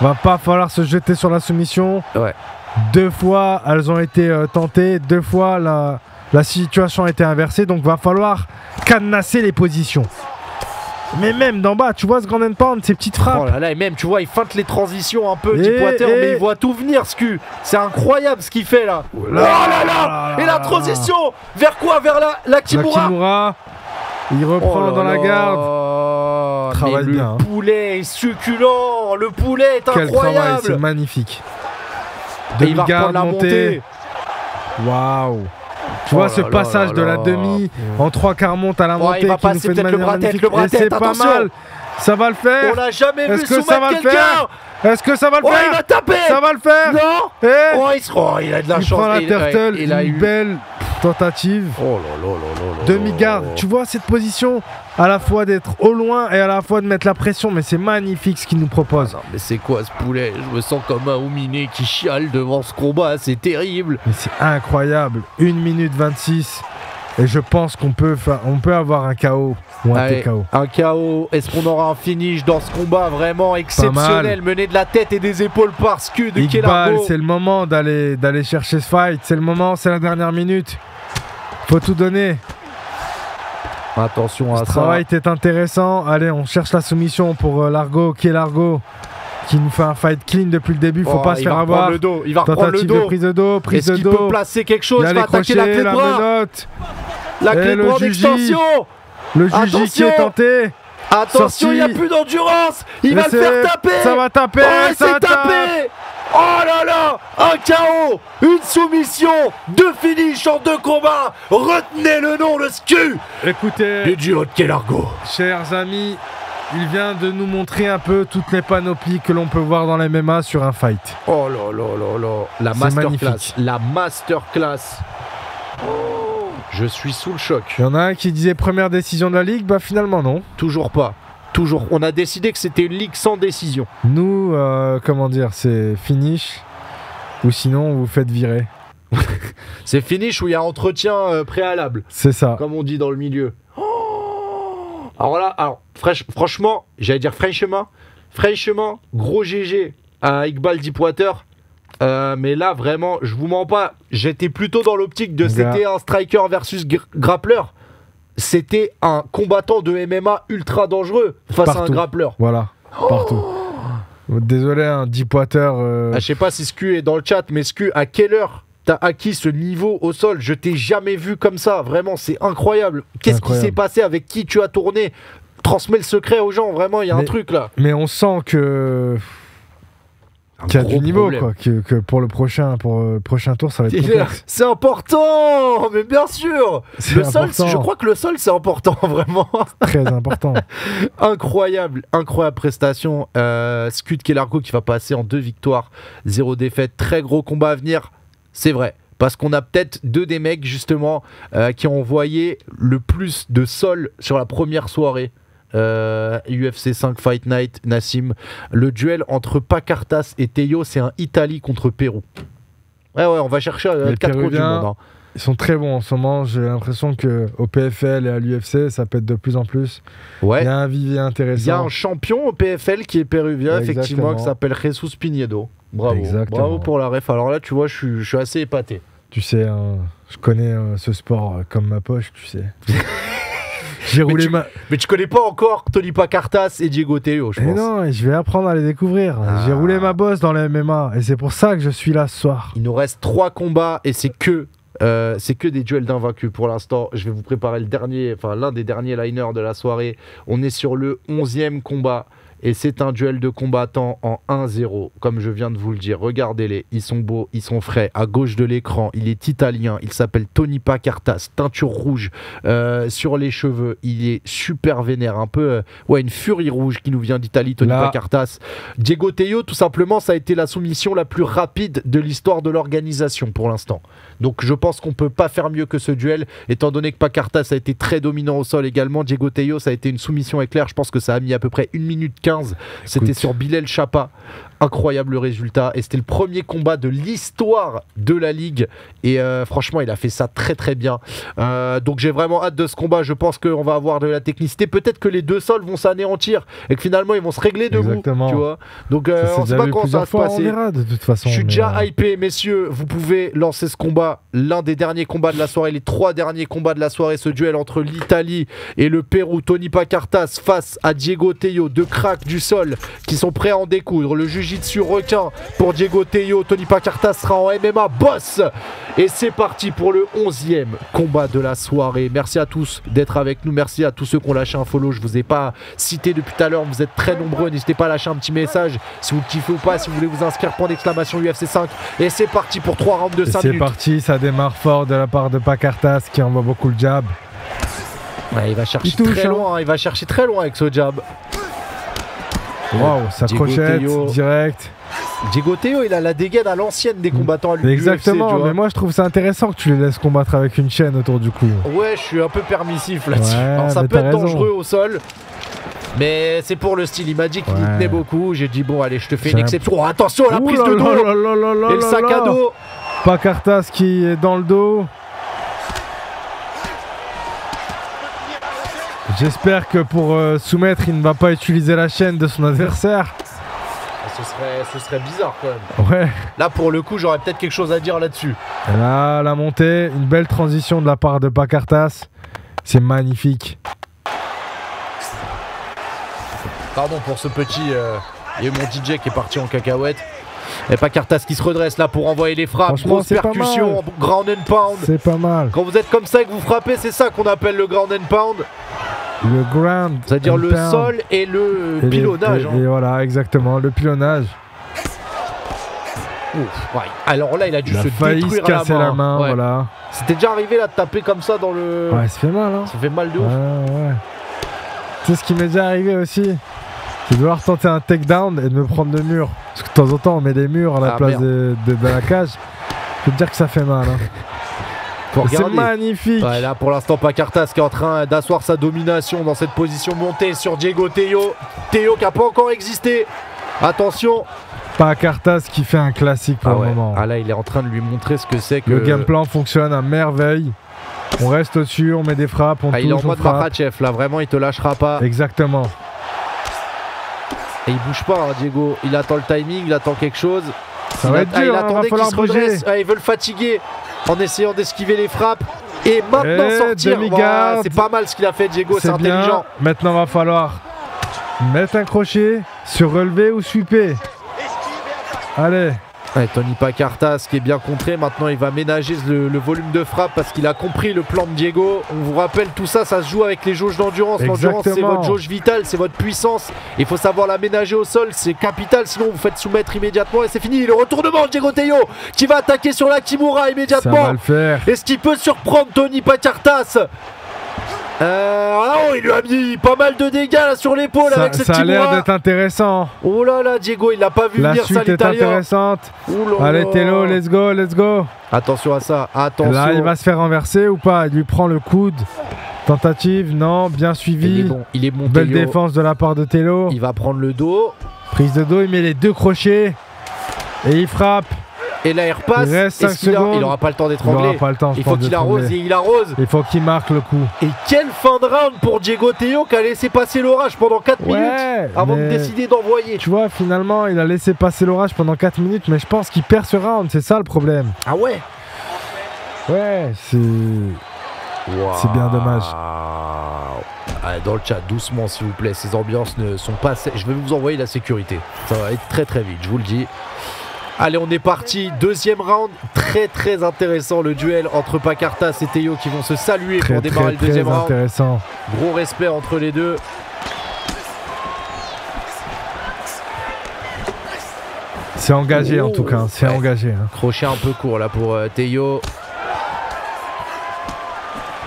Va pas falloir se jeter sur la soumission. Ouais. Deux fois, elles ont été euh, tentées. Deux fois, la, la situation a été inversée. Donc, va falloir cadenasser les positions. Mais même d'en bas, tu vois ce Grand and Pound, ces petites Oh frappes. là là, et même, tu vois, il feinte les transitions un peu, Et- Deepwater, et- mais il voit tout venir, Sku. C'est incroyable ce qu'il fait là. Oh là là, Et la transition Vers quoi Vers la, la Kimura Nakimura, il Oh reprend là dans la garde. Travaille Mais le bien, hein. poulet est succulent, le poulet est Quel travail, c'est incroyable. magnifique. Il Demi-garde la montée. Waouh. Tu Oh vois là ce là passage là de la là. demi en trois quarts monte à la Ouais, montée il va qui nous passer fait de peut-être le manière bras tête, magnifique. le bras Et c'est tête, pas mal. Ça va le faire. On l'a jamais vu Est-ce que ça soumettre va le quelqu'un faire Est-ce que ça va le Oh, il va faire taper Ça va le faire Non Eh Oh, il, se... oh, il a de la Il chance. prend la Il- turtle, ouais, il a une eu... belle tentative. Oh là là là là Demi-garde, tu vois cette position à la fois d'être au loin et à la fois de mettre la pression, mais c'est magnifique ce qu'il nous propose. Non, mais c'est quoi ce poulet? Je me sens comme un Ouminé qui chiale devant ce combat, c'est terrible. Mais c'est incroyable. 1 minute 26. Et je pense qu'on peut, on peut avoir un KO ou un Allez, TKO. un KO. Est-ce qu'on aura un finish dans ce combat vraiment exceptionnel, mené de la tête et des épaules par Sku de Iqbal, c'est le moment d'aller d'aller chercher ce fight. C'est le moment, c'est la dernière minute. Faut tout donner. Attention à Ce ça. travail était intéressant. Allez, on cherche la soumission pour euh, Largo, qui est Largo, qui nous fait un fight clean depuis le début. Faut Oh, pas se il faire va avoir. le dos. Il va reprendre le de dos. prise de dos, prise de qu'il dos. peut placer quelque Il chose Il va attaquer la clé de bras. La clé de le bras d'extension. Le Juji qui est Attention. tenté. Attention, il n'y a plus d'endurance. Il va le faire taper. Ça va taper. Oh, il ça s'est tape. Oh là là Un KO Une soumission Deux finishes en deux combats Retenez le nom, le SKU Écoutez, du duo de Kellargo. chers amis, il vient de nous montrer un peu toutes les panoplies que l'on peut voir dans les MMA sur un fight. Oh là là là là La masterclass. La masterclass Je suis sous le choc. Il y en a un qui disait première décision de la ligue, bah finalement non. Toujours pas. Toujours. On a décidé que c'était une ligue sans décision. Nous, euh, comment dire, c'est finish. Ou sinon, vous faites virer. [laughs] C'est finish où il y a entretien euh, préalable, C'est ça. comme on dit dans le milieu. Oh alors là, alors, franchement, j'allais dire franchement, Franchement, gros GG à Iqbal Deepwater. Euh, mais là, vraiment, je vous mens pas, j'étais plutôt dans l'optique de c'était un striker versus gr- grappler. C'était un combattant de MMA ultra dangereux face à un grappleur. Voilà, partout. Désolé, un Deepwater. euh, Ah, je sais pas si Scu est dans le chat, mais Scu, à quelle heure t'as acquis ce niveau au sol? Je t'ai jamais vu comme ça, vraiment, c'est incroyable. Qu'est-ce qui s'est passé? Avec qui tu as tourné? Transmets le secret aux gens, vraiment, il y a un truc là. Mais on sent que. Y a du niveau, problème. quoi. Que, que pour le prochain, pour euh, le prochain tour, ça va être. C'est [laughs] important, mais bien sûr. Le sol, je crois que le sol c'est important, [laughs] vraiment. Très important. [laughs] incroyable, incroyable prestation. Euh, Scud Kellargo qui va passer en deux victoires, zéro défaite. Très gros combat à venir, c'est vrai. Parce qu'on a peut-être deux des mecs justement euh, qui ont envoyé le plus de sol sur la première soirée. Euh, UFC 5 Fight Night, Nassim. Le duel entre Pacartas et Teyo, c'est un Italie contre Pérou. Ouais, ouais, on va chercher euh, Les quatre coins du monde. hein. Ils sont très bons en ce moment. J'ai l'impression que au PFL et à l'UFC, ça pète de plus en plus. Ouais. Il y a un vivier Il y a intéressant. un champion au PFL qui est péruvien, effectivement, qui s'appelle Jesus Pinedo. Bravo. Exactement. Bravo pour la ref. Alors là, tu vois, je suis, je suis assez épaté. Tu sais, hein, je connais euh, ce sport euh, comme ma poche, tu sais. [laughs] J'ai roulé tu- ma. Mais tu connais pas encore Tony Pacartas et Diego Teo, je Mais pense. non, et je vais apprendre à les découvrir. Ah. J'ai roulé ma bosse dans le MMA et c'est pour ça que je suis là ce soir. Il nous reste trois combats et c'est que. euh, c'est que des duels d'invaincus pour l'instant. Je vais vous préparer le dernier, enfin l'un des derniers liners de la soirée. On est sur le 11e combat et c'est un duel de combattants en 1-0, comme je viens de vous le dire. Regardez-les, ils sont beaux, ils sont frais. À gauche de l'écran, il est italien, il s'appelle Tony Pacartas, teinture rouge euh, sur les cheveux. Il est super vénère, un peu, euh, ouais, une furie rouge qui nous vient d'Italie, Tony Là. Pacartas. Diego Teo, tout simplement, ça a été la soumission la plus rapide de l'histoire de l'organisation pour l'instant. Donc je pense qu'on peut pas faire mieux que ce duel, étant donné que Pacartas a été très dominant au sol également. Diego Teo, ça a été une soumission éclair. Je pense que ça a mis à peu près 1 minute 15. C'était sur Bilal Chapa. Incroyable résultat. Et c'était le premier combat de l'histoire de la Ligue. Et euh, franchement, il a fait ça très très bien. Euh, donc j'ai vraiment hâte de ce combat. Je pense qu'on va avoir de la technicité. Peut-être que les deux sols vont s'anéantir et que finalement ils vont se régler debout. Exactement. Tu vois Donc euh, Ça on sait déjà pas comment ça va se passer. verra de toute façon. Je suis déjà hypé, messieurs. Vous pouvez lancer ce combat, l'un des derniers combats de la soirée, les trois derniers combats de la soirée, ce duel entre l'Italie et le Pérou. Tony Pacartas face à Diego Teo, deux cracks du sol qui sont prêts à en découdre. Le Jiu-Jitsu requin pour Diego Teo. Tony Pacartas sera en MMA boss. Et c'est parti pour le 11e combat de la soirée. Merci à tous d'être avec nous. Merci à tous ceux qui ont lâché un follow. Je vous ai pas cité depuis tout à l'heure. Vous êtes très nombreux. N'hésitez pas à lâcher un petit message si vous kiffez ou pas. Si vous voulez vous inscrire, point d'exclamation UFC 5. Et c'est parti pour 3 rounds de et 5 C'est minutes. parti, ça démarre fort de la part de Pacartas qui envoie beaucoup le jab. Ouais, il va chercher Il touche, très hein. loin. Il va chercher très loin avec ce jab. Waouh, sa Diego crochette Teo. direct. Diego Teo, il a la dégaine à l'ancienne des combattants à l'UFC. Exactement, mais moi je trouve ça intéressant que tu les laisses combattre avec une chaîne autour du cou. Ouais, je suis un peu permissif là-dessus. Ouais, Alors, ça peut être raison. dangereux au sol. Mais c'est pour le style. Il m'a dit qu'il Ouais. tenait beaucoup. J'ai dit, bon, allez, je te fais une un- exception. Oh, attention à la Ouh prise de dos là là là là et le là sac là. à dos. Pacartas qui est dans le dos. J'espère que pour euh, soumettre, il ne va pas utiliser la chaîne de son adversaire. Ce serait, ce serait bizarre quand même. Ouais. Là, pour le coup, j'aurais peut-être quelque chose à dire là-dessus. Là, la montée, une belle transition de la part de Pacartas. C'est magnifique. Pardon pour ce petit. euh, Il y a mon DJ qui est parti en cacahuète. Et Pacartas qui se redresse là pour envoyer les frappes. Grosse percussion, ground and pound. C'est pas mal. Quand vous êtes comme ça et que vous frappez, c'est ça qu'on appelle le ground and pound. Le ground. C'est-à-dire le sol et le Et les- pilonnage. et- hein. et voilà, exactement, le pilonnage. Ouf, ouais. Alors là, il a dû Il a se failli se détruire casser la main, Ouais. voilà. C'était déjà arrivé là de taper comme ça dans le. Ouais, ça fait mal, hein. Ça fait mal de ouf. Ouais, ouais. Tu sais ce qui m'est déjà arrivé aussi? C'est de vouloir tenter un takedown et de me prendre le mur. Parce que de temps en temps, on met des murs à la Ah, place de, de- de la cage. Je peux te dire que ça fait mal. hein. [laughs] C'est magnifique. Ouais, là pour l'instant Pacartas qui est en train d'asseoir sa domination dans cette position montée sur Diego Teo. Teo qui a pas encore existé. Attention. Pacartas qui fait un classique pour Ah, le moment. Ah là il est en train de lui montrer ce que c'est que. Le game plan fonctionne à merveille. On reste au-dessus, on met des frappes, on Ah, il est en mode là, vraiment il te lâchera pas. Exactement. Et il bouge pas, hein, Diego. Il attend le timing, il attend quelque chose. Ça il, va être ah, il dur, hein, attendait va falloir se bouger. Ah, il veut le fatiguer en essayant d'esquiver les frappes. Et maintenant Et sortir. Voilà, c'est pas mal ce qu'il a fait, Diego. C'est intelligent. Maintenant, va falloir mettre un crochet, se relever ou sweeper. Allez, Ouais, Tony Pacartas qui est bien contré. Maintenant, il va ménager le, le volume de frappe parce qu'il a compris le plan de Diego. On vous rappelle, tout ça, ça se joue avec les jauges d'endurance. L'endurance, c'est votre jauge vitale, c'est votre puissance. Il faut savoir la ménager au sol, c'est capital. Sinon, vous faites soumettre immédiatement et c'est fini. Le retournement de Diego Tello qui va attaquer sur la Kimura immédiatement. va le faire. Est-ce qu'il peut surprendre Tony Pacartas oh, il lui a mis pas mal de dégâts là, sur l'épaule Ça, avec cette ça a l'air d'être intéressant. Oh là là, Diego, il l'a pas vu La venir ça, suite est l'italien. intéressante. Là Allez. Tello, let's go, let's go. Attention à ça, attention. Là, il va se faire renverser ou pas? Il lui prend le coude. Tentative, non, bien Il est suivi. bon, il est bon. Belle Tello. défense de la part de Tello. Il va prendre le dos Prise de dos, il met les deux crochets. Et il frappe. Et là il repasse. Il reste cinq Est-ce qu'il a- secondes. Il aura pas le temps Il n'aura d'étrangler. pas le temps, je Il pense, faut qu'il arrose et il arrose. Il faut qu'il marque le coup. Et quelle fin de round pour Diego Tello qui a laissé passer l'orage pendant 4 Ouais, minutes avant de décider d'envoyer. Tu vois, finalement, il a laissé passer l'orage pendant 4 minutes, mais je pense qu'il perd ce round, c'est ça le problème. Ah ouais Ouais, c'est. C'est bien dommage. Ah, dans le chat, doucement s'il vous plaît, ces ambiances ne sont pas. Je vais vous envoyer la sécurité. Ça va être très très vite, je vous le dis. Allez, on est parti. Deuxième round. Très très intéressant le duel entre Pacartas et Teo qui vont se saluer Très, pour démarrer très, le très deuxième round. intéressant. Gros respect entre les deux. C'est engagé en tout cas, c'est engagé. hein. Crochet un peu court là pour euh, Teo.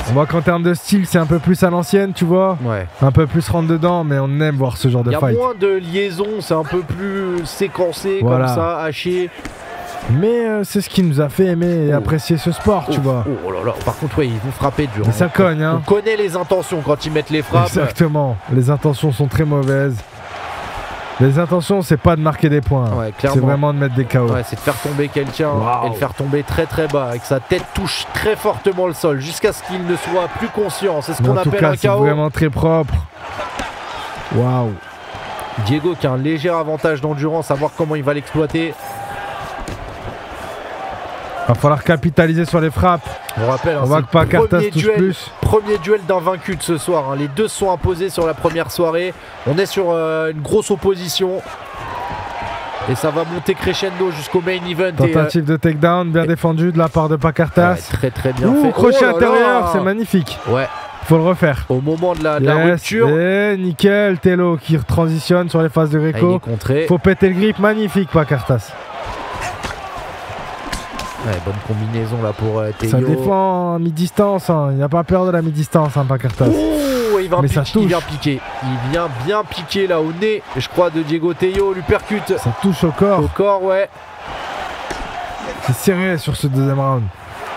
On voit qu'en termes de style, c'est un peu plus à l'ancienne, tu vois. Ouais. Un peu plus rentre dedans, mais on aime voir ce genre Il de y a fight. moins de liaison, c'est un peu plus séquencé Voilà. comme ça, haché. Mais euh, c'est ce qui nous a fait aimer et Oh. apprécier ce sport, tu Oh, vois. Oh là là, par contre, ouais, ils vont frapper dur. Mais hein. ça cogne, On hein. connaît les intentions quand ils mettent les frappes. Exactement. Les intentions sont très mauvaises. Les intentions, c'est pas de marquer des points. Ouais, c'est vraiment de mettre des KO. Ouais, c'est de faire tomber quelqu'un et le faire tomber très très bas, et que sa tête touche très fortement le sol jusqu'à ce qu'il ne soit plus conscient. C'est ce qu'on appelle cas, un c'est KO. vraiment très propre. Waouh. Diego qui a un léger avantage d'endurance, à voir comment il va l'exploiter. Va falloir capitaliser sur les frappes. On rappelle, hein, On voit que Pacartas premier touche duel, plus. premier duel d'un vaincu de ce soir. hein. Les deux se sont imposés sur la première soirée. On est sur euh, une grosse opposition. Et ça va monter crescendo jusqu'au main event. et, euh, Tentative de takedown, bien défendu de la part de ouais, Pacartas. très très bien Ouh, fait. crochet Oh intérieur, c'est magnifique. Ouais, Faut le refaire. au moment de la, de la rupture, et nickel, Tello qui transitionne sur les phases de ah, il Greco. est contré. Faut péter le grip, magnifique Pacartas. Ouais, bonne combinaison là pour euh. Ça défend à mi-distance, hein. il n'a pas peur de la mi-distance, hein, Pacartas. Il, Mais ça piquer- il touche. vient piquer. Il vient bien piquer là au nez, je crois, de Diego Tello. Lui percute Ça touche au corps. au corps, ouais. C'est serré sur ce deuxième round.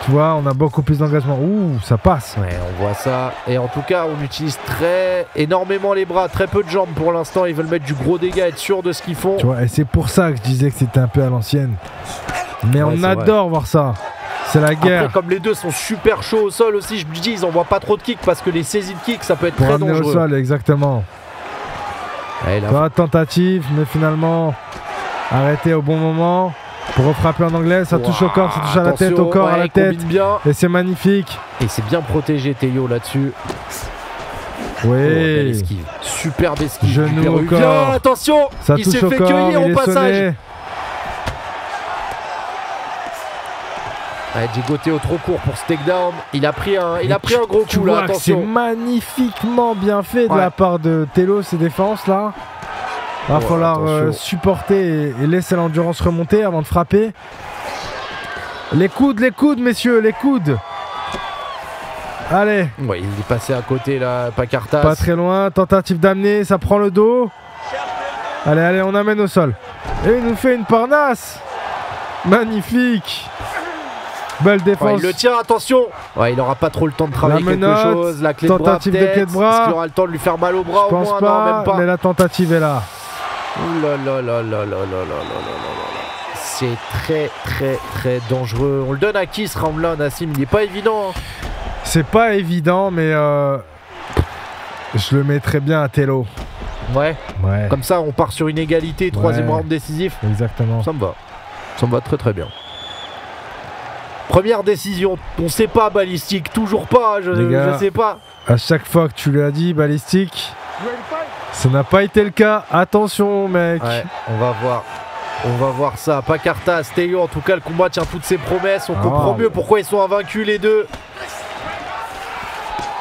Tu vois, on a beaucoup plus d'engagement. Ouh, ça passe. Ouais, on voit ça. Et en tout cas, on utilise très énormément les bras, très peu de jambes pour l'instant. Ils veulent mettre du gros dégât, être sûr de ce qu'ils font. Tu vois, et c'est pour ça que je disais que c'était un peu à l'ancienne. Mais Ouais, on vrai. adore voir ça. C'est la Après, guerre. comme les deux sont super chauds au sol aussi, je me dis, ils envoient pas trop de kicks parce que les saisies de kicks, ça peut être Pour très amener au dangereux. sol, exactement. Ouais, là, tentative, mais finalement arrêté au bon moment. Pour refrapper en anglais, ça touche au corps, ça touche à la tête, au corps, à la tête. bien. Et c'est magnifique. Et c'est bien protégé, Théo, là-dessus. Oh, belle Oui. esquive. Superbe esquive. Genou du au corps. Attention Ça Il touche s'est au fait corps, cueillir il au passage. sonné. Ouais, Diego Théo trop court pour ce takedown. Il a pris un, il a pris un gros Tu coup là, c'est magnifiquement bien fait de Ouais. la part de Tello, ces défenses là. Va Ouais, falloir euh, supporter et, et laisser l'endurance remonter avant de frapper. Les coudes, les coudes, messieurs, les coudes. Allez, Ouais, il est passé à côté là, Pacartas. pas très loin. Tentative d'amener, ça prend le dos. Allez, allez, on amène au sol. Et il nous fait une parnasse. Magnifique. Belle Ouais, défense. il le tient, attention Ouais, il aura pas trop le temps de travailler La quelque chose. La clé de bras, tentative de clé de bras. Est-ce qu'il aura le temps de lui faire mal au bras Je au pense moins pas, Non, même pas. mais la tentative est là. Ouh là là là là là là là là là là là là. C'est très très très dangereux. On le donne à qui ce round-là, Nassim Il n'est pas évident. hein. C'est pas évident, mais euh, je le mets très bien à Tello. Ouais. Ouais, Comme ça, on part sur une égalité, troisième Ouais. round décisif. exactement. Ça me va. Ça me va très très bien. Première décision, on sait pas balistique, toujours pas, je, gars. je sais pas. À chaque fois que tu lui as dit balistique, ça n'a pas été le cas. Attention, mec. Ouais, on va voir. On va voir ça. Pacarta, Théo, en tout cas, le combat tient toutes ses promesses. On Ah. comprend mieux pourquoi ils sont invaincus les deux.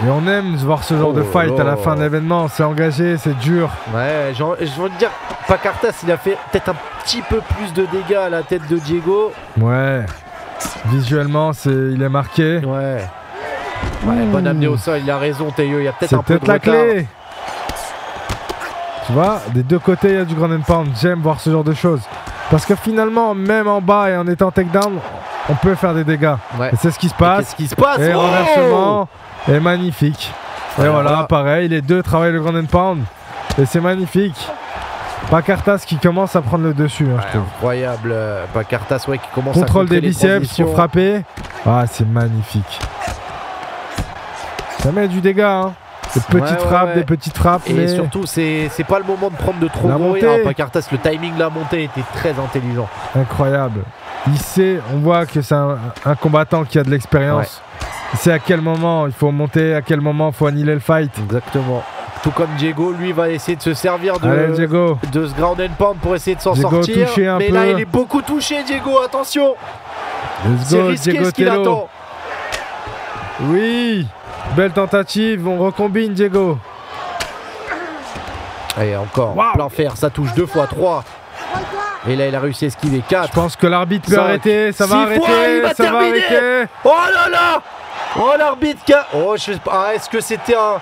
Et on aime voir ce genre de Oh fight à la fin d'événement. C'est engagé, c'est dur. Ouais, je veux dire, Pacartas, il a fait peut-être un petit peu plus de dégâts à la tête de Diego. Ouais. Visuellement, c'est, il est marqué. Ouais. Ouais, bon amené au sol, il a raison, Théo. Il y a peut-être un peu de la retard. clé. Tu vois, des deux côtés, il y a du ground and pound. J'aime voir ce genre de choses. Parce que finalement, même en bas et en étant takedown, on peut faire des dégâts. Ouais. Et c'est ce qui se passe. Qu'est-ce qui se passe Et Oh renversement est magnifique. Et voilà, là- pareil, les deux travaillent le ground and pound. Et c'est magnifique. Pacartas qui commence à prendre le dessus, hein, je Ouais, trouve. incroyable. euh, Pacartas, ouais, qui commence à Contrôle contrer des biceps pour frapper. Ah, c'est magnifique. Ça met du dégât, hein. Des petites Ouais, ouais, frappes, ouais. des petites frappes, Et mais surtout, c'est pas le moment de prendre de trop La gros. Ah, Pacartas, le timing de la montée était très intelligent. incroyable. Il sait, on voit que c'est un, un combattant qui a de l'expérience. Il sait à quel moment il faut monter, à quel moment il faut annihiler le fight. Exactement. Tout comme Diego, lui, va essayer de se servir de, Allez, Diego. de ce ground and pound pour essayer de s'en sortir. Mais peu. là, il est beaucoup touché, Diego. Attention, c'est risqué Diego ce qu'il attend. Oui, belle tentative, on recombine Diego. Allez, encore. Waouh. Plein fer, ça touche deux fois, trois. Et là, il a réussi à esquiver Je quatre. pense que l'arbitre peut arrêter, ça va arrêter, fois, il va ça va arrêter. Oh là là Oh l'arbitre qui a... Oh, je sais pas. Ah, Est-ce que c'était un...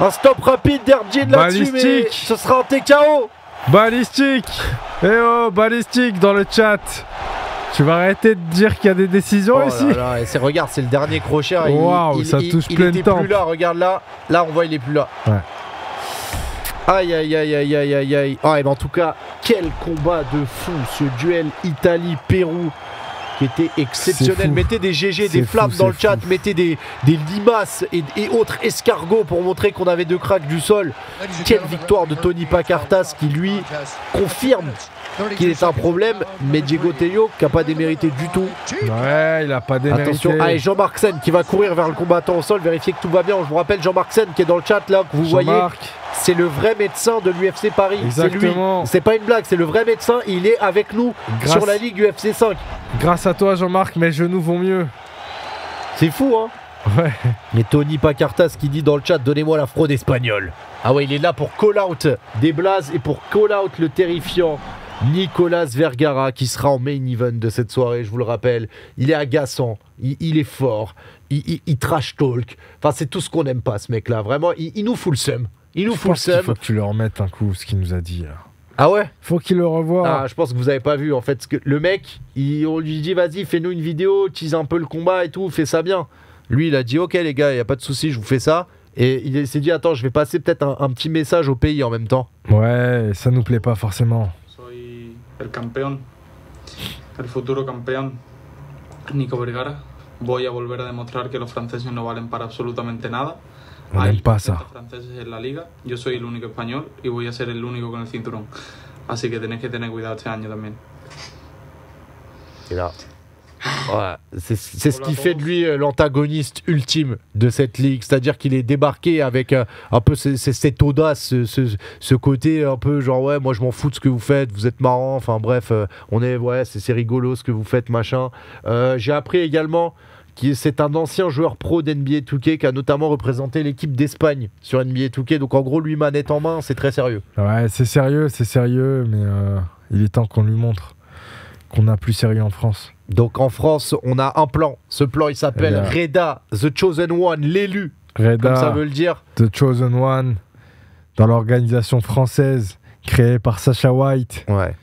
Un stop rapide d'Herbjin là-dessus mais Balistique. Ce sera un TKO Balistique Eh oh, balistique dans le chat Tu vas arrêter de dire qu'il y a des décisions Oh ici là là, et c'est- regarde, c'est le dernier crochet. il- Waouh, il, ça il- touche il plein de temps. plus là, regarde là. Là, on voit, il est plus là. Ouais. Aïe, aïe, aïe, aïe, aïe, aïe, aïe. Ah, et ben, en tout cas, quel combat de fou, ce duel Italie-Pérou qui était exceptionnel. Mettez des GG, des flammes fou, dans le chat, fou. mettez des, des limaces et, et autres escargots pour montrer qu'on avait deux cracks du sol. Quelle victoire de Tony Pacartas qui lui confirme qu'il est un problème, mais Diego Tello qui n'a pas démérité du tout. Ouais, il a pas démérité. Attention, allez Jean-Marc Sen qui va courir vers le combattant au sol, vérifier que tout va bien. Je vous rappelle Jean-Marc Sen qui est dans le chat là, que vous voyez. C'est le vrai médecin de l'UFC Paris. C'est lui. Exactement. C'est pas une blague, c'est le vrai médecin. Il est avec nous Grâce- sur la ligue UFC 5. grâce à toi Jean-Marc, mes genoux vont mieux. C'est fou, hein Ouais. Mais Tony Pacartas qui dit dans le chat Donnez-moi la fraude espagnole. Ah ouais, il est là pour call out des blazes et pour call out le terrifiant Nicolas Vergara qui sera en main event de cette soirée, je vous le rappelle. Il est agaçant, il, il est fort, il, il- il trash talk. Enfin, c'est tout ce qu'on n'aime pas, ce mec-là. Vraiment, il, il nous fout le seum. Il nous Je fout le pense seum. faut que tu le remettes un coup, ce qu'il nous a dit. là. Ah ouais? Faut qu'il le revoie. Ah, je pense que vous avez pas vu en fait. que le mec, il- on lui dit vas-y, fais-nous une vidéo, tease un peu le combat et tout, fais ça bien. Lui, il a dit ok les gars, il y a pas de souci, je vous fais ça. Et il s'est dit attends, je vais passer peut-être un, un petit message au pays en même temps. Ouais, ça nous plaît pas forcément. El campeón, el futuro campeón, Nico Vergara. Voy a volver a demostrar que los franceses no valen para absolutamente nada. Hay n'aime pas ça. 700 franceses en la liga, yo soy el único español y voy a ser el único con el cinturón. Así que tenéis que tener cuidado este año también. Et c'est c'est ce qui fait de lui euh, l'antagoniste ultime de cette ligue. C'est-à-dire qu'il est débarqué avec euh, un peu ce- ce- cette audace, ce, ce- ce côté un peu genre ouais, moi je m'en fous de ce que vous faites, vous êtes marrant. Enfin bref, euh, on est ouais, c'est c'est rigolo ce que vous faites, machin. Euh, J'ai appris également que c'est un ancien joueur pro d'NBA 2K qui a notamment représenté l'équipe d'Espagne sur NBA 2K. Donc en gros, lui manette en main, c'est très sérieux. Ouais, c'est sérieux, c'est sérieux, mais euh, il est temps qu'on lui montre qu'on a plus sérieux en France. Donc en France, on a un plan. Ce plan, il s'appelle Reda, The Chosen One, l'élu, comme ça Reda, veut le dire. The Chosen One, dans l'organisation française créée par Sacha White. Ouais.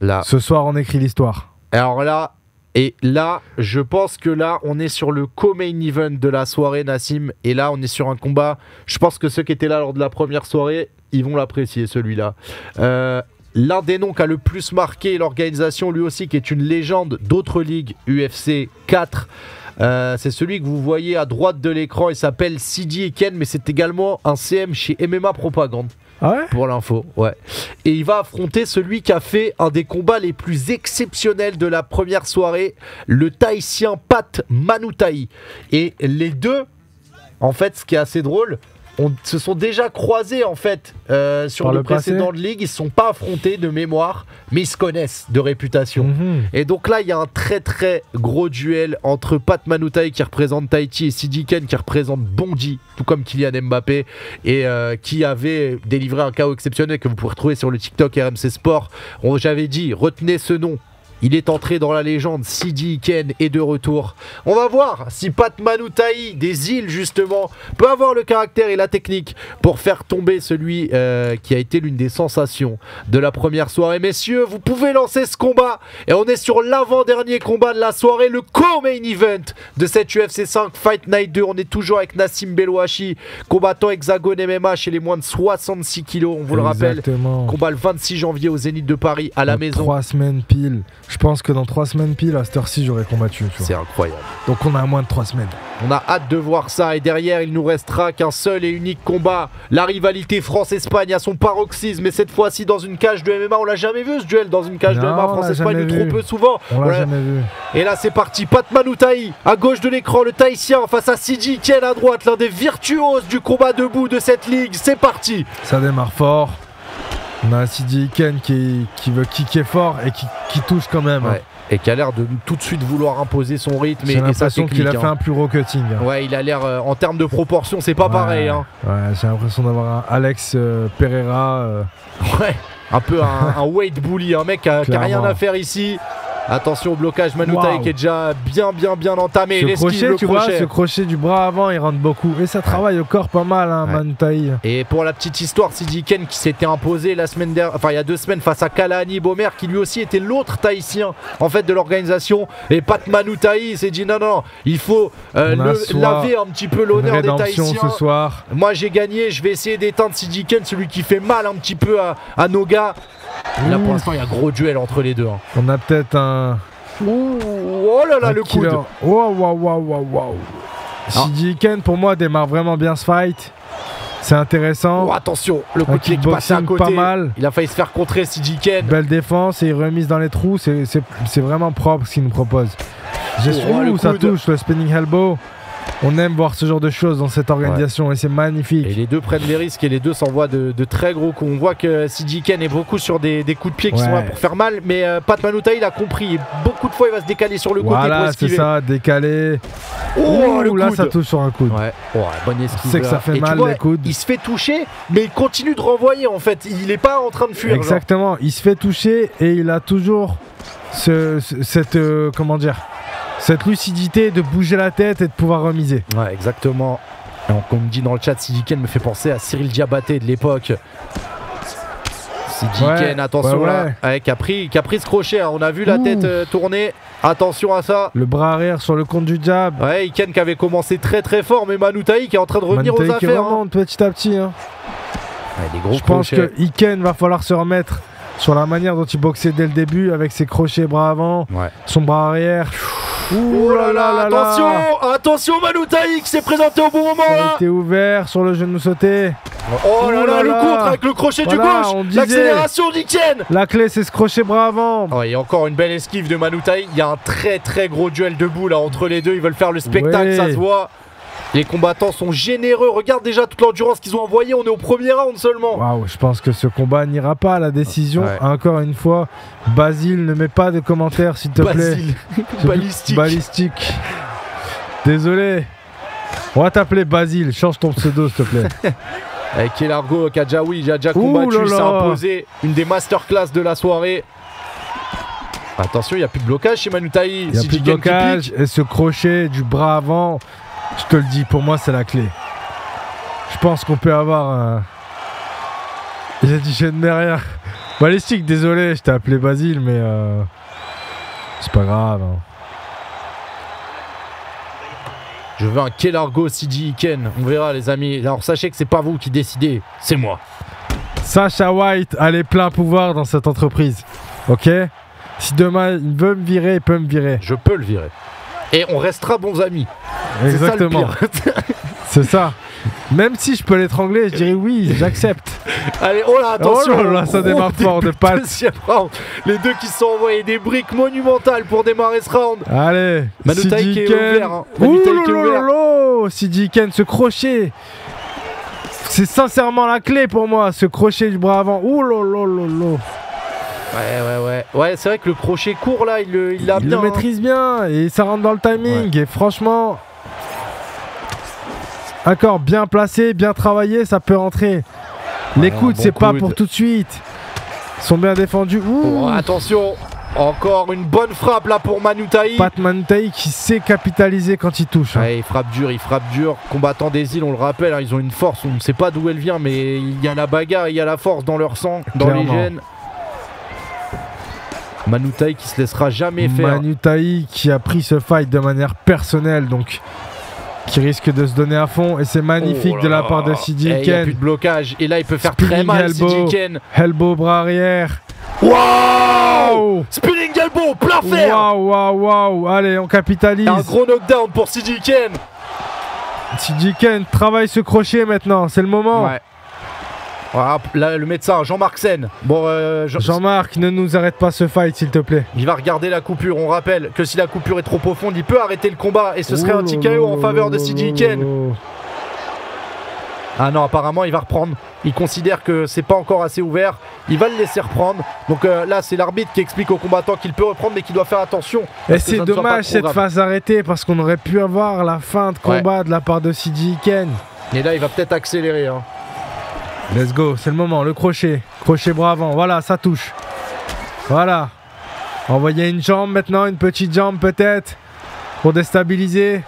Là. Ce soir, on écrit l'histoire. Alors là, et là, je pense que là, on est sur le co-main event de la soirée, Nassim. Et là, on est sur un combat. Je pense que ceux qui étaient là lors de la première soirée, ils vont l'apprécier, celui-là. Euh, L'un des noms qui a le plus marqué l'organisation, lui aussi, qui est une légende d'autres ligues, UFC 4. euh, c'est celui que vous voyez à droite de l'écran. Il s'appelle Sidi Eken, mais c'est également un CM chez MMA Propagande. Ah ouais? Pour l'info, ouais. Et il va affronter celui qui a fait un des combats les plus exceptionnels de la première soirée, le Tahitien Pat Manutai. Et les deux, en fait, ce qui est assez drôle, on se sont déjà croisés en fait euh, sur le, le de ligue. Ils se sont pas affrontés de mémoire, mais ils se connaissent de réputation. Mhm. Et donc là, il y a un très très gros duel entre Pat Manutai qui représente Tahiti et Sidi Ken qui représente Bondy, tout comme Kylian Mbappé, et euh, qui avait délivré un chaos exceptionnel que vous pouvez retrouver sur le TikTok RMC Sport. J'avais dit, retenez ce nom. Il est entré dans la légende, Sidi Ken est de retour. On va voir si Pat Manutai des îles justement peut avoir le caractère et la technique pour faire tomber celui euh, qui a été l'une des sensations de la première soirée. Messieurs, vous pouvez lancer ce combat et on est sur l'avant-dernier combat de la soirée, le co-main event de cette UFC 5 Fight Night 2. On est toujours avec Nassim Belouachi, combattant hexagone MMA chez les moins de 66 kilos, on vous le rappelle. Combat le 26 janvier au Zénith de Paris à la maison. Trois semaines pile. Je pense que dans trois semaines pile, à cette heure-ci, j'aurais combattu. C'est incroyable. Donc on a moins de trois semaines. On a hâte de voir ça et derrière il nous restera qu'un seul et unique combat. La rivalité France-Espagne à son paroxysme mais cette fois-ci dans une cage de MMA. On l'a jamais vu ce duel dans une cage de MMA France-Espagne trop peu souvent. On l'a jamais vu. Et là c'est parti, Pat Manutai à gauche de l'écran, le Tahitien face à Sidi Ken à droite, l'un des virtuoses du combat debout de cette ligue. C'est parti. Ça démarre fort. On a Sidi Ken qui, qui veut kicker fort et qui, qui touche quand même. hein. Et qui a l'air de tout de suite vouloir imposer son rythme et, et sa l'impression qu'il a technique. fait hein. un plus gros cutting. Ouais, il a l'air euh, en termes de proportion, c'est pas Ouais. pareil. Hein. Ouais, j'ai l'impression d'avoir un Alex euh, Pereira. euh, Ouais, un peu un, un weight bully, un mec qui a, qui a rien à faire ici. Attention au blocage Manutai Waouh. qui est déjà bien bien bien entamé. ce crochet, le tu vois, crochet. ce crochet du bras avant, il rentre beaucoup. Et ça travaille au corps pas mal, hein, Ouais. Manutaï. Et pour la petite histoire, Sidi Ken qui s'était imposé la semaine dernière, enfin il y a deux semaines face à Kalani Bomer qui lui aussi était l'autre Tahitien en fait de l'organisation. Et Pat Manutai s'est dit non non, non, il faut euh, le- laver un petit peu l'honneur des Tahitiens. ce soir. Moi j'ai gagné, je vais essayer d'éteindre Sidi Ken, celui qui fait mal un petit peu à, à nos gars. Et Là pour l'instant il y a gros duel entre les deux. hein. On a peut-être un. Ouh, oh là là un le killer. coude. Waouh, waouh, waouh, waouh, waouh. Sidi Ken, pour moi, démarre vraiment bien ce fight. C'est intéressant. Oh, attention, le coup de pied qui passe à côté. pas mal. Il a failli se faire contrer Sidi Ken. Belle défense et remise dans les trous. C'est- vraiment propre ce qu'il nous propose. J'ai Oh, Ouh, ça touche, le spinning elbow. On aime voir ce genre de choses dans cette organisation et c'est magnifique. Et les deux prennent les risques et les deux s'envoient de, de très gros coups. On voit que Sidi Ken est beaucoup sur des, des coups de pied qui sont là pour faire mal, mais euh, Pat Manutai il a compris. Beaucoup de fois il va se décaler sur le côté pour Voilà, c'est ça, décalé. Oh, le là, coude. ça touche sur un coude. Ouais, oh, bonne esquive. Sais que ça fait Et mal, vois, les coudes. Il se fait toucher, mais il continue de renvoyer en fait. Il est pas en train de fuir. genre. Exactement, il se fait toucher et il a toujours ce- ce- cette euh, comment dire cette lucidité de bouger la tête et de pouvoir remiser. Ouais, exactement. Et on, comme dit dans le chat, Sidi Ken me fait penser à Cyril Diabaté de l'époque. Sidi Ouais, attention ouais, là, ouais. Qui, a pris, qui a pris ce crochet. hein. On a vu la Ouh. tête euh, tourner. Attention à ça. Le bras arrière sur le compte du jab. Ouais, Iken qui avait commencé très très fort, mais Manutai qui est en train de revenir Manutaï aux qui affaires. hein. remonte petit à petit. hein. Ouais, des gros Je pense que Iken va falloir se remettre sur la manière dont il boxait dès le début avec ses crochets bras avant, Ouais. son bras arrière. Oh là là, attention Attention Manutai qui s'est présenté au bon moment Il a là été ouvert sur le genou sauté. Oh là Ouh là, là le contre avec le crochet Voilà, du on gauche disait. L'accélération d'Iken La clé, c'est ce crochet bras avant. Ouais, et encore une belle esquive de Manutai. Il y a un très très gros duel debout là entre les deux. Ils veulent faire le spectacle, Ouais. ça se voit. Les combattants sont généreux. Regarde déjà toute l'endurance qu'ils ont envoyée. On est au premier round seulement. Waouh, je pense que ce combat n'ira pas à la décision. Ouais. Encore une fois, Basile, ne mets pas de commentaires s'il te plaît. Basile. Balistique. Balistique. Désolé. On va t'appeler Basile, change ton pseudo s'il te plaît. [laughs] Avec Kelargo Kajawi, il a déjà combattu, il s'est imposé. Une des masterclass de la soirée. Attention, il n'y a plus de blocage chez Manutai. Il y a plus de blocage et ce crochet du bras avant, je te le dis, pour moi c'est la clé. Je pense qu'on peut avoir un. A dit je ne mets rien. Balistique, désolé, je t'ai appelé Basile, mais euh, c'est pas grave. hein. Je veux un Kelargo Sidi Iken. On verra, les amis. Alors, sachez que c'est pas vous qui décidez, c'est moi. Sacha White a les pleins pouvoirs dans cette entreprise. Ok? Si demain il veut me virer, il peut me virer. Je peux le virer. Et on restera bons amis. C'est ça, le Exactement. [laughs] C'est ça. Même si je peux l'étrangler, je dirais oui, j'accepte. Allez, oh là, attention Oh là là, ça démarre fort de. Les deux qui se sont envoyés des briques monumentales pour démarrer ce round. Allez, Manu Tai qui est ouvert, hein. Ouh là là, Sidiken, ce crochet. C'est sincèrement la clé pour moi, ce crochet du bras avant. Ouh là là là là. Ouais, ouais, ouais. Ouais, c'est vrai que le crochet court là, il le- il l'a Il bien. le hein. maîtrise bien et ça rentre dans le timing. Et franchement, encore bien placé, bien travaillé, ça peut rentrer. Les coudes, bon c'est pas pour tout de suite. Ils sont bien défendus. Ouh, Oh, attention Encore une bonne frappe là pour Manu Tai. Pat Manutaï qui sait capitaliser quand il touche. hein. Ouais, il frappe dur, il frappe dur. Combattant des îles, on le rappelle, hein, ils ont une force, on ne sait pas d'où elle vient, mais il y a la bagarre, il y a la force dans leur sang, dans les gènes. Manutaï qui se laissera jamais faire. Manu Tai qui a pris ce fight de manière personnelle, donc qui risque de se donner à fond. Et c'est magnifique Oh de la part de Eh, Sidi Il n'y a Ken. plus de blocage. Et là, il peut faire Spinning très mal, elbow. Bras arrière. Wow Spinning elbow, plein fer Waouh, waouh, waouh. Allez, on capitalise. Un gros knockdown pour Sidi Ken. Sidi Ken travaille ce crochet maintenant, c'est le moment. Ouais. Là, le médecin, Jean-Marc Sen. Bon, euh, Jean- Jean-Marc, ne nous arrête pas ce fight, s'il te plaît. il va regarder la coupure. On rappelle que si la coupure est trop profonde, il peut arrêter le combat et ce serait Oh un là en faveur de Sidi Ken. Ah non, apparemment, il va reprendre. Il considère que c'est pas encore assez ouvert. Il va le laisser reprendre. Donc euh, là, c'est l'arbitre qui explique au combattant qu'il peut reprendre, mais qu'il doit faire attention. Et c'est dommage cette phase arrêtée parce qu'on aurait pu avoir la fin de Ouais. combat de la part de Sidi Ken. Et là, il va peut-être accélérer. hein. Let's go, c'est le moment, le crochet. Crochet bras avant, voilà, ça touche. Voilà. Envoyer une jambe maintenant, une petite jambe peut-être, pour déstabiliser.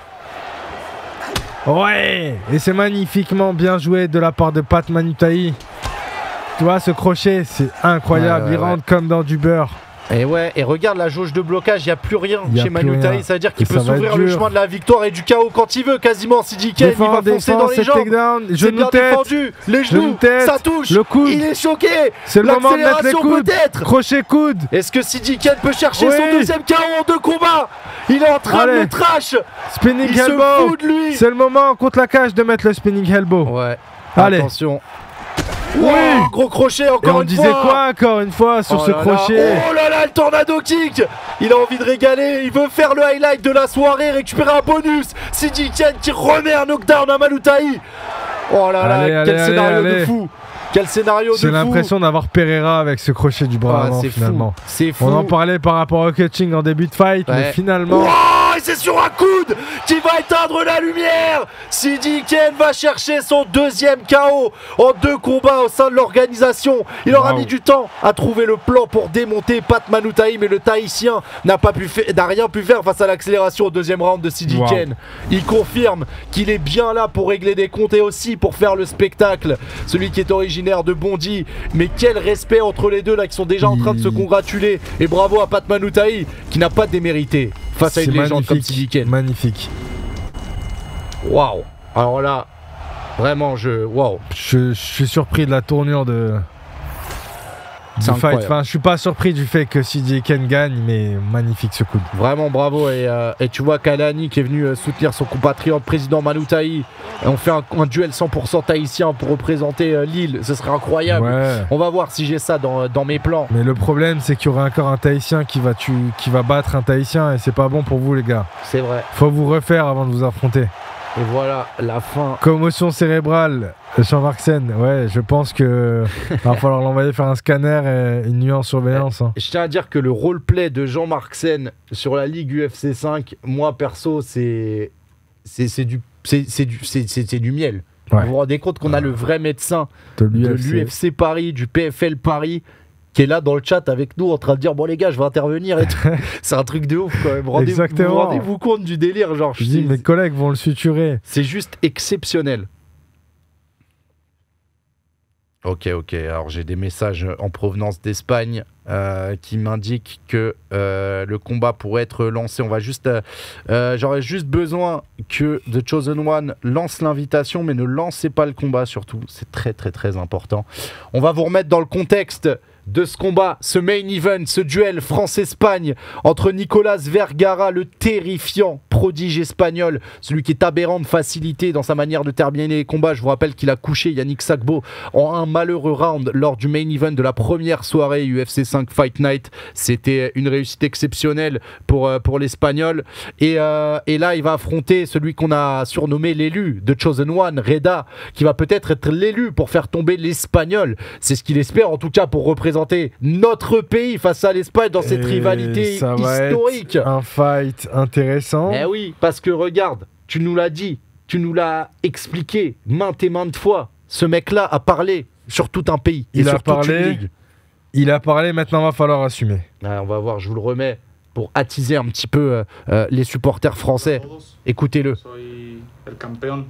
Ouais Et c'est magnifiquement bien joué de la part de Pat Manutaï. Tu vois, ce crochet, c'est incroyable. Ouais, ouais, Il ouais. rentre comme dans du beurre. Et ouais, et regarde la jauge de blocage, il n'y a plus rien Y a chez plus Manu rien. Tai. Ça veut dire qu'il peut s'ouvrir le chemin de la victoire et du chaos quand il veut, quasiment. Sidi Ken, il va foncer dans les jambes. takedown, C'est bien tête. défendu. Les genoux, tête, ça touche. le coude. Il est choqué. C'est le moment de mettre les coudes. peut-être. Crochet coude. Est-ce que Sidi Ken peut chercher Oui. son deuxième KO en deux combats Il est en train de le trash Spinning Il se elbow. fout de lui C'est le moment contre la cage de mettre le spinning elbow. Ouais. Allez. Attention. Oui. Gros crochet Et encore on une disait fois. quoi encore une fois sur Oh ce là là. crochet Oh là là, le tornado kick Il a envie de régaler, il veut faire le highlight de la soirée, récupérer un bonus Sidi Ken qui remet un knockdown à Malutaï Oh là là, Allez, quel allez, scénario de fou Quel scénario J'ai l'impression d'avoir Pereira avec ce crochet du bras Ah, avant C'est finalement. fou, c'est fou On en parlait par rapport au coaching en début de fight, mais finalement, et c'est sur un coude qui va éteindre la lumière. Sidi Ken va chercher son deuxième KO en deux combats au sein de l'organisation. Il aura mis du temps à trouver le plan pour démonter Pat Manutaï, mais le Tahitien n'a pas pu fa- n'a rien pu faire face à l'accélération au deuxième round de Sidi Wow. Ken. Il confirme qu'il est bien là pour régler des comptes et aussi pour faire le spectacle. Celui qui est originaire de Bondy, mais quel respect entre les deux là qui sont déjà en train de se congratuler. Et bravo à Pat Manutaï qui n'a pas démérité face à une légende comme magnifique. Waouh. Alors là, vraiment, je. Waouh. Je, je suis surpris de la tournure de. C'est fight. Enfin, je suis pas surpris du fait que CJ Ken gagne, mais magnifique ce coup. Vraiment bravo. Et, euh, et tu vois Kalani qui est venu euh, soutenir son compatriote président Manutaï. On fait un, un duel 100% tahitien pour représenter euh, l'île. Ce serait incroyable. Ouais. On va voir si j'ai ça dans, dans mes plans. Mais le problème, c'est qu'il y aura encore un Tahitien qui va, tu... qui va battre un Tahitien et c'est pas bon pour vous, les gars. C'est vrai. Faut vous refaire avant de vous affronter. Et voilà la fin. Commotion cérébrale, Jean-Marc Sen. Ouais, je pense que [laughs] va falloir l'envoyer faire un scanner et une nuance surveillance. hein. Je tiens à dire que le roleplay de Jean-Marc Sen sur la Ligue UFC 5, moi perso, c'est. C'est du. C'est du, du miel. Ouais. Vous vous rendez compte qu'on a le vrai médecin De l'UFC Paris, du PFL Paris, qui est là dans le chat avec nous en train de dire bon les gars je vais intervenir et tout. [laughs] c'est un truc de ouf quand même. Rendez- vous Exactement. vous rendez-vous compte du délire genre Je dis, mes collègues vont le suturer. c'est juste exceptionnel. Ok ok alors j'ai des messages en provenance d'Espagne. euh, qui m'indique que euh, le combat pourrait être lancé. On va juste, euh, j'aurais juste besoin que The Chosen One lance l'invitation, mais ne lancez pas le combat surtout. C'est très très très important. On va vous remettre dans le contexte de ce combat, ce main event, ce duel France-Espagne entre Nicolas Vergara, le terrifiant prodige espagnol, celui qui est aberrant de facilité dans sa manière de terminer les combats. Je vous rappelle qu'il a couché Yannick Sagbo en un malheureux round lors du main event de la première soirée UFC 5 Fight Night. C'était une réussite exceptionnelle pour, euh, pour l'Espagnol. Et, euh, et là, il va affronter celui qu'on a surnommé l'élu de Chosen One, Reda, qui va peut-être être l'élu pour faire tomber l'Espagnol. C'est ce qu'il espère, en tout cas, pour représenter notre pays face à l'Espagne dans cette Et rivalité ça va historique. être un fight intéressant. Eh oui, parce que regarde, tu nous l'as dit, tu nous l'as expliqué maintes et maintes fois. Ce mec-là a parlé sur tout un pays et Il a sur toute parlé. une ligue. Il a parlé, maintenant va falloir assumer. Ah, on va voir, je vous le remets pour attiser un petit peu euh, euh, les supporters français. Écoutez-le. Soy el campeón,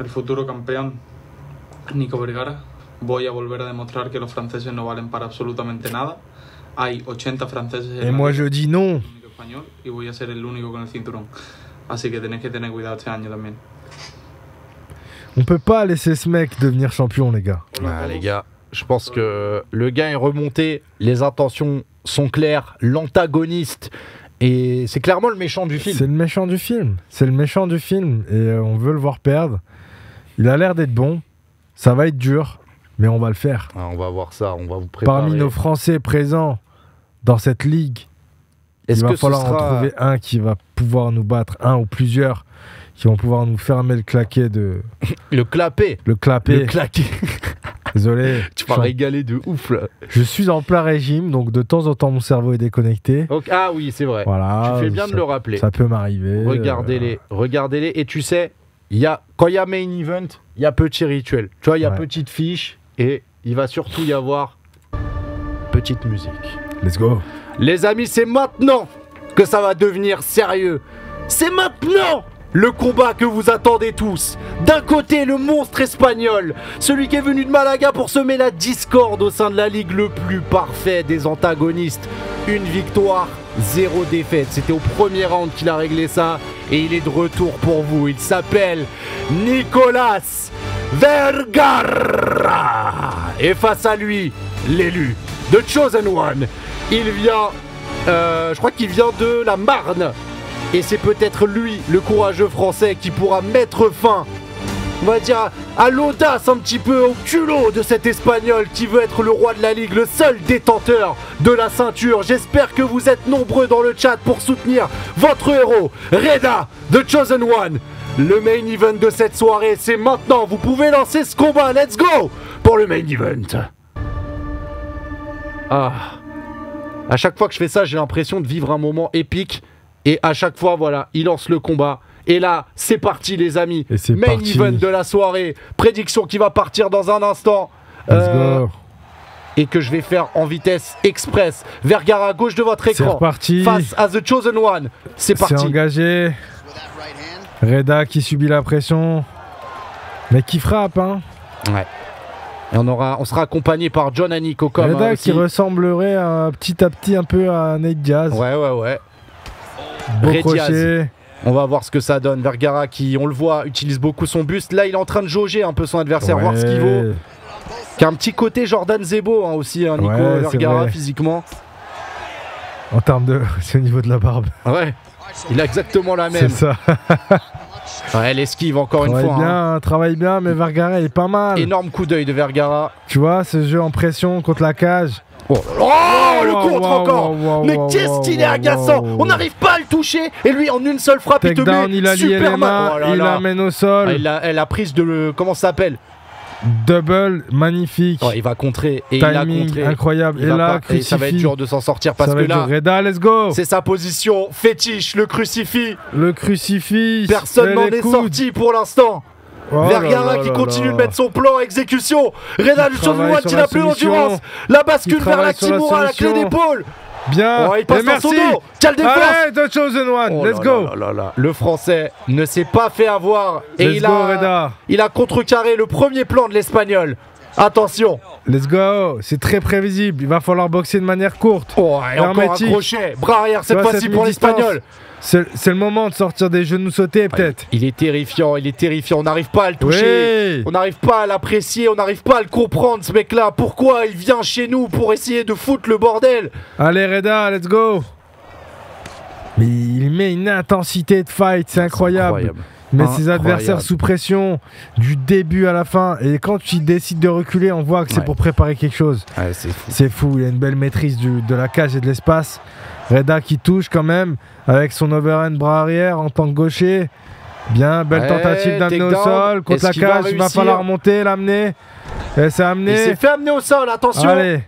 el futuro campeón, Nico Vergara. Voy a volver a demostrar que los franceses no valen para absolutamente nada. Hay 80 franceses Et moi je dis non. Español y voy a ser el único con el cinturón. Así que tenéis que tener cuidado este año también. On peut pas laisser ce mec devenir champion, les gars. Ah, les gars, je pense que le gars est remonté, les intentions sont claires, l'antagoniste, et c'est clairement le méchant du film. C'est le méchant du film. C'est le méchant du film. Et euh, on veut le voir perdre. Il a l'air d'être bon. Ça va être dur. Mais on va le faire. Ah, on va voir ça, on va vous préparer. Parmi nos Français présents dans cette ligue, il va que falloir en trouver un qui va pouvoir nous battre, un ou plusieurs qui vont pouvoir nous fermer le claquet de le clapé le Le clapet. claqué [laughs] Désolé. Tu vas régaler de ouf là. je suis en plein régime, donc de temps en temps mon cerveau est déconnecté. Ah oui, c'est vrai. Voilà. tu fais bien ça, de le rappeler. Ça peut m'arriver. Regardez-les, regardez-les. Et tu sais, y a, quand il y a main event, il y a petit rituel. Tu vois, il y a Ouais. petite fiche et il va surtout y avoir petite musique. Euh, Let's go. Les amis, c'est maintenant que ça va devenir sérieux. C'est maintenant le combat que vous attendez tous. D'un côté, le monstre espagnol, celui qui est venu de Malaga pour semer la discorde au sein de la ligue le plus parfait des antagonistes. Une victoire, zéro défaite. C'était au premier round qu'il a réglé ça et il est de retour pour vous. Il s'appelle Nicolas Vergara. Et face à lui, l'élu, The Chosen One. Il vient, euh, je crois qu'il vient de la Marne. Et c'est peut-être lui, le courageux français, qui pourra mettre fin, on va dire, à l'audace un petit peu, au culot de cet Espagnol qui veut être le roi de la Ligue, le seul détenteur de la ceinture. J'espère que vous êtes nombreux dans le chat pour soutenir votre héros, Reda, The Chosen One. Le main event de cette soirée, c'est maintenant. Vous pouvez lancer ce combat. Let's go pour le main event. Ah. À chaque fois que je fais ça, j'ai l'impression de vivre un moment épique. Et à chaque fois, voilà, il lance le combat. Et là, c'est parti, les amis. Et c'est Main parti. event de la soirée. Prédiction qui va partir dans un instant. Let's Euh, go. et que je vais faire en vitesse express. Vergara à gauche de votre C'est écran. reparti. Face à The Chosen One. C'est C'est parti. engagé. Reda qui subit la pression. Mais qui frappe, hein. Ouais. Et on, aura, on sera accompagné par John Aniko comme Reda hein, qui ressemblerait un petit à petit un peu à Nate Diaz. Ouais, ouais, ouais. Beau Ray Diaz. crochet. On va voir ce que ça donne. Vergara qui, on le voit, utilise beaucoup son buste. Là, il est en train de jauger un peu son adversaire, voir ce qu'il vaut. Qui a un petit côté Jordan Zebo hein, aussi, hein, Nico Ouais, c'est Vergara physiquement. En termes de. [laughs] C'est au niveau de la barbe. Ouais. Il a exactement la C'est même. ça. [laughs] Ouais, l'esquive encore une fois. hein. bien, travaille bien, mais Vergara il est pas mal. Énorme coup d'œil de Vergara. Tu vois, ce jeu en pression contre la cage. Oh, le Wow, contre wow, encore wow, Mais qu'est-ce qu'il est agaçant On n'arrive pas à le toucher et lui en une seule frappe il te Takedown, met il a lié les Superman. mains, Oh là il l'amène au sol. Ah, il a, elle a prise de le comment ça s'appelle? Double, magnifique. Il va contrer et il a Timing contré. incroyable. Il et là, pas- et ça va être dur de s'en sortir parce Ça que être là dur. Reda, let's go. c'est sa position fétiche, le crucifix. Le crucifix. Personne n'en est sorti pour l'instant. Oh Vergara qui continue là. de mettre son plan à exécution. Reda du la n'a plus solution. d'endurance. La bascule vers la sur la Kimura, la clé d'épaule. Bien. Oh, il passe dans son merci. dos. Quelle défense Allez, The Chosen One. Oh let's là go. là là là. Le français ne s'est pas fait avoir et Let's il go, a Reda. il a contrecarré le premier plan de l'espagnol. Attention Let's go C'est très prévisible. Il va falloir boxer de manière courte. Oh, et encore un crochet Bras arrière cette fois-ci pour l'Espagnol C'est le moment de sortir des genoux sautés, peut-être. Il est terrifiant, il est terrifiant. On n'arrive pas à le toucher. Oui On n'arrive pas à l'apprécier, on n'arrive pas à le comprendre ce mec-là. Pourquoi il vient chez nous pour essayer de foutre le bordel? Allez, Reda, let's go Mais il met une intensité de fight, c'est incroyable. Il met ses Incroyable. adversaires sous pression du début à la fin. Et quand il décide de reculer, on voit que c'est Ouais. pour préparer quelque chose. Ouais, c'est fou. Il a une belle maîtrise du- de la cage et de l'espace. Reda qui touche quand même avec son overhand bras arrière en tant que gaucher. Bien, belle Ouais, tentative d'amener au sol contre la cage. Il va falloir monter, l'amener. Et c'est Il amené. s'est fait amener au sol, attention Allez.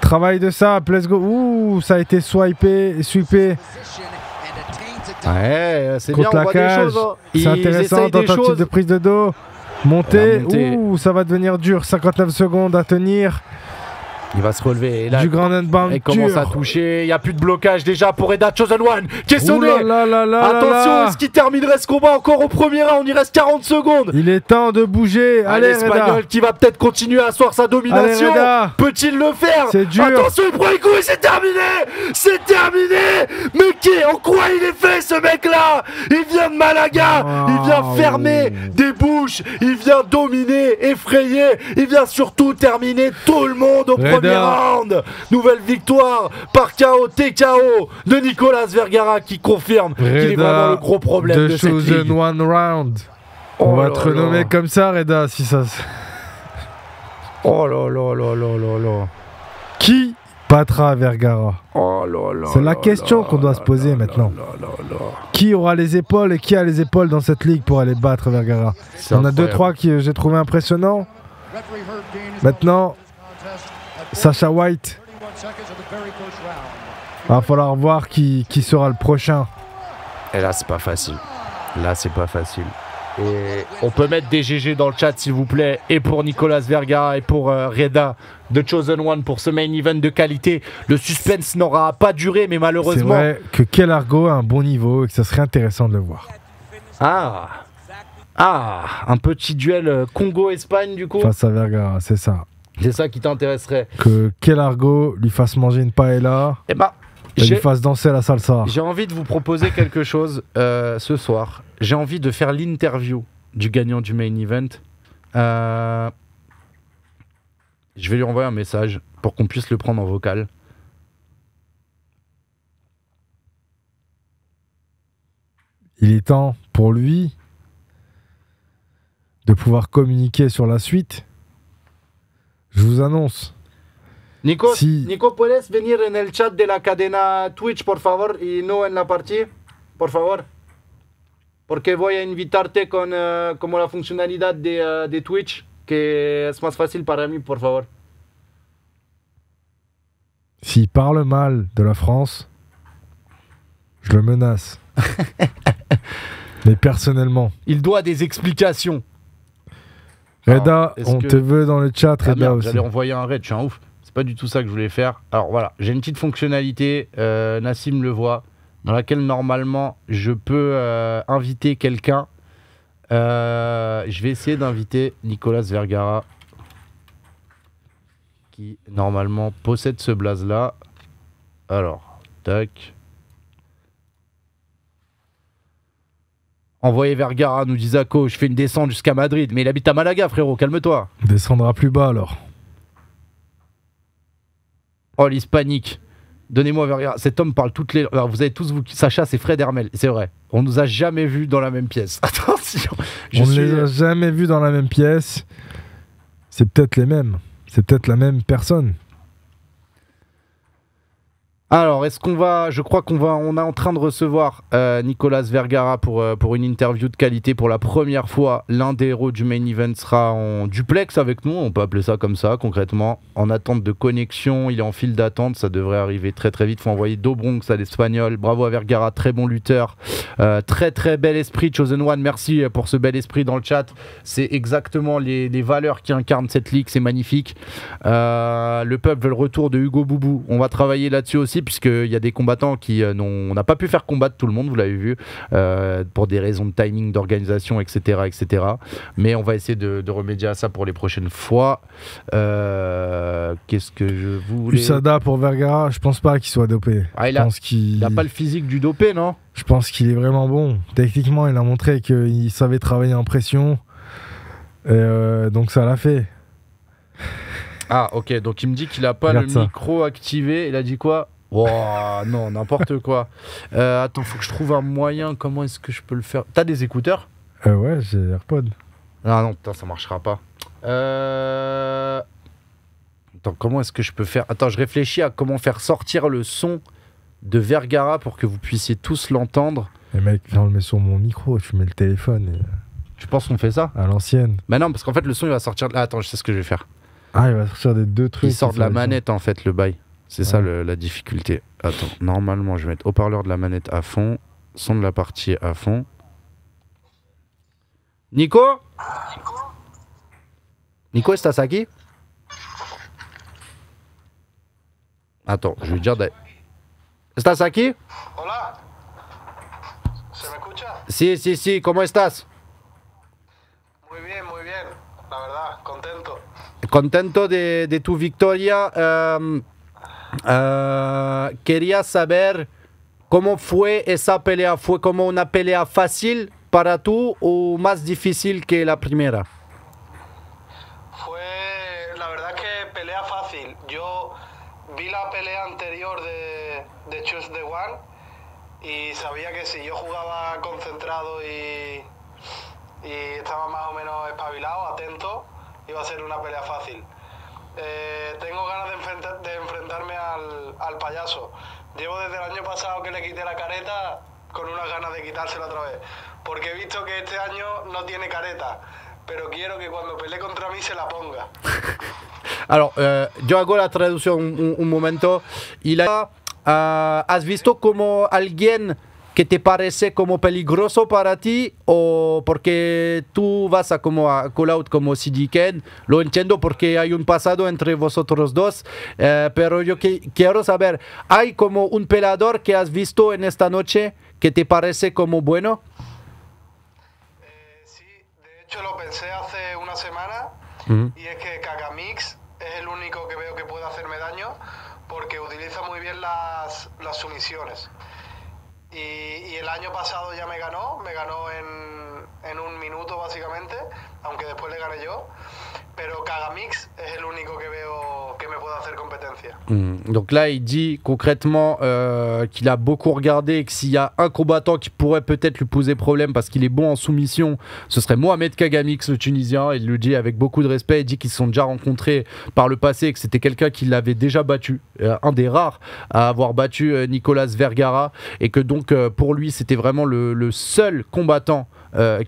Travail de ça, let's go. Ouh, ça a été swipé, sweepé Ouais, c'est bien, on la voit des cage. choses. hein. C'est intéressant, tentative choses. de prise de dos. Montée. ouh, ça va devenir dur. 59 secondes à tenir. Il va se relever. Et là, du grand il commence à toucher. Il n'y a plus de blocage déjà pour Eda Chosen One. Qui est sonné là Attention, est-ce qu'il terminerait ce combat encore au premier round? Il reste 40 secondes. Il est temps de bouger. Allez, l'Espagnol qui va peut-être continuer à asseoir sa domination. Peut-il le faire? C'est dur. Attention, il prend les coups et c'est terminé C'est terminé Mais qui En quoi il est fait ce mec-là? Il vient de Malaga Il vient fermer des bouches Il vient dominer, effrayer Il vient surtout terminer tout le monde au Reda. premier round Nouvelle victoire par KO TKO de Nicolas Vergara qui confirme qu'il est vraiment le gros problème de, de cette ligue. One Round. Oh On va te renommer là. comme ça, Reda, si ça. Oh là là là là là là Qui battra Vergara? Oh là là C'est la question qu'on doit se poser là maintenant. là. Qui aura les épaules et qui a les épaules dans cette ligue pour aller battre Vergara? C'est On a deux, trois qui euh, j'ai trouvé impressionnants. Maintenant, Sacha White. Va falloir voir qui, qui sera le prochain. Et là, c'est pas facile. Là, c'est pas facile. Et on peut mettre des GG dans le chat, s'il vous plaît. Et pour Nicolas Vergara et pour euh, Reda de Chosen One pour ce main event de qualité. Le suspense n'aura pas duré, mais C'est malheureusement. vrai que Kelargo a un bon niveau et que ça serait intéressant de le voir. Ah Ah Un petit duel euh, Congo-Espagne, du coup. Face à Vergara, c'est ça. C'est ça qui t'intéresserait. Que Kelargo lui fasse manger une paella Eh ben, et lui fasse danser la salsa. J'ai envie de vous proposer quelque chose euh, ce soir. J'ai envie de faire l'interview du gagnant du main event. Euh, je vais lui envoyer un message pour qu'on puisse le prendre en vocal. Il est temps pour lui de pouvoir communiquer sur la suite. Je vous annonce. Nico, Si- Nico, ¿puedes venir en el chat de la cadena Twitch, por favor, y no en la partida? Por favor. Porque voy a invitarte con eh, como la funcionalidad de, eh, de Twitch, que es más fácil para mí, por favor. S'il parle mal de la France, je le menace. [laughs] Mais personnellement. Il doit des explications. Reda, Alors, on que- te veut dans le chat, Ah Reda j'allais envoyer un raid, je suis un ouf. C'est pas du tout ça que je voulais faire. Alors voilà, j'ai une petite fonctionnalité, euh, Nassim le voit, dans laquelle normalement je peux euh, inviter quelqu'un. Euh, je vais essayer d'inviter Nicolas Vergara, qui normalement possède ce blaze là. Alors, tac. Envoyer Vergara, nous dit Zako, je fais une descente jusqu'à Madrid. Mais il habite à Malaga, frérot, calme-toi. Descendra plus bas alors. Oh, l'hispanique. Donnez-moi Vergara. Cet homme parle toutes les. Alors, vous avez tous vous. Sacha, c'est Fred Hermel. C'est vrai. On nous a jamais vus dans la même pièce. [laughs] Attention. Je on suis- ne les a jamais vus dans la même pièce. C'est peut-être les mêmes. C'est peut-être la même personne. Alors, est-ce qu'on va. Je crois qu'on va. On est en train de recevoir euh, Nicolas Vergara pour, euh, pour une interview de qualité pour la première fois. L'un des héros du main event sera en duplex avec nous. On peut appeler ça comme ça, concrètement. En attente de connexion. Il est en file d'attente. Ça devrait arriver très très vite. faut envoyer Dobronx à l'Espagnol. Bravo à Vergara. Très bon lutteur. Euh, très très bel esprit. Chosen One, merci pour ce bel esprit dans le chat. C'est exactement les, les valeurs qui incarnent cette ligue. C'est magnifique. Le peuple veut le retour de Hugo Boubou. On va travailler là-dessus aussi puisqu'il y a des combattants qui euh, n'ont. On n'a pas pu faire combattre tout le monde, vous l'avez vu, euh, pour des raisons de timing, d'organisation, etc., etc. Mais on va essayer de, de remédier à ça pour les prochaines fois. Euh, Qu'est-ce que je voulais. Usada pour Vergara, je pense pas qu'il soit dopé. Ah, il je a- pense qu'il Il n'a pas le physique du dopé, non? Je pense qu'il est vraiment bon. Techniquement, il a montré qu'il savait travailler en pression. Et, euh, donc ça l'a fait. Ah, ok, donc il me dit qu'il a pas Regarde le ça. micro activé. Il a dit quoi? Oh non, n'importe quoi. Euh, attends, faut que je trouve un moyen. Comment est-ce que je peux le faire? T'as des écouteurs? Euh, ouais, j'ai AirPod. Ah non, putain, ça marchera pas. Euh... Attends, comment est-ce que je peux faire? Attends, je réfléchis à comment faire sortir le son de Vergara pour que vous puissiez tous l'entendre. Et mec, viens, on le met sur mon micro, tu mets le téléphone et- Je pense qu'on fait ça? à l'ancienne. Bah non, parce qu'en fait, le son il va sortir. Ah, attends, je sais ce que je vais faire. Ah, il va sortir des deux trucs. Il sort de la manette en fait, le bail. C'est ça le- la difficulté. Attends, normalement, je vais mettre haut-parleur de la manette à fond, son de la partie à fond. Nico Nico, estás aquí Attends, je vais dire. ¿Estás aquí Hola. ¿Se me escucha? Sí, sí, sí, ¿cómo estás? Muy bien, muy bien. La verdad, contento. Contento de, de tu victoria. Em, eh, quería saber cómo fue esa pelea. ¿Fue como una pelea fácil para tú o más difícil que la primera? Fue, la verdad que pelea fácil. Yo vi la pelea anterior de, de Choose the One y sabía que si yo jugaba concentrado y, y estaba más o menos espabilado, atento, iba a ser una pelea fácil. Eh, tengo ganas de, de enfrentarme al, al payaso. Llevo desde el año pasado que le quité la careta con unas ganas de quitársela otra vez. Porque he visto que este año no tiene careta. Pero quiero que cuando pelee contra mí se la ponga. [laughs] Alors, eh, yo hago la traducción un, un- momento. Y la, ah, ¿Has visto como alguien que te parece como peligroso para ti o porque tú vas a como a call out como CD Ken? Lo entiendo porque hay un pasado entre vosotros dos, eh, pero yo que- quiero saber, ¿hay como un pelador que has visto en esta noche que te parece como bueno? Eh, sí, de hecho lo pensé hace una semana y es que Kakamix es el único que veo que puede hacerme daño porque utiliza muy bien las, las sumisiones. Y, el año pasado ya me ganó, me ganó en, en un minuto básicamente, aunque después le gané yo. Pero Kagamix es el único que veo que me puede hacer competencia. Hmm. Donc là, il dit concrètement euh, qu'il a beaucoup regardé et que s'il y a un combattant qui pourrait peut-être lui poser problème parce qu'il est bon en soumission, ce serait Mohamed Kagamix, le Tunisien. Il le dit avec beaucoup de respect. Il dit qu'ils se sont déjà rencontrés par le passé et que c'était quelqu'un qui l'avait déjà battu, euh, un des rares à avoir battu euh, Nicolas Vergara. Et que donc, pour lui, c'était vraiment le, seul combattant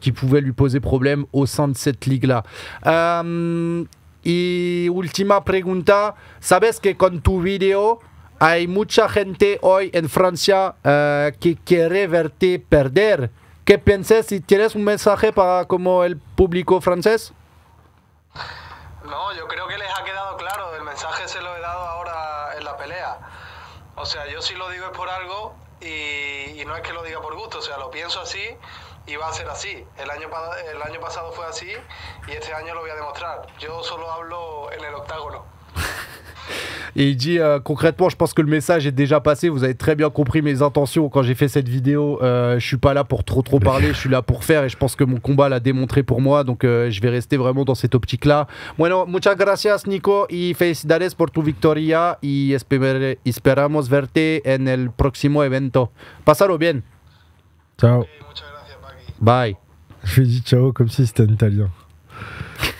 qui pouvait lui poser problème au sein de cette ligue-là. Euh, y última pregunta, ¿sabes que con tu video hay mucha gente hoy en Francia eh, que quiere verte perder? ¿Qué piensas si tienes un mensaje para como el público francés? No, yo creo que les ha quedado claro. El mensaje se lo he dado ahora en la pelea. O sea, yo si lo digo es por algo y, y no es que lo diga por gusto. O sea, lo pienso así y va a ser así. El año, el año pasado fue así y este año lo voy a demostrar. Yo solo hablo en el octágono. [laughs] Et il dit euh, concrètement, je pense que le message est déjà passé. Vous avez très bien compris mes intentions quand j'ai fait cette vidéo. Euh, je suis pas là pour trop trop parler, je suis là pour faire et je pense que mon combat l'a démontré pour moi. Donc euh, je vais rester vraiment dans cette optique-là. Bueno, muchas gracias Nico y felicidades por tu victoria y esper- esperamos verte en el próximo evento. Pásalo bien. Ciao. Bye. Je lui ai dit ciao comme si c'était un italien.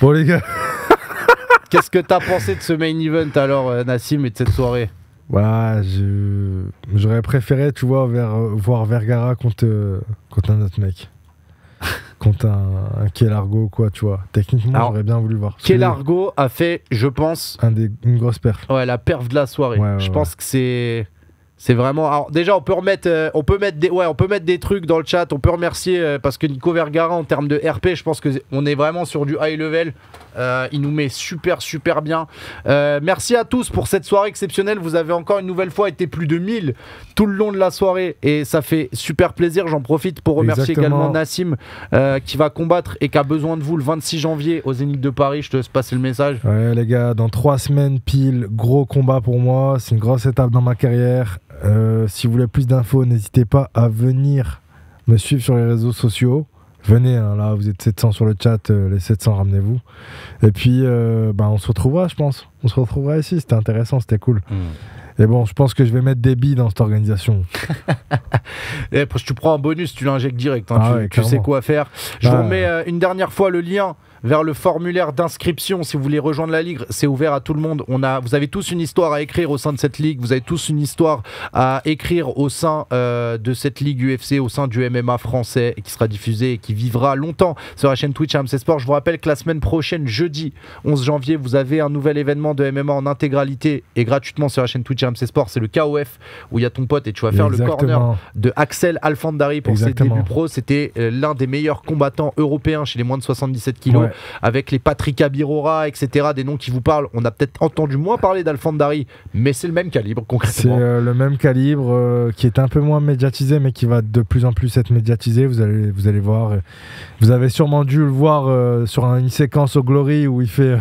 Bon, les gars. [laughs] Qu'est-ce que t'as pensé de ce main event alors, euh, Nassim, et de cette soirée? Ouais, je- j'aurais préféré, tu vois, voir Vergara contre, euh, contre un autre mec. [laughs] contre un, un Kelargo, quoi, tu vois. Techniquement, j'aurais bien voulu voir. Quel Argo a fait, je pense, Un des, une grosse perf. ouais, la perf de la soirée. Ouais, ouais, je ouais. pense que c'est C'est vraiment. Alors déjà, on peut remettre, euh, on peut mettre des, ouais, on peut mettre des trucs dans le chat. On peut remercier euh, parce que Nico Vergara, en termes de RP, je pense que on est vraiment sur du high level. Euh, il nous met super super bien. Merci à tous pour cette soirée exceptionnelle. Vous avez encore une nouvelle fois été plus de 1000 tout le long de la soirée et ça fait super plaisir. J'en profite pour remercier Exactement. également Nassim qui va combattre et qui a besoin de vous le 26 janvier au Zénith de Paris. Je te laisse passer le message. Ouais, les gars, dans trois semaines pile, gros combat pour moi. C'est une grosse étape dans ma carrière. Euh, si vous voulez plus d'infos, n'hésitez pas à venir me suivre sur les réseaux sociaux. Venez, hein, là, vous êtes 700 sur le chat, euh, les 700, ramenez-vous. Et puis, euh, bah, on se retrouvera, je pense. On se retrouvera ici, c'était intéressant, c'était cool. Et bon, je pense que je vais mettre des billes dans cette organisation. [laughs] Et parce que tu prends un bonus, tu l'injectes direct. hein, Ah tu, ouais, tu sais quoi faire. Je Ah. vous remets euh, une dernière fois le lien vers le formulaire d'inscription si vous voulez rejoindre la ligue. C'est ouvert à tout le monde. On a, vous avez tous une histoire à écrire au sein de cette ligue. Vous avez tous une histoire à écrire au sein euh, de cette ligue UFC, au sein du MMA français et qui sera diffusée et qui vivra longtemps sur la chaîne Twitch AMC Sport. Je vous rappelle que la semaine prochaine, jeudi 11 janvier, vous avez un nouvel événement de MMA en intégralité et gratuitement sur la chaîne Twitch AMC Sport. C'est le KOF où il y a ton pote et tu vas faire le corner de Axel Alfandari pour Exactement. ses débuts pro. C'était euh, l'un des meilleurs combattants européens chez les moins de 77 kilos, Ouais. Avec les Patrick Birora, etc. Des noms qui vous parlent. On a peut-être entendu moins parler d'Alfandari, mais c'est le même calibre C'est concrètement. euh, le même calibre euh, qui est un peu moins médiatisé, mais qui va de plus en plus être médiatisé. Vous allez, vous allez voir. euh, Vous avez sûrement dû le voir euh, sur un- une séquence au Glory où il fait. euh,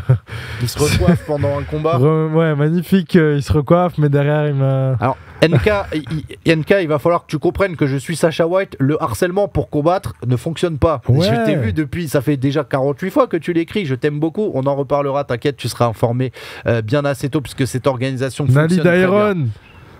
Il se recoiffe [laughs] pendant un combat. re- ouais, magnifique. euh, il se recoiffe, mais derrière, il m'a. NK, il- il- NK, il va falloir que tu comprennes que je suis Sacha White. Le harcèlement pour combattre ne fonctionne pas. Ouais. Je t'ai vu depuis, ça fait déjà 48 fois que tu l'écris. Je t'aime beaucoup. On en reparlera. T'inquiète, tu seras informé euh, bien assez tôt puisque cette organisation Nali fonctionne très bien. Dairon,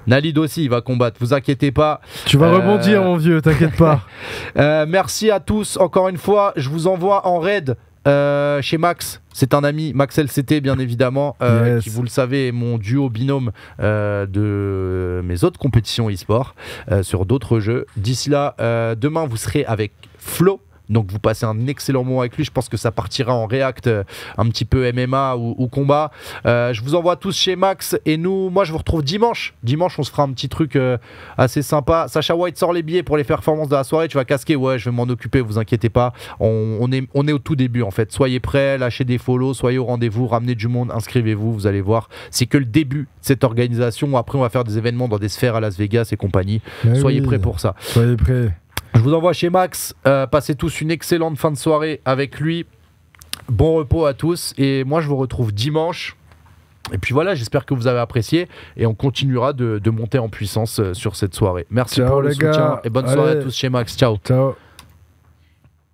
Nalid aussi, il va combattre. Vous inquiétez pas. tu vas Euh, rebondir, mon vieux, t'inquiète pas. [laughs] Euh, merci à tous. Encore une fois, je vous envoie en raid euh, chez Max. C'est un ami, Max LCT, bien évidemment, euh, Yes. qui, vous le savez, est mon duo binôme euh, de mes autres compétitions e-sport sur d'autres jeux. D'ici là, demain, vous serez avec Flo. Donc vous passez un excellent moment avec lui. Je pense que ça partira en react euh, un petit peu MMA ou, ou combat. Euh, je vous envoie tous chez Max et nous, moi je vous retrouve dimanche. Dimanche, on se fera un petit truc euh, assez sympa. Sacha White sort les billets pour les performances de la soirée. Tu vas casquer, ouais, je vais m'en occuper, vous inquiétez pas. On, on est, on est au tout début en fait. Soyez prêts, lâchez des follow, soyez au rendez-vous, ramenez du monde, inscrivez-vous, vous allez voir. C'est que le début de cette organisation. Après, on va faire des événements dans des sphères à Las Vegas et compagnie. Mais Soyez oui, prêts pour ça. Soyez prêts. Je vous envoie chez Max. Euh, passez tous une excellente fin de soirée avec lui. Bon repos à tous. Et moi, je vous retrouve dimanche. Et puis voilà, j'espère que vous avez apprécié. Et on continuera de, de monter en puissance euh, sur cette soirée. Merci Ciao, pour le soutien. Et bonne soirée à tous chez Max. Ciao. Ciao.